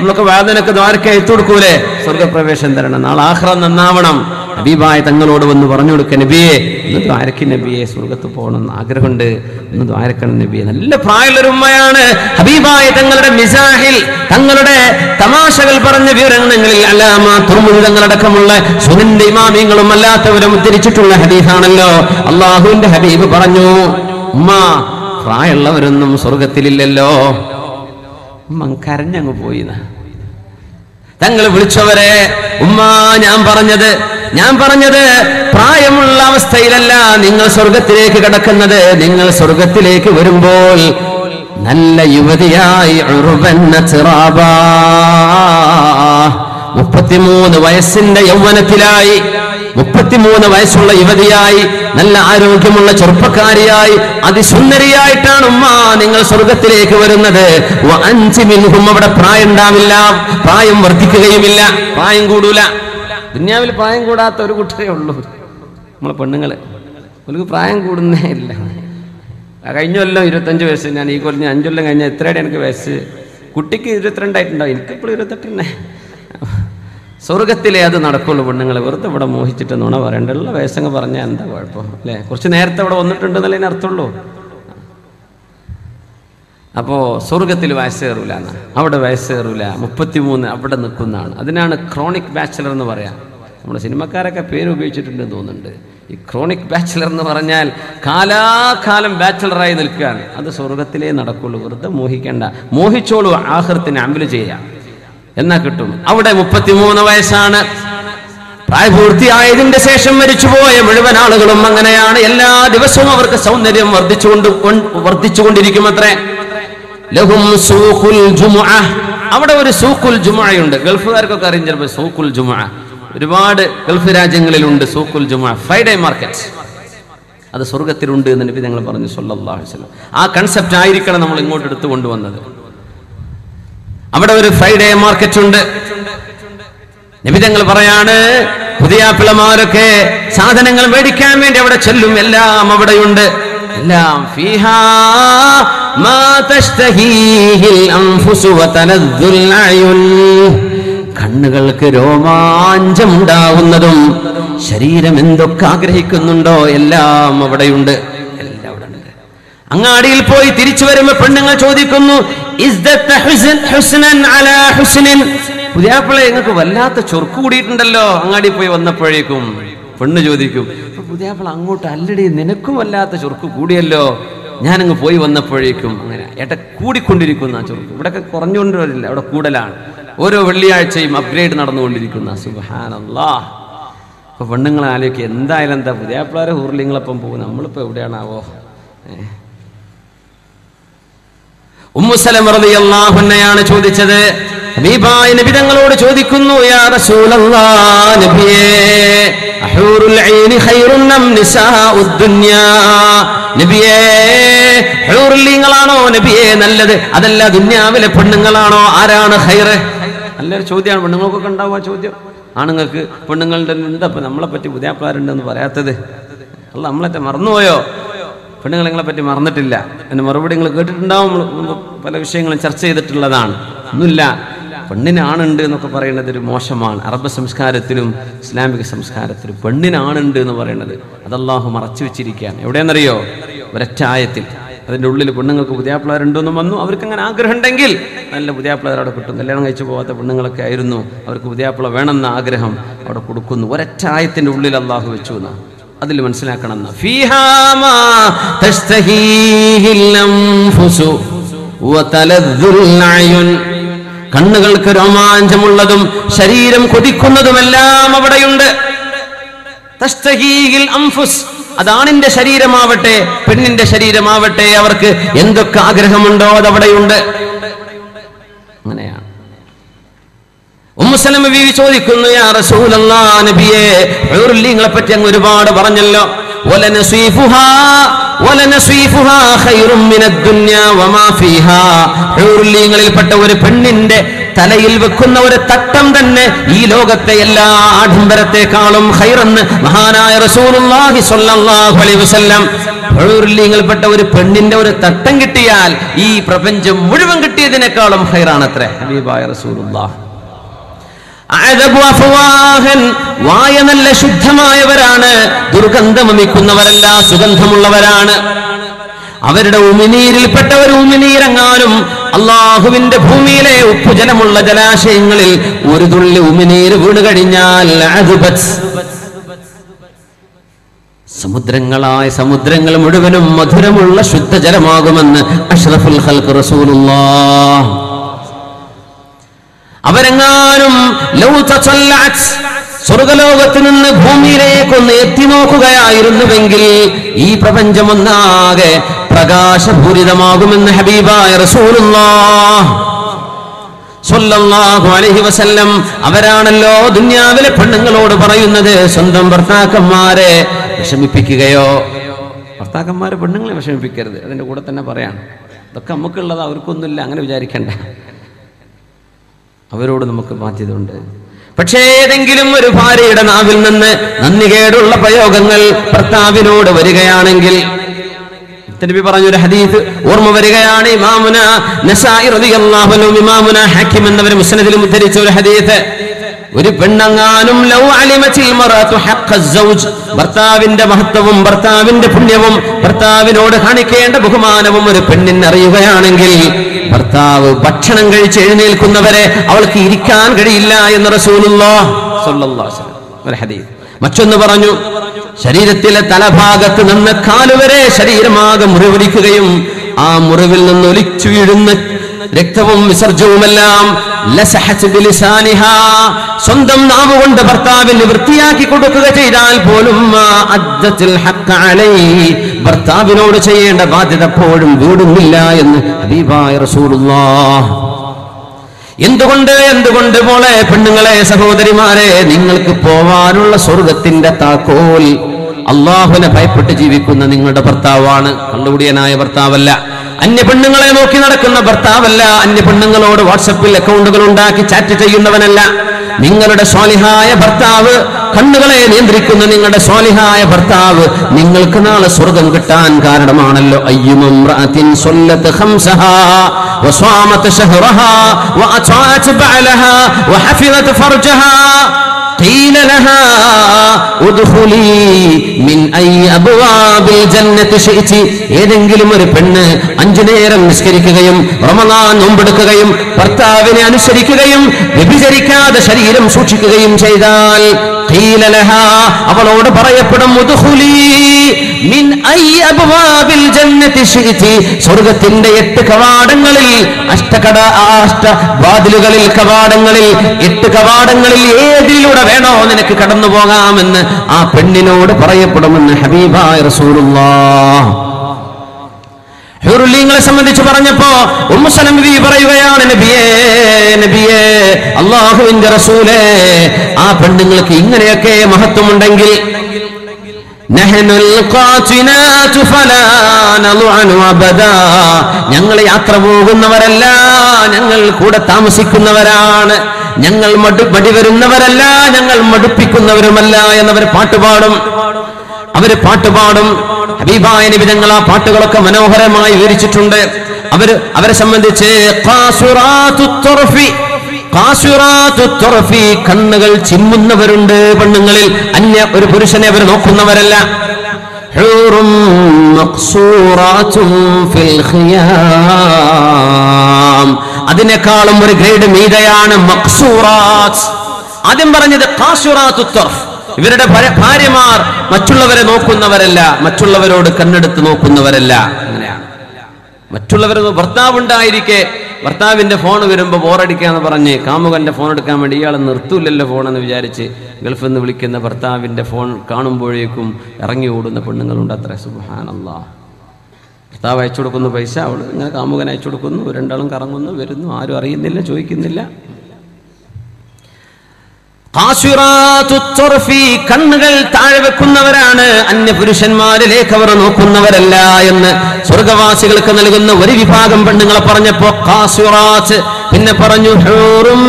A: നമുക്ക് വാദനക്ക് ദ്വാരക്ക എത്തു കൊടുക്കൂലേ? സ്വർഗപ്രവേശം തരണം. നാളെ ആഹ്റം നന്നാവണം. ഹബീബായ തങ്ങളോട് വന്ന് പറഞ്ഞു കൊടുക്ക നബിയെ ഒന്ന് ദ്വാരക്ക് നബിയെ സ്വർഗത്ത് പോകണമെന്ന് ആഗ്രഹമുണ്ട്. ഒന്ന് ദ്വാരക്കണം നബിയെ. നല്ല പ്രായമുള്ളൊരു ഉമ്മയാണ്. ഹബീബായ തങ്ങളുടെ മിസാഹിൽ തങ്ങളുടെ തമാശകൾ പറഞ്ഞ വിവരങ്ങളിൽ അല്ലാമ തുറമുഖങ്ങളടക്കമുള്ള സുനിന്റെ ഇമാമിങ്ങളും അല്ലാത്തവരും ഉദ്ധരിച്ചിട്ടുള്ള ഹദീസാണല്ലോ. അള്ളാഹുവിന്റെ ഹബീബ് പറഞ്ഞു ഉമ്മ പ്രായമുള്ളവരൊന്നും സ്വർഗത്തിലില്ലല്ലോ. ഉമ്മ കരഞ്ഞങ്ങ് പോയിന്ന്. തങ്ങൾ വിളിച്ചവരെ ഉമ്മ ഞാൻ പറഞ്ഞത് ഞാൻ പറഞ്ഞത് പ്രായമുള്ള അവസ്ഥയിലല്ല നിങ്ങൾ സ്വർഗത്തിലേക്ക് കടക്കുന്നത്. നിങ്ങൾ സ്വർഗത്തിലേക്ക് വരുമ്പോൾ നല്ല യുവതിയായി. മുപ്പത്തിമൂന്ന് വയസ്സിന്റെ യൗവനത്തിലായി മുപ്പത്തിമൂന്ന് വയസ്സുള്ള യുവതിയായി നല്ല ആരോഗ്യമുള്ള ചെറുപ്പക്കാരിയായി അതിസുന്ദരിയായിട്ടാണ് ഉമ്മ നിങ്ങൾ സ്വർഗത്തിലേക്ക് വരുന്നത്. അഞ്ച് മിൻഹും അവിടെ പ്രായം ഉണ്ടാവില്ല പ്രായം വർദ്ധിക്കുകയുമില്ല പ്രായം കൂടൂല. ദുന്യാവിൽ പ്രായം കൂടാത്ത ഒരു കുട്ടരേ ഉള്ളൂ. നമ്മളെ പെണ്ണുങ്ങളെ. അവർക്ക് പ്രായം കൂടുന്നേ ഇല്ല. കഴിഞ്ഞ കൊല്ലം ഇരുപത്തഞ്ച് വയസ്സ് ഞാൻ ഈ കൊല്ലം അഞ്ചു കൊല്ലം കഴിഞ്ഞാൽ എത്രയുടെ എനിക്ക് വയസ്സ്? കുട്ടിക്ക് ഇരുപത്തിരണ്ടായിട്ടുണ്ടാവും. എനിക്കിപ്പോഴും ഇരുപത്തെട്ടന്നെ സ്വർഗത്തിലേ അത് നടക്കുള്ളൂ പെണ്ണുങ്ങൾ വെറുതെ ഇവിടെ മോഹിച്ചിട്ട് നുണ പറയണ്ട. വയസ്സങ്ങ് പറഞ്ഞാൽ എന്താ കുഴപ്പം? അല്ലേ? കുറച്ച് നേരത്തെ ഇവിടെ വന്നിട്ടുണ്ടെന്നല്ലേ അർത്ഥമുള്ളൂ. അപ്പോ സ്വർഗത്തിൽ വയസ്സ് കയറൂല അവിടെ വയസ്സ് കയറൂല മുപ്പത്തിമൂന്ന് അവിടെ നിൽക്കുന്നതാണ്. അതിനാണ് ക്രോണിക് ബാച്ചിലർ എന്ന് പറയാം. നമ്മുടെ സിനിമക്കാരൊക്കെ പേര് ഉപയോഗിച്ചിട്ടുണ്ടെന്ന് തോന്നുന്നുണ്ട്. ഈ ക്രോണിക് ബാച്ചിലർ എന്ന് പറഞ്ഞാൽ കാലാകാലം ബാച്ചിലറായി നിൽക്കുകയാണ്. അത് സ്വർഗത്തിലേ നടക്കുള്ളൂ. വെറുതെ മോഹിക്കേണ്ട. മോഹിച്ചോളൂ ആഹൃത്തിന് അമ്പൽ ചെയ്യാം. എന്നാ കിട്ടും? അവിടെ മുപ്പത്തിമൂന്ന് വയസ്സാണ്. പ്രായപൂർത്തിയായതിന്റെ ശേഷം മരിച്ചുപോയ മുഴുവൻ ആളുകളും അങ്ങനെയാണ്. എല്ലാ ദിവസവും അവർക്ക് സൗന്ദര്യം വർദ്ധിച്ചുകൊണ്ട് വർദ്ധിച്ചുകൊണ്ടിരിക്കും അത്രേ ലഹും സൂഖുൽ ജുമുഅ. അവിടെ ഒരു സൂഖുൽ ജുമുഅയുണ്ട്. ഗൾഫുകാർക്കൊക്കെ അറിയും ചിലപ്പോൾ സൂഖുൽ ജുമുഅ. ഒരുപാട് ഗൾഫ് രാജ്യങ്ങളിലുണ്ട് സൂഖുൽ ജുമുഅ. ഫ്രൈഡേ മാർക്കറ്റ് അത് സ്വർഗത്തിലുണ്ട് എന്ന് നബി ഞങ്ങൾ പറഞ്ഞു സല്ലല്ലാഹു അലൈഹി വസല്ലം. ആ കൺസെപ്റ്റ് ആയിരിക്കണം നമ്മൾ ഇങ്ങോട്ട് എടുത്തു കൊണ്ടുവന്നത്. അവിടെ ഒരു ഫ്രൈഡേ മാർക്കറ്റ് ഉണ്ട്. നബി ഞങ്ങൾ പറയാണ് പുതിയ സാധനങ്ങൾ മേടിക്കാൻ വേണ്ടി അവിടെ ചെല്ലും. എല്ലാം അവിടെയുണ്ട്. എല്ലാം فيها മാ തഷ്തഹീഹിൽ അൻഫുസു വതലദ്ദുൽ അയുൻ. കണ്ണുകൾക്ക് രോമാഞ്ചമുണ്ടാവുന്നതും ശരീരം എന്തൊക്കെ ആഗ്രഹിക്കുന്നുണ്ടോ എല്ലാം അവിടെയുണ്ട്. അങ്ങാടിയിൽ പോയി തിരിച്ചു വരുമ്പോ പെണ്ണുങ്ങൾ ചോദിക്കുന്നു? പുതിയാപ്പിളെ നിങ്ങൾക്ക് വല്ലാത്ത ചൊർക്ക് കൂടിയിട്ടുണ്ടല്ലോ. അങ്ങാടി പോയി വന്നപ്പോഴേക്കും പെണ്ണ് ചോദിക്കും അപ്പൊ അങ്ങോട്ട് അല്ലടി നിനക്കും വല്ലാത്ത ചുർക്ക് കൂടിയല്ലോ. ഞാനങ്ങ് പോയി വന്നപ്പോഴേക്കും അങ്ങനെ ഏട്ട കൂടിക്കൊണ്ടിരിക്കുന്ന ആ ചുറുക്ക്. ഇവിടെയൊക്കെ കുറഞ്ഞുകൊണ്ട് വരില്ല അവിടെ കൂടലാണ്. ഓരോ വെള്ളിയാഴ്ചയും അപ്ഗ്രേഡ് നടന്നുകൊണ്ടിരിക്കുന്ന സുഹാനല്ലാ അപ്പൊ പെണ്ണുങ്ങളെ ആലോചിക്കുക എന്തായാലും എന്താ പുതിയാപ്പിളാരെ ഹൂർലിങ്ങളൊപ്പം പോകും നമ്മളിപ്പോ എവിടെയാണാവോ? ഏ? ഉമ്മുസലം റളിയല്ലാഹുന്നയാണ് ചോദിച്ചത് ഹബീബായ നബി തങ്ങളോട് ചോദിക്കുന്നു യാ റസൂലല്ലാ നബിയേ അഹൂറുൽ ഐനി ഖൈറുൻ അം നിസാഉദ് ദുനിയാ? നബിയേ ഹൂറുല്ലീങ്ങളാണോ നബിയേ? നല്ലത് അതല്ല ദുനിയാവിലെ പെണ്ണുങ്ങളാണോ? ആരാണ് ഖൈറ്? നല്ലൊരു ചോദ്യമാണ്. പെണ്ണുങ്ങൾക്കൊക്കെ ഉണ്ടാവുക ചോദ്യം. ആണുങ്ങൾക്ക് പെണ്ണുങ്ങളുടെ ഇപ്പൊ നമ്മളെ പറ്റി പുതിയാപ്പിളാരുണ്ടെന്ന് പറയാത്തത്? അല്ല നമ്മളെ മറന്നുപോയോ? പെണ്ണുങ്ങൾ നിങ്ങളെ പറ്റി മറന്നിട്ടില്ല. എന്റെ മറുപടി നിങ്ങൾ കേട്ടിട്ടുണ്ടാവും. പല വിഷയങ്ങളും ചർച്ച ചെയ്തിട്ടുള്ളതാണ്. ഒന്നുമില്ല. പെണ്ണിനാണുണ്ട് എന്നൊക്കെ പറയുന്നത് ഒരു മോശമാണ്. അറബ് സംസ്കാരത്തിലും ഇസ്ലാമിക സംസ്കാരത്തിലും പെണ്ണിനാണുണ്ട് എന്ന് പറയുന്നത് അതല്ലാഹു മറച്ചു വെച്ചിരിക്കുകയാണ്. എവിടെയെന്നറിയോ ഒരറ്റായത്തിൽ അതിന്റെ ഉള്ളിൽ പെണ്ണുങ്ങൾക്ക് പുതിയാപ്പിളാരുണ്ടെന്നും വന്നു. അവർക്ക് അങ്ങനെ ആഗ്രഹം ഉണ്ടെങ്കിൽ നല്ല പുതിയാപ്പിള അവിടെ കിട്ടും. കല്യാണം കഴിച്ചു പോകാത്ത പെണ്ണുങ്ങളൊക്കെ ആയിരുന്നു. അവർക്ക് പുതിയാപ്പിള വേണമെന്ന ആഗ്രഹം അവിടെ കൊടുക്കുന്നു. ഒരറ്റായത്തിന്റെ ഉള്ളിൽ അള്ളാഹു വെച്ചു എന്നാണ് അതിൽ മനസ്സിലാക്കണം എന്ന്. ഫീഹാ കണ്ണുകൾക്ക് രോമാഞ്ചമുള്ളതും ശരീരം കൊതിക്കുന്നതുമെല്ലാം അവിടെയുണ്ട്. തസ്തഹീഹിൽ അൻഫുസ് അതാണിന്റെ ശരീരമാവട്ടെ പെണ്ണിന്റെ ശരീരമാവട്ടെ അവർക്ക് എന്തൊക്കെ ആഗ്രഹമുണ്ടോ അതവിടെയുണ്ട് അങ്ങനെയാണ്. ഉമ്മസലമ ബീവി ചോദിക്കുന്നു യാ നബിയേ പറ്റി അങ്ങ് ഒരുപാട് പറഞ്ഞല്ലോ. ഹൂറുല്ലീങ്ങളിൽപ്പെട്ട ഒരു പെണ്ണിന്റെ തലയിൽ വെക്കുന്ന ഒരു തട്ടം തന്നെ ഈ ലോകത്തെ എല്ലാ ആഡംബരത്തെക്കാളും ഹൈറെന്ന് മഹാനായ റസൂലുള്ളാഹി സ്വല്ലല്ലാഹു അലൈഹി വസല്ലം ഒരു പെണ്ണിന്റെ ഒരു തട്ടം കിട്ടിയാൽ ഈ പ്രപഞ്ചം മുഴുവൻ കിട്ടിയതിനേക്കാളും ഹൈറാണത്രേ ഹബീബായ റസൂലുള്ളാഹ്. വായ നല്ല ശുദ്ധമായവരാണ്. ദുർഗന്ധമമിക്കുന്നവരല്ല സുഗന്ധമുള്ളവരാണ്. അവരുടെ ഉമിനീരിൽപ്പെട്ട ഒരു ഉമിനീരെങ്ങാനും അള്ളാഹുവിന്റെ ഭൂമിയിലെ ഉപ്പുജലമുള്ള ജലാശയങ്ങളിൽ ഒരു തുള്ളി ഉമിനീര് വീണ് കഴിഞ്ഞാൽ സമുദ്രങ്ങളായ സമുദ്രങ്ങൾ മുഴുവനും മധുരമുള്ള ശുദ്ധജലമാകുമെന്ന് അഷ്റഫുൽ ഹൽക്ക് റസൂലുള്ളാഹ്. അവരെങ്ങാനും സ്വർഗലോകത്ത് നിന്ന് ഭൂമിയിലേക്ക് ഒന്ന് എത്തി നോക്കുകയായിരുന്നുവെങ്കിൽ ഈ പ്രപഞ്ചം ഒന്നാകെ പ്രകാശപൂരിതമാകുമെന്ന് ഹബീബായ അലൈഹി വസല്ലം അവരാണല്ലോ ദുന്യാവിലെ പെണ്ണുങ്ങളോട് പറയുന്നത് സ്വന്തം ഭർത്താക്കന്മാരെ വിഷമിപ്പിക്കുകയോ? ഭർത്താക്കന്മാരെ പെണ്ണുങ്ങളെ വിഷമിപ്പിക്കരുത്. അതിന്റെ കൂടെ തന്നെ പറയാണ്. ഇതൊക്കെ നമുക്കുള്ളത് അവർക്കൊന്നുമില്ല. അങ്ങനെ വിചാരിക്കണ്ട. അവരോട് നമുക്ക് ബാധ്യതയുണ്ട്. പക്ഷേ ഏതെങ്കിലും ഒരു ഭാര്യയുടെ നാവിൽ നിന്ന് നന്ദികേടുള്ള പ്രയോഗങ്ങൾ ഭർത്താവിനോട് വരികയാണെങ്കിൽ നബി പറഞ്ഞൊരു ഹദീസ് ഓർമ്മ വരികയാണ്. ഇമാമുന നസായി റളിയല്ലാഹു അൻഹു ഇമാമുന ഹക്കിം എന്നവർ മുസ്നദിൽ ഉദ്ധരിച്ച ഒരു ഹദീസ്. ഒരു പെണ്ണങ്ങാനും ഭർത്താവിന്റെ മഹത്വവും ഭർത്താവിന്റെ പുണ്യവും ഭർത്താവിനോട് കാണിക്കേണ്ട ബഹുമാനവും ഒരു പെണ്ണിന് അറിയുകയാണെങ്കിൽ ഭർത്താവ് ഭക്ഷണം കഴിച്ച് എഴുന്നേൽക്കുന്നവരെ അവൾക്ക് ഇരിക്കാൻ കഴിയില്ല എന്ന് മറ്റൊന്ന് പറഞ്ഞു ശരീരത്തിലെ തലഭാഗത്ത് നിന്ന് കാലുവരെ ശരീരമാകെ മുറിവൊലിക്കുകയും ആ മുറിവിൽ നിന്ന് ഒലിച്ചു വീഴുന്ന രക്തവും വിസർജവുമെല്ലാം. സ്വന്തം നാവ് കൊണ്ട് ഭർത്താവിന് വൃത്തിയാക്കി കൊടുക്കുക ചെയ്താൽ പോലും. ഭർത്താവിനോട് ചെയ്യേണ്ട ബാധ്യത എപ്പോഴും വീടുന്നില്ല എന്ന് ഹബീബായ റസൂലുള്ള എന്തുകൊണ്ട് എന്തുകൊണ്ട് മോളെ പെണ്ണുങ്ങളെ സഹോദരിമാരെ നിങ്ങൾക്ക് പോവാനുള്ള സ്വർഗത്തിന്റെ താക്കോൽ അള്ളാഹുവിനെ ഭയപ്പെട്ട് ജീവിക്കുന്ന നിങ്ങളുടെ ഭർത്താവാണ്. കള്ളുകുടിയനായ ഭർത്താവല്ല. അന്യ പെണ്ണുങ്ങളെ നോക്കി നടക്കുന്ന ഭർത്താവല്ല അന്യ പെണ്ണുങ്ങളോട് വാട്സപ്പിൽ അക്കൗണ്ടുകൾ ഉണ്ടാക്കി ചാറ്റ് ചെയ്യുന്നവനല്ല. നിങ്ങളുടെ സ്വാലിഹായ ഭർത്താവ് കണ്ണുകളെ നിയന്ത്രിക്കുന്ന. നിങ്ങളുടെ സ്വാലിഹായ ഭർത്താവ് നിങ്ങൾക്ക് നാളെ സ്വർഗം കിട്ടാൻ കാരണമാണല്ലോ. അയ്യുമംറഅത്തിൻ സ്വല്ലത്ത് ഖംസഹാ وصامت شهرها وأطاعت بعلها وحفظت فرجها قيل لها ادخلي من أي أبواب الجنة شئت ഏതെങ്കിലും ഒരു പെണ്ണ് അഞ്ചു നേരം നിസ്കരിക്കുകയും റമദാൻ നോമ്പെടുക്കുകയും ഭർത്താവിനെ അനുസരിക്കുകയും വ്യഭിചരിക്കാതെ ശരീരം സൂക്ഷിക്കുകയും ചെയ്താൽ قيل لها അവളോട് പറയപ്പെടും സ്വർഗത്തിന്റെ മിൻ സ്വർഗത്തിന്റെ എട്ട് കവാടങ്ങളിൽ അഷ്ടകട അഷ്ട വാതിലുകളിൽ കവാടങ്ങളിൽ എട്ട് കവാടങ്ങളിൽ ഏതിലൂടെ വേണോ നിനക്ക് കടന്നു പോകാമെന്ന് ആ പെണ്ണിനോട് പറയപ്പെടുമെന്ന് ഹബീബായ റസൂലുള്ളാഹ് ഹുറുലീങ്ങളെ സംബന്ധിച്ച് പറഞ്ഞപ്പോ ഉമ്മസലംബി പറയുകയാണ് നബിയേ നബിയേ അള്ളാഹുവിന്റെ റസൂലേ ആ പെണ്ണുങ്ങൾക്ക് ഇങ്ങനെയൊക്കെ മഹത്വമുണ്ടെങ്കിൽ ഞങ്ങൾ യാത്ര പോകുന്നവരല്ല ഞങ്ങൾ കൂടെ താമസിക്കുന്നവരാണ്. ഞങ്ങൾ മടി വരുന്നവരല്ല ഞങ്ങൾ മടുപ്പിക്കുന്നവരുമല്ല എന്നവർ പാട്ടുപാടും. അവർ പാട്ടുപാടും ഹബീബായ നിബിതങ്ങൾ ആ പാട്ടുകളൊക്കെ മനോഹരമായി വിവരിച്ചിട്ടുണ്ട്. അവർ അവരെ സംബന്ധിച്ച് കണ്ണുകൾ ചിമ്മുന്നവരുണ്ട് പെണ്ണുങ്ങളിൽ. അന്യ ഒരു പുരുഷനെ അവർ നോക്കുന്നവരല്ല. അതിനേക്കാളും ഒരു ഗ്രേഡ് മീതയാണ് ആദ്യം പറഞ്ഞത് ഖാസുറാത്തു തുർഫ് ഇവരുടെ ഭാര്യമാർ മറ്റുള്ളവരെ നോക്കുന്നവരല്ല മറ്റുള്ളവരോട് കണ്ണെടുത്ത് നോക്കുന്നവരല്ല. അങ്ങനെയാണ്. മറ്റുള്ളവർ ഭർത്താവ് ഉണ്ടായിരിക്കെ ഭർത്താവിന്റെ ഫോൺ വരുമ്പോൾ ബോറടിക്കാന്ന് പറഞ്ഞ് കാമുകന്റെ ഫോൺ എടുക്കാൻ വേണ്ടി ഇയാൾ നിർത്തൂലല്ലോ എന്ന് വിചാരിച്ച് ഗൾഫിൽ നിന്ന് വിളിക്കുന്ന ഭർത്താവിന്റെ ഫോൺ കാണുമ്പോഴേക്കും ഇറങ്ങി ഓടുന്ന പെണ്ണുങ്ങളുണ്ട് അത്ര. സുബാനല്ലാ ഭർത്താവ് അയച്ചു കൊടുക്കുന്നു പൈസ അവൾ ഇങ്ങനെ കാമുകൻ അയച്ചു കൊടുക്കുന്നു രണ്ടാളും കറങ്ങുന്നു വരുന്നു ആരും അറിയുന്നില്ല ചോദിക്കുന്നില്ല. കണ്ണുകൾ താഴെ വെക്കുന്നവരാണ്. അന്യ പുരുഷന്മാരിലേക്ക് അവർ നോക്കുന്നവരല്ല എന്ന് സ്വർഗവാസികൾക്ക് നൽകുന്ന ഒരു വിഭാഗം പെണ്ണുങ്ങളെ പറഞ്ഞപ്പോ ഖാസിറാത്ത് പിന്നെ പറഞ്ഞു ഹൂറും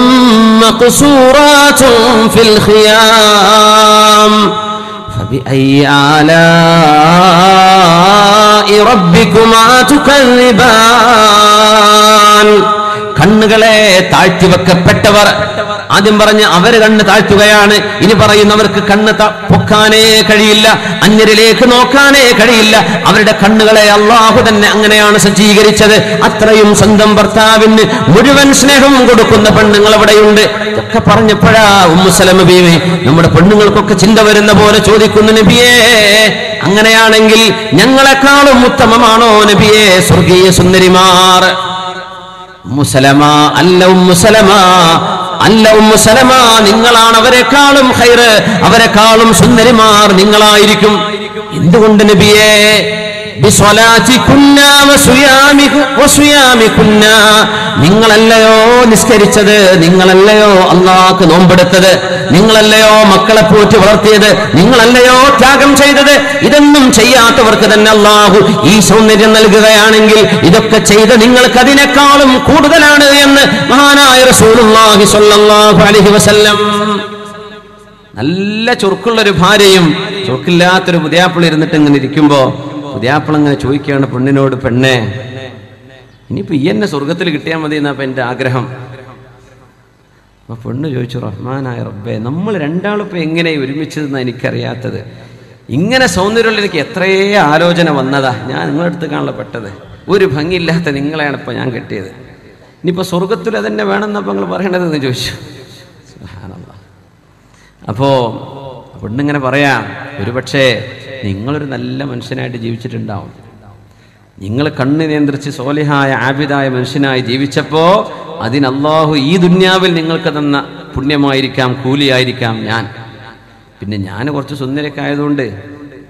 A: കണ്ണുകളെ താഴ്ത്തിവെക്കപ്പെട്ടവർ. ആദ്യം പറഞ്ഞ് അവർ കണ്ണ് താഴ്ത്തുകയാണ്. ഇനി പറയുന്നവർക്ക് കണ്ണ് പൊക്കാനേ കഴിയില്ല. അന്യരിലേക്ക് നോക്കാനേ കഴിയില്ല. അവരുടെ കണ്ണുകളെ അള്ളാഹു തന്നെ അങ്ങനെയാണ് സജ്ജീകരിച്ചത്. അത്രയും സ്വന്തം ഭർത്താവിന് മുഴുവൻ സ്നേഹം കൊടുക്കുന്ന പെണ്ണുങ്ങൾ അവിടെയുണ്ട്. ഒക്കെ പറഞ്ഞപ്പോഴാ ഉമ്മുസലമ ബീവി നമ്മുടെ പെണ്ണുങ്ങൾക്കൊക്കെ ചിന്ത വരുന്ന പോലെ ചോദിക്കുന്നു നബിയേ അങ്ങനെയാണെങ്കിൽ ഞങ്ങളെക്കാളും ഉത്തമമാണോ നബിയെ? സ്വർഗീയ സുന്ദരിമാർ. നിങ്ങളാണ് അവരെക്കാളും ഹൈറ് അവരെക്കാളും സുന്ദരിമാർ നിങ്ങളായിരിക്കും എന്തുകൊണ്ട് നബിയേ. നിങ്ങളല്ലയോ നിസ്കരിച്ചത് നിങ്ങളല്ലയോ അള്ളാഹ്ക്ക് നോമ്പെടുത്തത് നിങ്ങളല്ലയോ മക്കളെ പോറ്റി വളർത്തിയത് നിങ്ങളല്ലയോ ത്യാഗം ചെയ്തത് ഇതൊന്നും ചെയ്യാത്തവർക്ക് തന്നെ അള്ളാഹു ഈ സൗന്ദര്യം നൽകുകയാണെങ്കിൽ ഇതൊക്കെ ചെയ്ത് നിങ്ങൾക്ക് അതിനേക്കാളും കൂടുതലാണ് എന്ന് മഹാനായ റസൂലുള്ളാഹി സ്വല്ലല്ലാഹു അലൈഹി വസല്ലം. നല്ല ചുറുക്കുള്ള ഒരു ഭാര്യയും ചുറുക്കില്ലാത്തൊരു പുതിയാപ്പിള ഇരുന്നിട്ട് ഇങ്ങനെ ഇരിക്കുമ്പോ പുതിയാപ്പിള ഇങ്ങനെ ചോദിക്കുകയാണ് പെണ്ണിനോട് പെണ്ണെ ഇനിയിപ്പോ ഈ എന്നെ സ്വർഗത്തിൽ കിട്ടിയാൽ മതി എന്നാ എന്റെ ആഗ്രഹം. അപ്പൊ പെണ്ണ് ചോദിച്ചു റഹ്മാനായ റബ്ബേ നമ്മൾ രണ്ടാളിപ്പോ എങ്ങനെ ഒരുമിച്ചതെന്ന് എനിക്കറിയാത്തത്. ഇങ്ങനെ സൗന്ദര്യമുള്ള എനിക്ക് എത്രയേ ആലോചന വന്നതാ. ഞാൻ നിങ്ങളുടെ അടുത്ത് കാണല പെട്ടത്. ഒരു ഭംഗിയില്ലാത്ത നിങ്ങളെയാണ് ഇപ്പൊ ഞാൻ കിട്ടിയത്. ഇനിയിപ്പോ സ്വർഗത്തിൽ തന്നെ വേണമെന്നപ്പോ നിങ്ങൾ പറയേണ്ടതെന്ന് ചോദിച്ചു. അപ്പോൾ അപ്പോ പെണ്ണിങ്ങനെ പറയാം ഒരുപക്ഷെ നിങ്ങളൊരു നല്ല മനുഷ്യനായിട്ട് ജീവിച്ചിട്ടുണ്ടാവും. നിങ്ങൾ കണ്ണ് നിയന്ത്രിച്ച് സോലിഹായ ആബിദായ മനുഷ്യനായി ജീവിച്ചപ്പോൾ അതിന് ഈ ദുന്യാവിൽ നിങ്ങൾക്ക് തന്ന പുണ്യമായിരിക്കാം കൂലിയായിരിക്കാം ഞാൻ. പിന്നെ ഞാൻ കുറച്ച് സുന്ദരക്കായതുകൊണ്ട്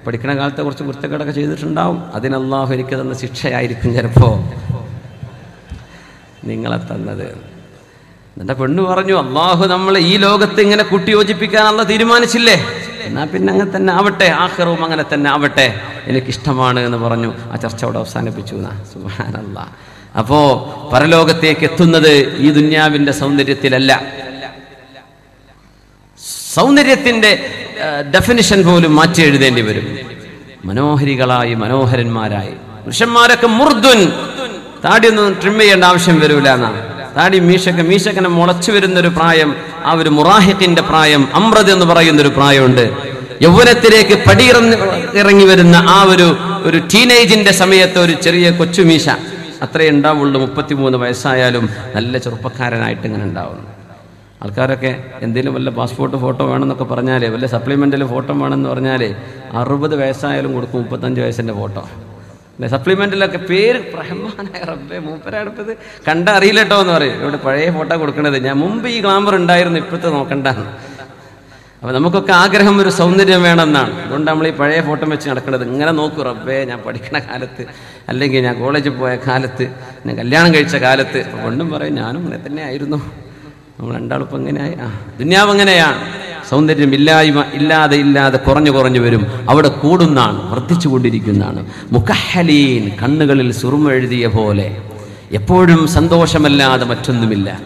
A: പഠിക്കണ കാലത്തെ കുറച്ച് വൃത്തക്കേടൊക്കെ ചെയ്തിട്ടുണ്ടാവും. അതിന് അള്ളാഹു എനിക്ക് തന്ന ശിക്ഷയായിരിക്കും ചിലപ്പോ. നിങ്ങളെ തന്നത്. എന്നിട്ട് പെണ്ണ് പറഞ്ഞു അള്ളാഹു നമ്മളെ ഈ ലോകത്ത് ഇങ്ങനെ കുട്ടി അല്ല തീരുമാനിച്ചില്ലേ? എന്നാ പിന്നെ അങ്ങനെ തന്നെ ആവട്ടെ ആഹ്റവും അങ്ങനെ തന്നെ ആവട്ടെ എനിക്കിഷ്ടമാണ് എന്ന് പറഞ്ഞു. ആ ചർച്ച അവിടെ അവസാനിപ്പിച്ചു എന്നാ. സുബാനല്ല അപ്പോ പരലോകത്തേക്ക് എത്തുന്നത് ഈ ദുന്യാവിന്റെ സൗന്ദര്യത്തിലല്ല. സൗന്ദര്യത്തിന്റെ ഡെഫിനിഷൻ പോലും മാറ്റി എഴുതേണ്ടി വരും. മനോഹരികളായി മനോഹരന്മാരായി. പുരുഷന്മാരൊക്കെ മുർദുൻ താടിയൊന്നും ട്രിം ചെയ്യേണ്ട ആവശ്യം വരൂല എന്നാ താടി മീശക്ക് മീശക്കനെ മുളച്ചു വരുന്ന ഒരു പ്രായം ആ ഒരു മുറാഹിഖിന്റെ പ്രായം അമ്രത് എന്ന് പറയുന്ന ഒരു പ്രായമുണ്ട്. യൗവനത്തിലേക്ക് പടിയിറങ്ങി ഇറങ്ങി വരുന്ന ആ ഒരു ഒരു ടീനേജിന്റെ സമയത്ത് ഒരു ചെറിയ കൊച്ചുമീശ അത്രേ ഉണ്ടാവുള്ളൂ മുപ്പത്തിമൂന്ന് വയസ്സായാലും നല്ല ചെറുപ്പക്കാരനായിട്ട് ഇങ്ങനെ ഉണ്ടാവുന്നു. ആൾക്കാരൊക്കെ എന്തെങ്കിലും വല്ല പാസ്പോർട്ട് ഫോട്ടോ വേണമെന്നൊക്കെ പറഞ്ഞാലേ വല്ല സപ്ലിമെന്റിൽ ഫോട്ടോ വേണമെന്ന് പറഞ്ഞാലേ അറുപത് വയസ്സായാലും കൊടുക്കും മുപ്പത്തഞ്ച് വയസ്സിന്റെ ഫോട്ടോ. അല്ലെ? സപ്ലിമെന്റിലൊക്കെ പേര് റഹ്മാനായ റബ്ബേ മൂപ്പരടുപ്പത് കണ്ട അറിയില്ലട്ടോ എന്ന് പറയും. ഇവിടെ പഴയ ഫോട്ടോ കൊടുക്കണത്. ഞാൻ മുമ്പ് ഈ ഗ്ലാമർ ഉണ്ടായിരുന്നു ഇപ്പോഴത്തെ നോക്കണ്ട അപ്പൊ നമുക്കൊക്കെ ആഗ്രഹം ഒരു സൗന്ദര്യം വേണമെന്നാണ്. അതുകൊണ്ട് നമ്മൾ ഈ പഴയ ഫോട്ടോ വെച്ച് നടക്കുന്നത് ഇങ്ങനെ നോക്കൂ റബ്ബേ ഞാൻ പഠിക്കണ കാലത്ത് അല്ലെങ്കിൽ ഞാൻ കോളേജിൽ പോയ കാലത്ത് ഞാൻ കല്യാണം കഴിച്ച കാലത്ത്. കൊണ്ടും പറയും ഞാനും ഇങ്ങനെ തന്നെ ആയിരുന്നു നമ്മൾ രണ്ടാളിപ്പം എങ്ങനെയായി ആ ദുന്യാവ് അങ്ങനെയാണ്. സൗന്ദര്യം ഇല്ലായ്മ ഇല്ലാതെ ഇല്ലാതെ കുറഞ്ഞു കുറഞ്ഞു വരും. അവിടെ കൂടുന്നാണ് വർദ്ധിച്ചു കൊണ്ടിരിക്കുന്നതാണ്. മുഖഹലീൻ കണ്ണുകളിൽ സുറുമ എഴുതിയ പോലെ. എപ്പോഴും സന്തോഷമല്ലാതെ മറ്റൊന്നുമില്ല.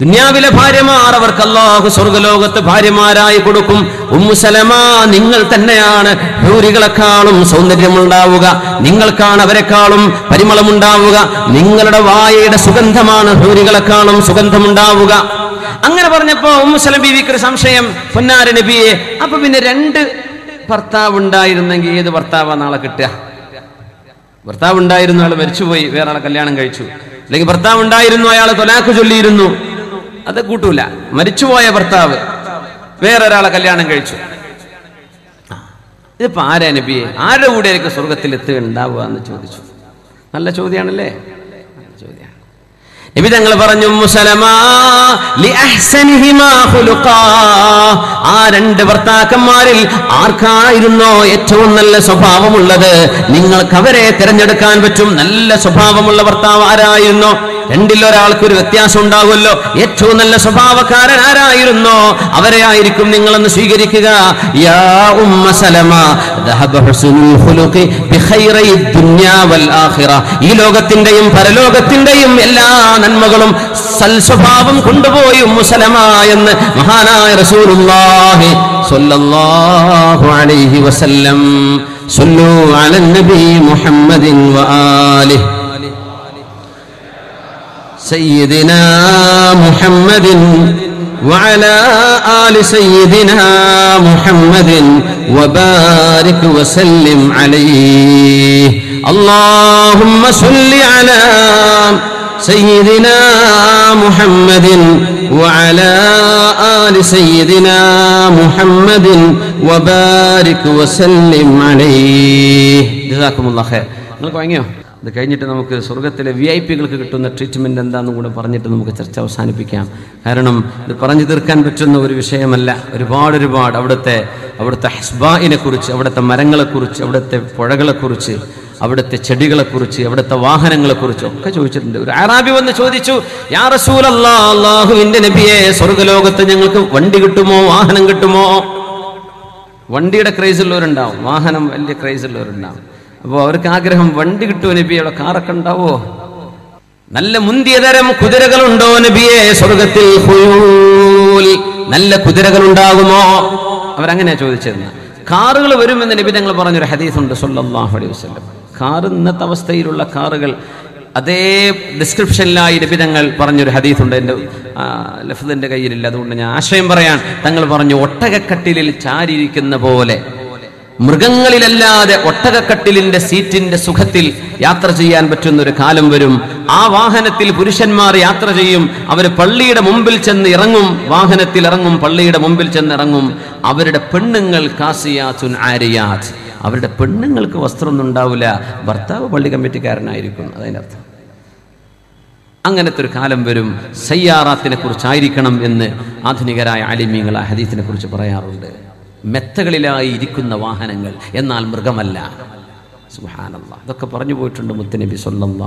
A: ദുന്യാവിലെ ഭാര്യമാർ അവർക്ക് അള്ളാഹു സ്വർഗലോകത്ത് ഭാര്യമാരായി കൊടുക്കും. ഉമ്മുസലമ നിങ്ങൾ തന്നെയാണ് ഭൂരികളെക്കാളും സൗന്ദര്യമുണ്ടാവുക. നിങ്ങൾക്കാണ് അവരെക്കാളും പരിമളമുണ്ടാവുക. നിങ്ങളുടെ വായയുടെ സുഗന്ധമാണ് ഭൂരികളെക്കാളും സുഗന്ധമുണ്ടാവുക. അങ്ങനെ പറഞ്ഞപ്പോ ഉമ്മുസലം ബീവിക്ക് ഒരു സംശയം. പൊന്നാര നബിയെ അപ്പൊ പിന്നെ രണ്ട് ഭർത്താവ് ഉണ്ടായിരുന്നെങ്കിൽ ഏത് ഭർത്താവാ നാളെ കിട്ടുക? ഭർത്താവ് ഉണ്ടായിരുന്നു അയാൾ മരിച്ചുപോയി വേറെ ആളെ കല്യാണം കഴിച്ചു. അല്ലെങ്കിൽ ഭർത്താവ് ഉണ്ടായിരുന്നു അയാൾ തൊലാക്ക് ചൊല്ലിയിരുന്നു. അത് കൂട്ടൂല. മരിച്ചുപോയ ഭർത്താവ് വേറൊരാളെ കല്യാണം കഴിച്ചു. ഇതിപ്പോ ആരാ നബിയെ? ആരുടെ കൂടെ ആയിരിക്കും സ്വർഗത്തിൽ എത്തുക ഉണ്ടാവുക എന്ന് ചോദിച്ചു. നല്ല ചോദ്യമാണല്ലേ നബി തങ്ങൾ പറഞ്ഞു ആ രണ്ട് ഭർത്താക്കന്മാരിൽ ആർക്കായിരുന്നോ ഏറ്റവും നല്ല സ്വഭാവമുള്ളത്? നിങ്ങൾക്ക് അവരെ തിരഞ്ഞെടുക്കാൻ പറ്റും. നല്ല സ്വഭാവമുള്ള ഭർത്താവ് ആരായിരുന്നോ? രണ്ടിൽ ഒരാൾക്കൊരു വ്യത്യാസം ഉണ്ടാകുമല്ലോ. ഏറ്റവും നല്ല സ്വഭാവക്കാരൻ ആരായിരുന്നോ? അവരെ ആയിരിക്കും നിങ്ങളെന്ന് സ്വീകരിക്കുക. യാ ഉമ്മ സലമ ഈ ലോകത്തിന്റെയും പരലോകത്തിന്റെയും എല്ലാ നന്മകളും സൽസ്വഭാവം കൊണ്ടുപോയി മുസലമ എന്ന് മഹാനായ റസൂലുള്ളാഹി സ്വല്ലല്ലാഹു അലൈഹി വസല്ലം. സല്ലു അലൻ നബി മുഹമ്മദിൻ വആലിഹി سيدنا محمد وعلى آل سيدنا محمد وبارك وسلم عليه اللهم صل على سيدنا محمد وعلى آل سيدنا محمد وبارك وسلم عليه جزاكم الله خير ഇത് കഴിഞ്ഞിട്ട് നമുക്ക് സ്വർഗത്തിലെ വി ഐ പികൾക്ക് കിട്ടുന്ന ട്രീറ്റ്മെന്റ് എന്താണെന്നും കൂടെ പറഞ്ഞിട്ട് നമുക്ക് ചർച്ച അവസാനിപ്പിക്കാം. കാരണം ഇത് പറഞ്ഞു തീർക്കാൻ പറ്റുന്ന ഒരു വിഷയമല്ല. ഒരുപാട് ഒരുപാട് അവിടുത്തെ അവിടുത്തെ ഹസ്ബായിനെ കുറിച്ച് അവിടുത്തെ മരങ്ങളെക്കുറിച്ച് അവിടുത്തെ പുഴകളെക്കുറിച്ച് അവിടുത്തെ ചെടികളെക്കുറിച്ച് അവിടുത്തെ വാഹനങ്ങളെക്കുറിച്ച് ഒക്കെ ചോദിച്ചിട്ടുണ്ട്. ഒരു അറാബി വന്ന് ചോദിച്ചു യാ റസൂലല്ലാ അള്ളാഹുവിന്റെ നബിയെ സ്വർഗലോകത്ത് ഞങ്ങൾക്ക് വണ്ടി കിട്ടുമോ? വാഹനം കിട്ടുമോ? വണ്ടിയുടെ ക്രൈസ് ഉള്ളവരുണ്ടാവും. വാഹനം വലിയ ക്രൈസ് ഉള്ളവരുണ്ടാവും. അപ്പോൾ അവർക്ക് ആഗ്രഹം വണ്ടി കിട്ടുമോ നബിയുടെ കാറൊക്കെ ഉണ്ടാവോ? നല്ല മുന്തിയ തരം കുതിരകളുണ്ടോ നബിയെ? സ്വർഗത്തിൽ. നല്ല കുതിരകൾ ഉണ്ടാകുമോ അവരങ്ങനെയാ ചോദിച്ചിരുന്ന കാറുകൾ വരുമെന്ന് നബി ഞങ്ങൾ പറഞ്ഞൊരു ഹദീസുണ്ട് സല്ലല്ലാഹു അലൈഹി വസല്ലം. കാർ ഇന്നത്തെ അവസ്ഥയിലുള്ള കാറുകൾ അതേ ഡിസ്ക്രിപ്ഷനിലായി നബി തങ്ങൾ പറഞ്ഞൊരു ഹദീസുണ്ട്. എന്റെ ലഫ്ദിന്റെ കയ്യിലില്ല. അതുകൊണ്ട് ഞാൻ ആശയം പറയാൻ തങ്ങൾ പറഞ്ഞു ഒട്ടകക്കട്ടിലിൽ ചാരിയിരിക്കുന്ന പോലെ. മൃഗങ്ങളിലല്ലാതെ ഒട്ടകക്കട്ടിലിന്റെ സീറ്റിന്റെ സുഖത്തിൽ യാത്ര ചെയ്യാൻ പറ്റുന്ന ഒരു കാലം വരും. ആ വാഹനത്തിൽ പുരുഷന്മാർ യാത്ര ചെയ്യും. അവർ പള്ളിയുടെ മുമ്പിൽ ചെന്ന് ഇറങ്ങും. വാഹനത്തിൽ ഇറങ്ങും പള്ളിയുടെ മുമ്പിൽ ചെന്ന് ഇറങ്ങും. അവരുടെ പെണ്ണുങ്ങൾ കാസിയാത്തുൻ ആരിയാത്ത്. അവരുടെ പെണ്ണുങ്ങൾക്ക് വസ്ത്രമൊന്നും ഉണ്ടാവില്ല. ഭർത്താവ് പള്ളി കമ്മിറ്റിക്കാരനായിരിക്കും. അതിന്റെ അർത്ഥം. അങ്ങനത്തെ ഒരു കാലം വരും. സയ്യാറാത്തിനെ കുറിച്ചായിരിക്കണം എന്ന് ആധുനികരായ അലിമീങ്ങൾ ആ ഹദീത്തിനെ കുറിച്ച് പറയാറുണ്ട്. മെത്തകളിലായി ഇരിക്കുന്ന വാഹനങ്ങൾ. എന്നാൽ മൃഗമല്ല. സുബ്ഹാനല്ലാ. ഇതൊക്കെ പറഞ്ഞു പോയിട്ടുണ്ട് മുത്തനബി സ്വന്തം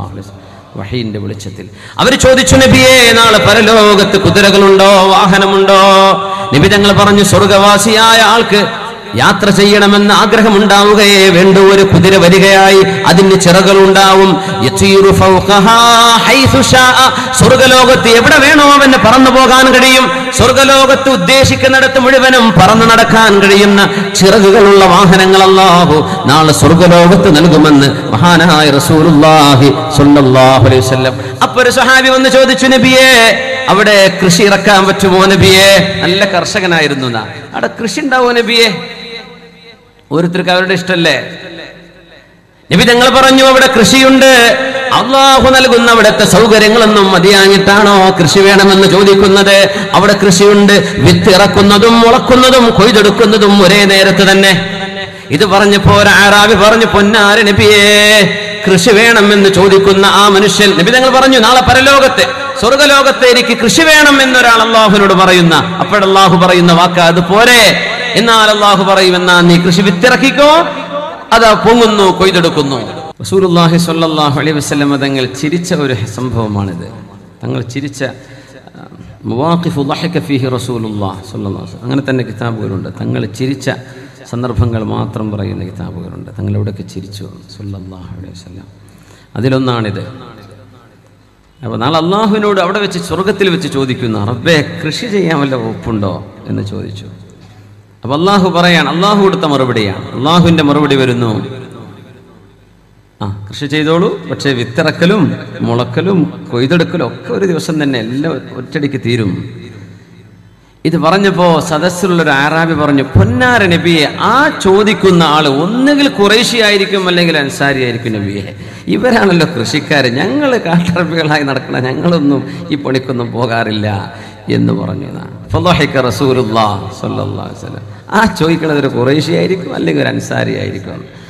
A: വഹീന്റെ വെളിച്ചത്തിൽ. അവർ ചോദിച്ചു നബിയേ നാളെ പരലോകത്ത് കുതിരകളുണ്ടോ? വാഹനമുണ്ടോ? നിബിതങ്ങൾ പറഞ്ഞു സ്വർഗവാസിയായ ആൾക്ക് യാത്ര ചെയ്യണമെന്ന ആഗ്രഹമുണ്ടാവുകയേ വേണ്ടു. ഒരു കുതിര വരികയായി അതിന് ചിറകളുണ്ടാവും. സ്വർഗലോകത്ത് എവിടെ വേണോ അവന് പറന്നു പോകാൻ കഴിയും. സ്വർഗലോകത്ത് ഉദ്ദേശിക്കുന്നിടത്ത് മുഴുവനും പറന്നു നടക്കാൻ കഴിയുന്ന ചിറകുകളുള്ള വാഹനങ്ങൾ അല്ലാഹു നാളെ സ്വർഗലോകത്ത് നൽകുമെന്ന് മഹാനായ റസൂലുള്ളാഹി സ്വല്ലല്ലാഹു അലൈഹി വസല്ലം. അപ്പൊ ഒരു സഹാബി വന്ന് ചോദിച്ചു നബിയേ അവിടെ കൃഷി ഇറക്കാൻ പറ്റുമോ? നബിയേ നല്ല കർഷകനായിരുന്നു അവിടെ കൃഷി ഉണ്ടാവോ നബിയെ? ഓരോരുത്തർക്ക് അവരുടെ ഇഷ്ടല്ലേ? നബി ഞങ്ങൾ പറഞ്ഞു അവിടെ കൃഷിയുണ്ട്. അള്ളാഹു നൽകുന്ന അവിടുത്തെ സൗകര്യങ്ങളൊന്നും മതിയാഞ്ഞിട്ടാണോ കൃഷി വേണമെന്ന് ചോദിക്കുന്നത്? അവിടെ കൃഷിയുണ്ട്. വിത്തിറക്കുന്നതും മുളക്കുന്നതും കൊയ്തെടുക്കുന്നതും ഒരേ നേരത്ത് തന്നെ. ഇത് പറഞ്ഞപ്പോ ആരാവി പറഞ്ഞു പൊന്നാര നബിയേ കൃഷി വേണമെന്ന് ചോദിക്കുന്ന ആ മനുഷ്യൻ നബി തങ്ങൾ പറഞ്ഞു നാളെ പരലോകത്തെ സ്വർഗലോകത്തെ എനിക്ക് കൃഷി വേണം എന്നൊരാൾ അള്ളാഹുവിനോട് പറയുന്ന അപ്പോഴല്ലാഹു പറയുന്ന വാക്ക് അതുപോലെ എന്നാൽ അള്ളാഹു പറയും എന്നാ നീ കൃഷി വിത്തിറക്കിക്കോ അത് പൊങ്ങുന്നു കൊയ്തെടുക്കുന്നു. റസൂലുള്ളാഹി സ്വല്ലല്ലാഹു അലൈഹി വസല്ലം തങ്ങൾ ചിരിച്ച ഒരു സംഭവമാണിത്. തങ്ങൾ ചിരിച്ച ഫീഹി അലൈഹി വസല്ലം. അങ്ങനെ തന്നെ കിതാബുകളുണ്ട്. തങ്ങൾ ചിരിച്ച സന്ദർഭങ്ങൾ മാത്രം പറയുന്ന കിതാബുകളുണ്ട്. തങ്ങൾ എവിടെയൊക്കെ ചിരിച്ചു? സ്വല്ലല്ലാഹു അലൈഹി വസല്ലം. അതിലൊന്നാണിത്. അപ്പോൾ നാളെ അള്ളാഹുവിനോട് അവിടെ വെച്ച് സ്വർഗത്തിൽ വെച്ച് ചോദിക്കുന്നു റബ്ബെ കൃഷി ചെയ്യാൻ വല്ല ഒപ്പുണ്ടോ എന്ന് ചോദിച്ചു. അപ്പൊ അള്ളാഹു പറയാണ് അള്ളാഹു കൊടുത്ത മറുപടിയാണ്. അള്ളാഹുവിന്റെ മറുപടി വരുന്നു. ആ കൃഷി ചെയ്തോളൂ. പക്ഷേ വിത്തിറക്കലും മുളക്കലും കൊയ്തെടുക്കലും ഒക്കെ ഒരു ദിവസം തന്നെ എല്ലാം ഒറ്റടിക്ക് തീരും. ഇത് പറഞ്ഞപ്പോ സദസ്സിലുള്ള ഒരു ആറാബി പറഞ്ഞു പൊന്നാര നബിയെ ആ ചോദിക്കുന്ന ആൾ ഒന്നുകിൽ കുറേശി ആയിരിക്കും അല്ലെങ്കിൽ അൻസാരി ആയിരിക്കും നബിയെ. ഇവരാണല്ലോ കൃഷിക്കാര്. ഞങ്ങൾ കാട്ടറബികളായി നടക്കണ ഞങ്ങളൊന്നും ഈ പണിക്കൊന്നും പോകാറില്ല എന്ന് പറഞ്ഞു. ആ ചോദിക്കണത് ഒരു കുറേശി ആയിരിക്കും അല്ലെങ്കിൽ ഒരു അൻസാരി ആയിരിക്കും.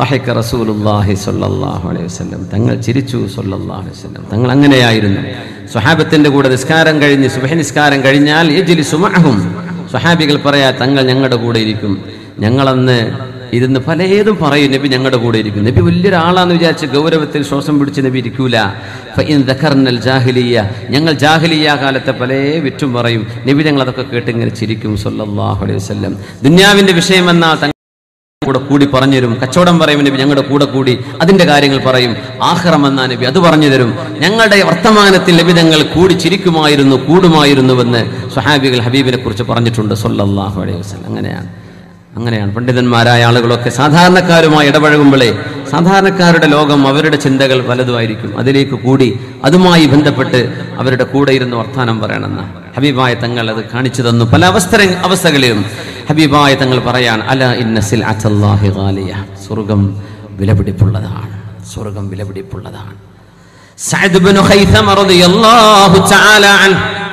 A: ലഹിക്ക റസൂലുള്ളാഹി സ്വല്ലല്ലാഹു അലൈഹി വസല്ലം. തങ്ങൾ ചിരിച്ചു സ്വല്ലല്ലാഹു അലൈഹി വസല്ലം. തങ്ങൾ അങ്ങനെയായിരുന്നു. സ്വഹാബത്തിന്റെ കൂടെ നിസ്കാരം കഴിഞ്ഞ് സുബഹി നിസ്കാരം കഴിഞ്ഞാൽ യജ്ലിസു മഅഹും. സ്വഹാബികൾ പറയാ തങ്ങൾ ഞങ്ങളുടെ കൂടെ ഇരിക്കും. ഞങ്ങളന്ന് ഇരുന്ന് പലതും പറയും നബി ഞങ്ങളുടെ കൂടെ ഇരിക്കും. നബി വലിയൊരാളാന്ന് വിചാരിച്ച് ഗൗരവത്തിൽ ശ്വാസം പിടിച്ച് നബി ഇരിക്കൂല. ദഖർനൽ ജാഹിലിയ ഞങ്ങൾ ജാഹിലിയ കാലത്തെ പല വിറ്റും പറയും. നബി ഞങ്ങൾ അതൊക്കെ കേട്ട് ഇങ്ങനെ ചിരിക്കും സ്വല്ലല്ലാഹു അലൈഹി വസല്ലം. ദുന്യാവിന്റെ വിഷയമെന്നാൽ കൂടെ കൂടി പറഞ്ഞു തരും. കച്ചവടം പറയും നബി ഞങ്ങളുടെ കൂടെ കൂടി. അതിന്റെ കാര്യങ്ങൾ പറയും. ആഹ്റം എന്നാ നബി അത് പറഞ്ഞു തരും. ഞങ്ങളുടെ വർത്തമാനത്തിൽ നബി ഞങ്ങൾ കൂടി ചിരിക്കുമായിരുന്നു കൂടുമായിരുന്നുവെന്ന് സ്വഹാബികൾ ഹബീബിനെ കുറിച്ച് പറഞ്ഞിട്ടുണ്ട്. സല്ലല്ലാഹു അലൈഹി വസല്ലം. അങ്ങനെയാണ്. അങ്ങനെയാണ്. പണ്ഡിതന്മാരായ ആളുകളൊക്കെ സാധാരണക്കാരുമായി ഇടപഴകുമ്പോഴേ സാധാരണക്കാരുടെ ലോകം അവരുടെ ചിന്തകൾ പലതുമായിരിക്കും അതിലേക്ക് കൂടി അതുമായി ബന്ധപ്പെട്ട് അവരുടെ കൂടെ ഇരുന്ന് വർത്താനം പറയണമെന്ന് ഹബീബായ തങ്ങൾ അത് കാണിച്ചു തന്നു. പല അവസര അവസ്ഥകളിലും ഹബീബായ തങ്ങൾ പറയാൻ അല ഇന്നസിൽ അച്ചല്ലാഹി സ്വർഗം വിലപിടിപ്പുള്ളതാണ്. സ്വർഗം വിലപിടിപ്പുള്ളതാണ്. സഅദ് ഇബ്നു ഖൈഥമ റളിയല്ലാഹു തആല അൻഹു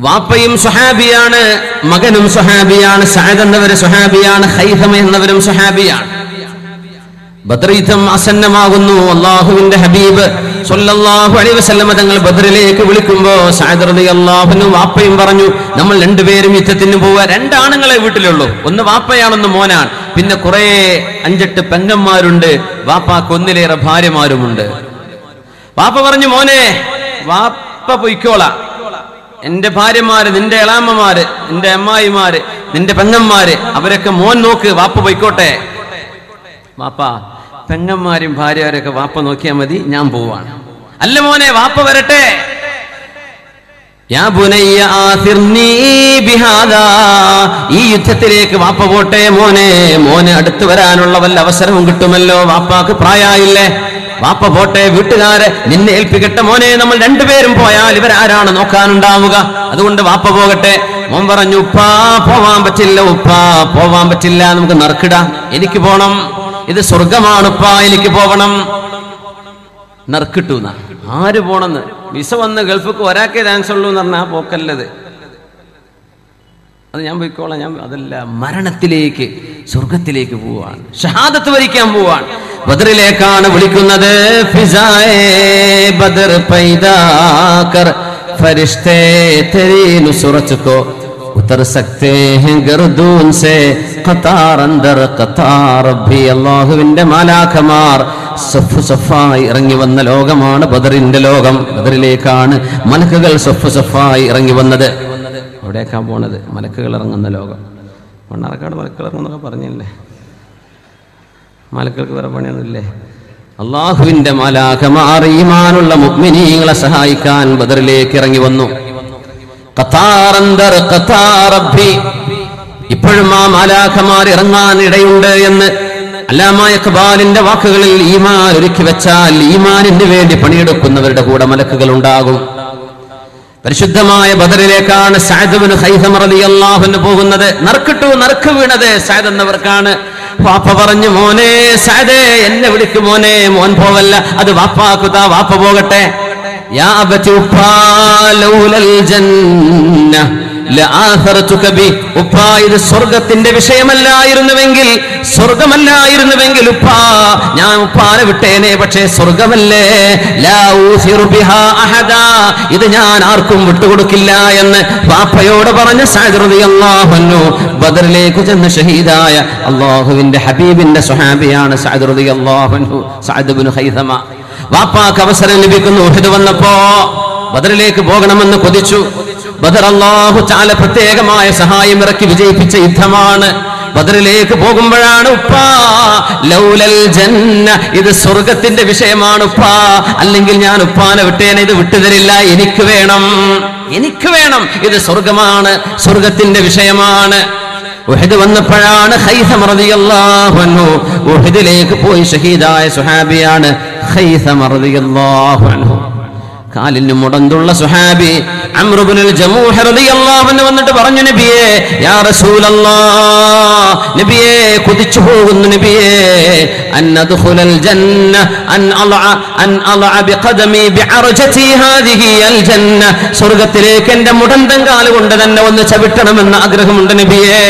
A: വാപ്പയും സുഹാബിയാണ് മകനും സുഹാബിയാണ് സഅദ് എന്നവര് സുഹാബിയാണ് ഹൈഹമ എന്നവരും സുഹാബിയാണ് ബദ്രീതം അസന്നമാകുന്നു അള്ളാഹുവിന്റെ ഹബീബ് സൊല്ലാഹു അലൈഹി വസല്ലമ തങ്ങൾ ബദറിലേക്ക് വിളിക്കുമ്പോ സഅദ് അള്ളാഹുനും വാപ്പയും പറഞ്ഞു നമ്മൾ രണ്ടുപേരും യുദ്ധത്തിന് പോവുക. രണ്ടാണുങ്ങളെ വീട്ടിലുള്ളൂ. ഒന്ന് വാപ്പയാണൊന്ന് മോനാണ്. പിന്നെ കുറെ അഞ്ചെട്ട് പെങ്ങന്മാരുണ്ട്. വാപ്പാക്ക് ഒന്നിലേറെ ഭാര്യമാരുമുണ്ട്. വാപ്പ പറഞ്ഞു മോനെ വാപ്പ പൊയ്ക്കോളാം. എന്റെ ഭാര്യമാര് നിന്റെ ഇളാമ്മമാര് നിന്റെ അമ്മായിമാര് നിന്റെ പെങ്ങന്മാര് അവരൊക്കെ മോൻ നോക്ക് വാപ്പ പോയിക്കോട്ടെ. വാപ്പ പെങ്ങന്മാരും ഭാര്യമാരൊക്കെ വാപ്പ നോക്കിയാൽ മതി ഞാൻ പോവാണ്. അല്ല മോനെ വാപ്പ വരട്ടെ. ഈ യുദ്ധത്തിലേക്ക് വാപ്പ പോട്ടെ മോനെ. മോനെ അടുത്തു വരാനുള്ള വല്ല അവസരവും കിട്ടുമല്ലോ വാപ്പാക്ക് പ്രായമായില്ലേ വാപ്പ പോട്ടെ വീട്ടുകാരെ നിന്നെ ഏൽപ്പിക്കട്ടെ. മോനെ നമ്മൾ രണ്ടുപേരും പോയാൽ ഇവരാരാണ് നോക്കാനുണ്ടാവുക? അതുകൊണ്ട് വാപ്പ പോകട്ടെ. മോൻ പറഞ്ഞു ഉപ്പാ പോവാൻ പറ്റില്ല ഉപ്പാ പോവാൻ പറ്റില്ല. നമുക്ക് നറുക്കിട. എനിക്ക് പോണം. ഇത് സ്വർഗമാണ് ഉപ്പാ എനിക്ക് പോകണം. നറുക്കിട്ടു ആര് പോണെന്ന്? വിസ വന്ന് ഗൾഫിക്ക് ഒരാക്കേ ചാൻസ് ഉള്ളൂ എന്ന് പറഞ്ഞാൽ പോക്കല്ലത്. അത് ഞാൻ പോയിക്കോളാം. ഞാൻ അതല്ല മരണത്തിലേക്ക് സ്വർഗത്തിലേക്ക് പോവാണ്. ഷഹാദത്ത് വരിക്കാൻ പോവാണ്. ബദറിലേക്കാണ് വിളിക്കുന്നത്. ബദർ പൈദാ കർ ഫരിഷ്തേ उतर सकते हैं से മാലാഖമാർ. സഫ് സഫായി ഇറങ്ങി വന്ന ലോകമാണ് ബദറിന്റെ ലോകം. ബദറിലേക്കാണ് മലക്കുകൾ സഫ് സഫായി ഇറങ്ങി വന്നത്. അവിടേക്കാ പോണത്. മലക്കുകൾ ഇറങ്ങുന്ന ലോകം. മണ്ണാർക്കാട് മലക്കുകൾ ഇറങ്ങുന്നൊക്കെ പറഞ്ഞില്ലേ? മലക്കൾക്ക് വേറെ പണിയൊന്നുമില്ലേ? അള്ളാഹുവിന്റെ മലാഖ മാറിയുമാനുള്ള മുഗ്മിനീങ്ങളെ സഹായിക്കാൻ ബദറിലേക്ക് ഇറങ്ങി വന്നു. ഇപ്പോഴും ആ മാലാഖമാർ ഇറങ്ങാൻ ഇടയുണ്ട് എന്ന് അല്ലാമായ കബാലിന്റെ വാക്കുകളിൽ ഈമാൻ ഒരുക്കി വെച്ചാൽ ഈമാനിന് വേണ്ടി പണിയെടുക്കുന്നവരുടെ കൂടെ മലക്കുകൾ ഉണ്ടാകും. പരിശുദ്ധമായ ബദറിലേക്കാണ് സാദബിന് അള്ളാഹുന് പോകുന്നത്. നറുക്കിട്ടു നറുക്ക് വീണത് സായദ് എന്നവർക്കാണ്. വാപ്പ പറഞ്ഞു മോനെ സാദേ എന്നെ വിളിക്കു മോനെ. മോൻ പോവല്ല. അത് വാപ്പാക്കുതാ വാപ്പ പോകട്ടെ. യാ അബതി ഉപ്പാ ലൗലൽ ജന്ന ഉപ്പാ ഇത് സ്വർഗത്തിന്റെ വിഷയമല്ലായിരുന്നുവെങ്കിൽ സ്വർഗമല്ലായിരുന്നുവെങ്കിൽ ഉപ്പാ ഞാൻ ഉപ്പാനെ വിട്ടേനെ പക്ഷേ സ്വർഗമല്ലേ ഇത് ഞാൻ ആർക്കും വിട്ടുകൊടുക്കില്ല എന്ന് പാപ്പയോട് പറഞ്ഞ അൻഹു ബദറിലേക്ക് ചെന്ന് ഷഹീദായ അള്ളാഹുവിന്റെ ഹബീബിന്റെ സഅദ് ഇബ്നു ഖൈസമ. വാപ്പാക്ക് അവസരം ലഭിക്കുന്നു. വന്നപ്പോ ബദറിലേക്ക് പോകണമെന്ന് കൊതിച്ചു. ബദർ ചാല പ്രത്യേകമായ സഹായം ഇറക്കി വിജയിപ്പിച്ച യുദ്ധമാണ്. ബദറിലേക്ക് പോകുമ്പോഴാണ് ഉപ്പാ ലൗലൽ ജന്ന ഇത് സ്വർഗത്തിന്റെ വിഷയമാണ് ഉപ്പാ. അല്ലെങ്കിൽ ഞാൻ ഉപ്പാനെ വിട്ടേനെ ഇത് വിട്ടുതരില്ല എനിക്ക് വേണം. എനിക്ക് വേണം ഇത് സ്വർഗമാണ് സ്വർഗത്തിന്റെ വിഷയമാണ്. ഉഹദ് വന്നപ്പോഴാണ് റളിയല്ലാഹു അൻഹു ഉഹദിലേക്ക് പോയി ഷഹീദായ സുഹാബിയാണ് റളിയല്ലാഹു അൻഹു. കാലിന് മുടന്തുള്ള സുഹാബി അമ്രുബുൽ ജമൂഹ് റളിയല്ലാഹു അൻഹു വന്നിട്ട് പറഞ്ഞു നബിയേ യാ റസൂലല്ലാഹ് നബിയേ കുതിച്ചു പോകുന്നു നബിയേ അൻ അദ്ഖുലൽ ജന്ന അൻ അളഅ അൻ അളഅ ബിഖദമി ബിഅർജതി ഹാദിഹി അൽ ജന്ന. സ്വർഗത്തിലേക്ക് എന്റെ മുടന്തം കാലുകൊണ്ട് തന്നെ ഒന്ന് ചവിട്ടണമെന്ന് ആഗ്രഹമുണ്ട് നബിയേ.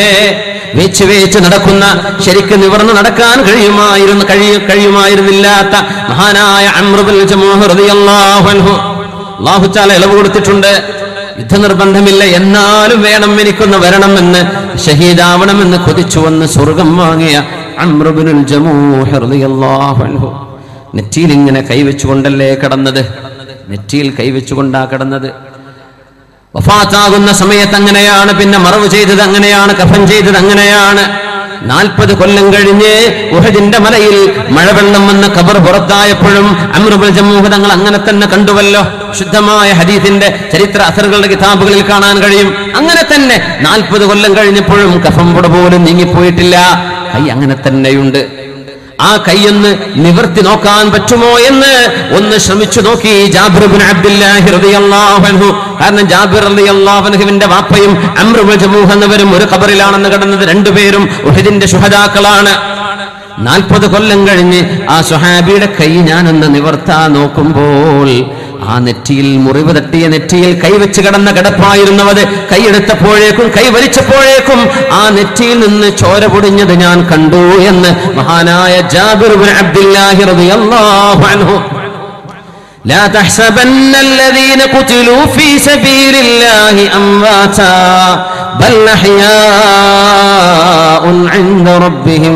A: വേച്ച് വേച്ച് നടക്കുന്ന ശരിക്ക് നിവർന്ന് നടക്കാൻ കഴിയുമായിരുന്നു കഴിയ കഴിയുമായിരുന്നില്ലാത്ത മഹാനായ അമ്രുബുൽ ജമൂഹ് റളിയല്ലാഹു അൻഹു തആല ഇളവ് കൊടുത്തിട്ടുണ്ട്. യുദ്ധനിർബന്ധമില്ല. എന്നാലും വേണം എനിക്കൊന്ന് വരണമെന്ന് ഷഹീദാവണമെന്ന് കൊതിച്ചു വന്ന് സ്വർഗം വാങ്ങിയ നെറ്റിയിൽ ഇങ്ങനെ കൈവച്ചുകൊണ്ടല്ലേ കടന്നത്? നെറ്റിയിൽ കൈവച്ചുകൊണ്ടാ കടന്നത്? വഫാത്താകുന്ന സമയത്ത് അങ്ങനെയാണ് പിന്നെ മറവ് ചെയ്തത് അങ്ങനെയാണ് കഫൻ ചെയ്തത് അങ്ങനെയാണ്. നാൽപ്പത് കൊല്ലം കഴിഞ്ഞ് ഉഹദിന്റെ മലയിൽ മഴവെള്ളം വന്ന കബർ പുറത്തായപ്പോഴും അമ്രുബൽ ജമ്മൂഹ് തങ്ങൾ അങ്ങനെ തന്നെ കണ്ടുവല്ലോ. ശുദ്ധമായ ഹദീസിന്റെ ചരിത്ര അസറുകളുടെ കിതാബുകളിൽ കാണാൻ കഴിയും. അങ്ങനെ തന്നെ നാൽപ്പത് കൊല്ലം കഴിഞ്ഞപ്പോഴും കഫം പുട പോലും നീങ്ങിപ്പോയിട്ടില്ല. കൈ അങ്ങനെ തന്നെയുണ്ട്. ആ കൈയൊന്ന് നിവർത്തി നോക്കാൻ പറ്റുമോ എന്ന് ഒന്ന് ശ്രമിച്ചു നോക്കി. ജാബിർ ഇബ്നു അബ്ദുല്ലാഹി റളിയല്ലാഹു അൻഹു. കാരണം ജാബിർ അൻഹുവിന്റെ വാപ്പയും ഇബ്നു ജമൂഹ് എന്നിവരും ഒരു ഖബറിലാണെന്ന് കടന്നത് രണ്ടുപേരും ഉഹദിന്റെ ശുഹദാക്കളാണ്. നാൽപ്പത് കൊല്ലം കഴിഞ്ഞ് ആ സുഹാബിയുടെ കൈ ഞാനൊന്ന് നിവർത്താൻ നോക്കുമ്പോൾ ആ നെറ്റിയിൽ മുറിവ് തട്ടിയ നെറ്റിയിൽ കൈവച്ച് കിടന്ന കിടപ്പായിരുന്നവത് കൈയെടുത്തപ്പോഴേക്കും കൈ വലിച്ചപ്പോഴേക്കും ആ നെറ്റിയിൽ നിന്ന് ചോര പൊടിഞ്ഞത് ഞാൻ കണ്ടു എന്ന് മഹാനായ ജാബിർ ഇബ്നു അബ്ദുല്ലാഹി റളിയല്ലാഹു അൻഹു لا تحسبن الذين قتلوا في سبيل الله أمواتا بل أحياء عند ربهم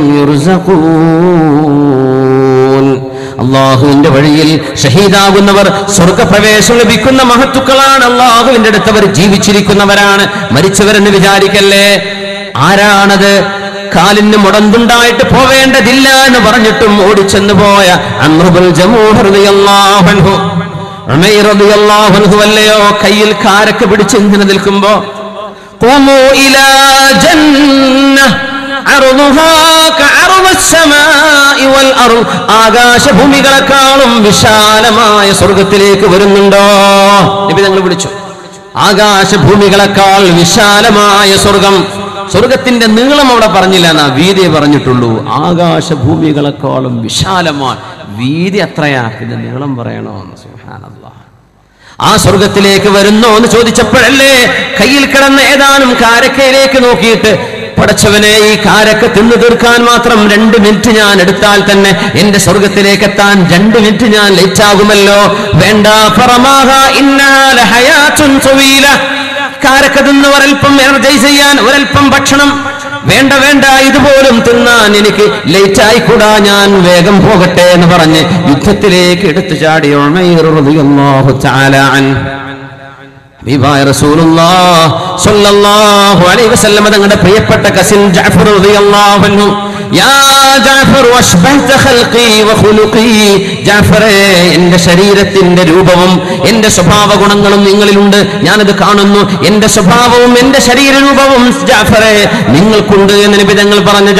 A: يرزقون അള്ളാഹുവിന്റെ വഴിയിൽ ഷഹീദാകുന്നവർ സ്വർഗപ്രവേശം ലഭിക്കുന്ന മഹത്തുക്കളാണ്. അള്ളാഹുവിന്റെ അടുത്തവർ ജീവിച്ചിരിക്കുന്നവരാണ്. മരിച്ചവരെന്ന് വിചാരിക്കല്ലേ? ആരാണത്? കാലിന് മുടന്തുണ്ടായിട്ട് പോവേണ്ടതില്ല എന്ന് പറഞ്ഞിട്ടും ഓടിച്ചെന്നു പോയ അമ്രുബുൽ അല്ലയോ? കയ്യിൽ കാരൊക്കെ പിടിച്ച് ഇങ്ങനെ നിൽക്കുമ്പോ? ആകാശഭൂമികളെക്കാളും വിശാലമായ സ്വർഗത്തിലേക്ക് വരുന്നുണ്ടോ? നബി ഞങ്ങൾ വിളിച്ചു. ആകാശഭൂമികളെക്കാൾ വിശാലമായ സ്വർഗം. സ്വർഗത്തിന്റെ നീളം അവിടെ പറഞ്ഞില്ല എന്നാ വീതി പറഞ്ഞിട്ടുള്ളൂ. ആകാശഭൂമികളെക്കാളും വിശാലമായ വീതി അത്രയാ ഇതിന്റെ നീളം പറയണോ എന്ന് സുഹാനല്ല ആ സ്വർഗത്തിലേക്ക് വരുന്നോ എന്ന് ചോദിച്ചപ്പോഴല്ലേ കയ്യിൽ കിടന്ന ഏതാനും കാരക്കയിലേക്ക് നോക്കിയിട്ട് പടച്ചവനെ ഈ കാരൊക്കെ തിന്നു തീർക്കാൻ മാത്രം രണ്ട് മിനിറ്റ് ഞാൻ എടുത്താൽ തന്നെ എന്റെ സ്വർഗത്തിലേക്ക് എത്താൻ രണ്ട് മിനിറ്റ് ഞാൻ ലേറ്റ് ആകുമല്ലോ. വേണ്ട കാരക്ക തിന്ന് ഒരൽപ്പം എനർജൈസ് ചെയ്യാൻ ഒരൽപ്പം ഭക്ഷണം. വേണ്ട വേണ്ട ഇതുപോലും തിന്നാൻ എനിക്ക് ലേറ്റ് ആയിക്കൂടാ ഞാൻ വേഗം പോകട്ടെ എന്ന് പറഞ്ഞ് യുദ്ധത്തിലേക്ക് എടുത്തു ചാടി ഉമൈർ തങ്ങളുടെ പ്രിയപ്പെട്ട കസിൻ ജഅഫറേ എന്റെ ശരീരത്തിന്റെ രൂപവും എന്റെ സ്വഭാവ ഗുണങ്ങളും നിങ്ങളിലുണ്ട്. ഞാനത് കാണുന്നു. എന്റെ സ്വഭാവവും എന്റെ ശരീര രൂപവും ജാഫറെ നിങ്ങൾക്കുണ്ട് എന്ന് നബി തങ്ങൾ പറഞ്ഞ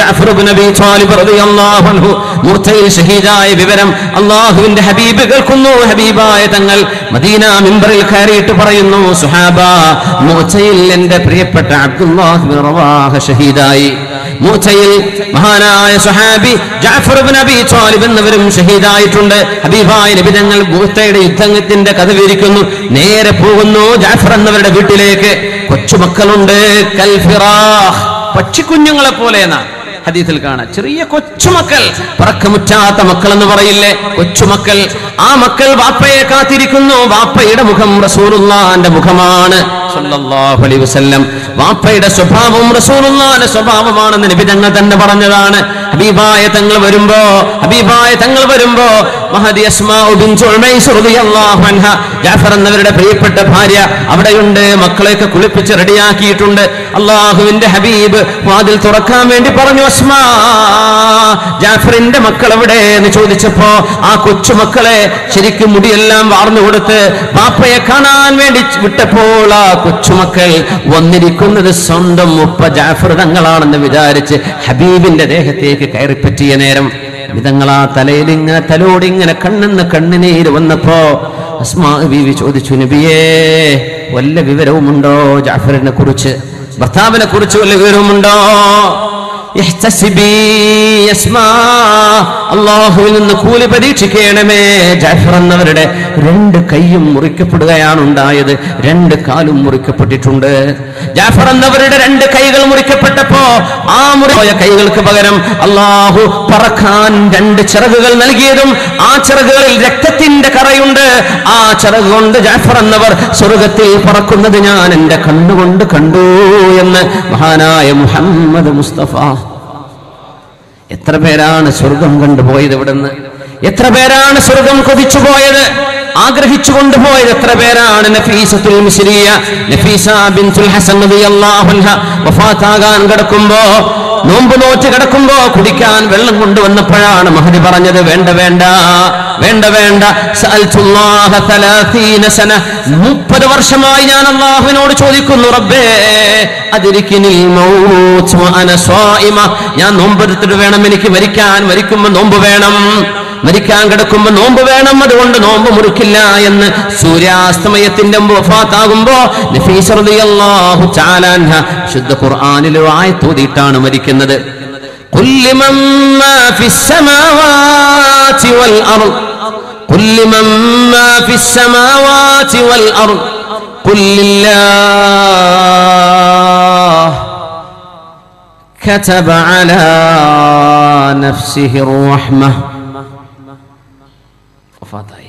A: റളിയല്ലാഹു അൻഹു. മൂർത്തയിൽ ഷഹീദായ വിവരം അള്ളാഹുവിന്റെ ഹബീബ് കേൾക്കുന്നു. ഹബീബായ തങ്ങൾ മദീന മിമ്പറിൽ കയറിയിട്ട് പറയുന്നു സുഹാബ മൂച്ചയിൽ എന്റെ പ്രിയപ്പെട്ട അബ്ദുല്ലാഹ് ഷഹീദായി. മൂച്ചയിൽ മഹാനായ സുഹാബി ജാഫർ ഇബ്നു ചോലിബ് എന്നിവരും ഷഹീദായിട്ടുണ്ട്. ഹബീബായ നബി തങ്ങൾ മൂത്തയുടെ യുദ്ധത്തിന്റെ കഥ വിവരിക്കുന്നു. നേരെ പോകുന്നു ജാഫർ എന്നവരുടെ വീട്ടിലേക്ക്. കൊച്ചുമക്കളുണ്ട് കൽഫിറാഹ് പക്ഷിക്കുഞ്ഞുങ്ങളെ പോലെ എന്നാണ് ഹദീസിൽ കാണാം. ചെറിയ കൊച്ചുമക്കൾ പറക്കമുറ്റാത്ത മക്കൾ എന്ന് പറയില്ലേ? കൊച്ചുമക്കൾ ആ മക്കൾ വാപ്പയെ കാത്തിരിക്കുന്നു. വാപ്പയുടെ മുഖം റസൂലുള്ളാന്റെ മുഖമാണ്. അലൈഹി വസല്ലം. വാപ്പയുടെ സ്വഭാവം റസൂലുള്ളാന്റെ സ്വഭാവമാണെന്ന് നബി തങ്ങൾ തന്നെ പറഞ്ഞതാണ്. ഹബീബായ തങ്ങൾ വരുമ്പോ ഹബീബായ തങ്ങൾ വരുമ്പോ മഹദി ജാഫർ എന്നവരുടെ പ്രിയപ്പെട്ട ഭാര്യ അവിടെയുണ്ട്. മക്കളെയൊക്കെ കുളിപ്പിച്ച് റെഡിയാക്കിയിട്ടുണ്ട്. അള്ളാഹുവിന്റെ ഹബീബ് വാതിൽ തുറക്കാൻ വേണ്ടി പറഞ്ഞു അസ്മാ ജാഫറിന്റെ മക്കൾ എവിടെ എന്ന് ചോദിച്ചപ്പോ ആ കൊച്ചുമക്കളെ ശരിക്കും മുടിയെല്ലാം വാർന്നു കൊടുത്ത് പാപ്പയെ കാണാൻ വേണ്ടി വിട്ടപ്പോൾ ആ കൊച്ചുമക്കൾ വന്നിരിക്കുന്നത് സ്വന്തം ഉപ്പ ജാഫർ തങ്ങളാണെന്ന് വിചാരിച്ച് ഹബീബിന്റെ ദേഹത്തേക്ക് കയറിപ്പറ്റിയ നേരം വിധങ്ങളാ തലോടി ഇങ്ങനെ കണ്ണെന്ന് കണ്ണിനീര് വന്നപ്പോ അസ്മാ ബീവി ചോദിച്ചു നബിയേ വല്ല വിവരവുമുണ്ടോ ജാഫറിനെ കുറിച്ച് ഭർത്താവിനെ കുറിച്ച് വല്ല വിവരവുമുണ്ടോ. അള്ളാഹുവിൽ നിന്ന് കൂലി പരീക്ഷിക്കണമേ ജാഫർ എന്നവരുടെ രണ്ട് കൈയും മുറിക്കപ്പെടുകയാണ് ഉണ്ടായത്. രണ്ട് കാലും മുറിക്കപ്പെട്ടിട്ടുണ്ട്. ജാഫർ എന്നവരുടെ രണ്ട് കൈകൾ മുറിക്കപ്പെട്ടപ്പോ ആ മുറിപോയ കൈകൾക്ക് പകരം അള്ളാഹു പറക്കാൻ രണ്ട് ചിറകുകൾ നൽകിയതും ആ ചിറകുകളിൽ രക്തത്തിന്റെ കറയുണ്ട്. ആ ചിറക് കൊണ്ട് ജാഫർ എന്നവർ സ്വർഗത്തിൽ പറക്കുന്നത് ഞാൻ എന്റെ കണ്ണുകൊണ്ട് കണ്ടു എന്ന് മഹാനായ മുഹമ്മദ് മുസ്തഫ എത്ര പേരാണ് സ്വർഗം കണ്ടുപോയത് ഇവിടുന്ന്? എത്ര പേരാണ് സ്വർഗം കൊതിച്ചു പോയത് ആഗ്രഹിച്ചു കൊണ്ടുപോയത് എത്ര പേരാണ്? നഫീസത്തുൽ നഫീസ ബിൻതുൽ ഹസൻ റളിയല്ലാഹു വഫാത്താകാൻ കിടക്കുമ്പോ നോമ്പ് നോറ്റ് കിടക്കുമ്പോ കുടിക്കാൻ വെള്ളം കൊണ്ടുവന്നപ്പോഴാണ് മഹദി പറഞ്ഞത് വേണ്ട വേണ്ട വേണ്ട വേണ്ട. മുപ്പത് 30 സന. 30 വർഷമായി ഞാൻ അള്ളാഹുവിനോട് ചോദിക്കുന്നു റബ്ബേ അതിരിക്കിനിൽ ഞാൻ നോമ്പെടുത്തിട്ട് വേണം എനിക്ക് മരിക്കാൻ മരിക്കുമ്പോ നോമ്പ് വേണം. മരിക്കാൻ കിടക്കുമ്പോൾ നോമ്പ് വേണം അതുകൊണ്ട് നോമ്പ് മുറിക്കില്ല എന്ന് സൂര്യാസ്തമയത്തിന്റെ മുമ്പ് വഫാത്താകുമ്പോ നഫീസ റളിയല്ലാഹു തആല അൻഹ ശുദ്ധ ഖുർആനിൽ ആയത്തോതിയിട്ടാണ് മരിക്കുന്നത് قل لمن ما في fatah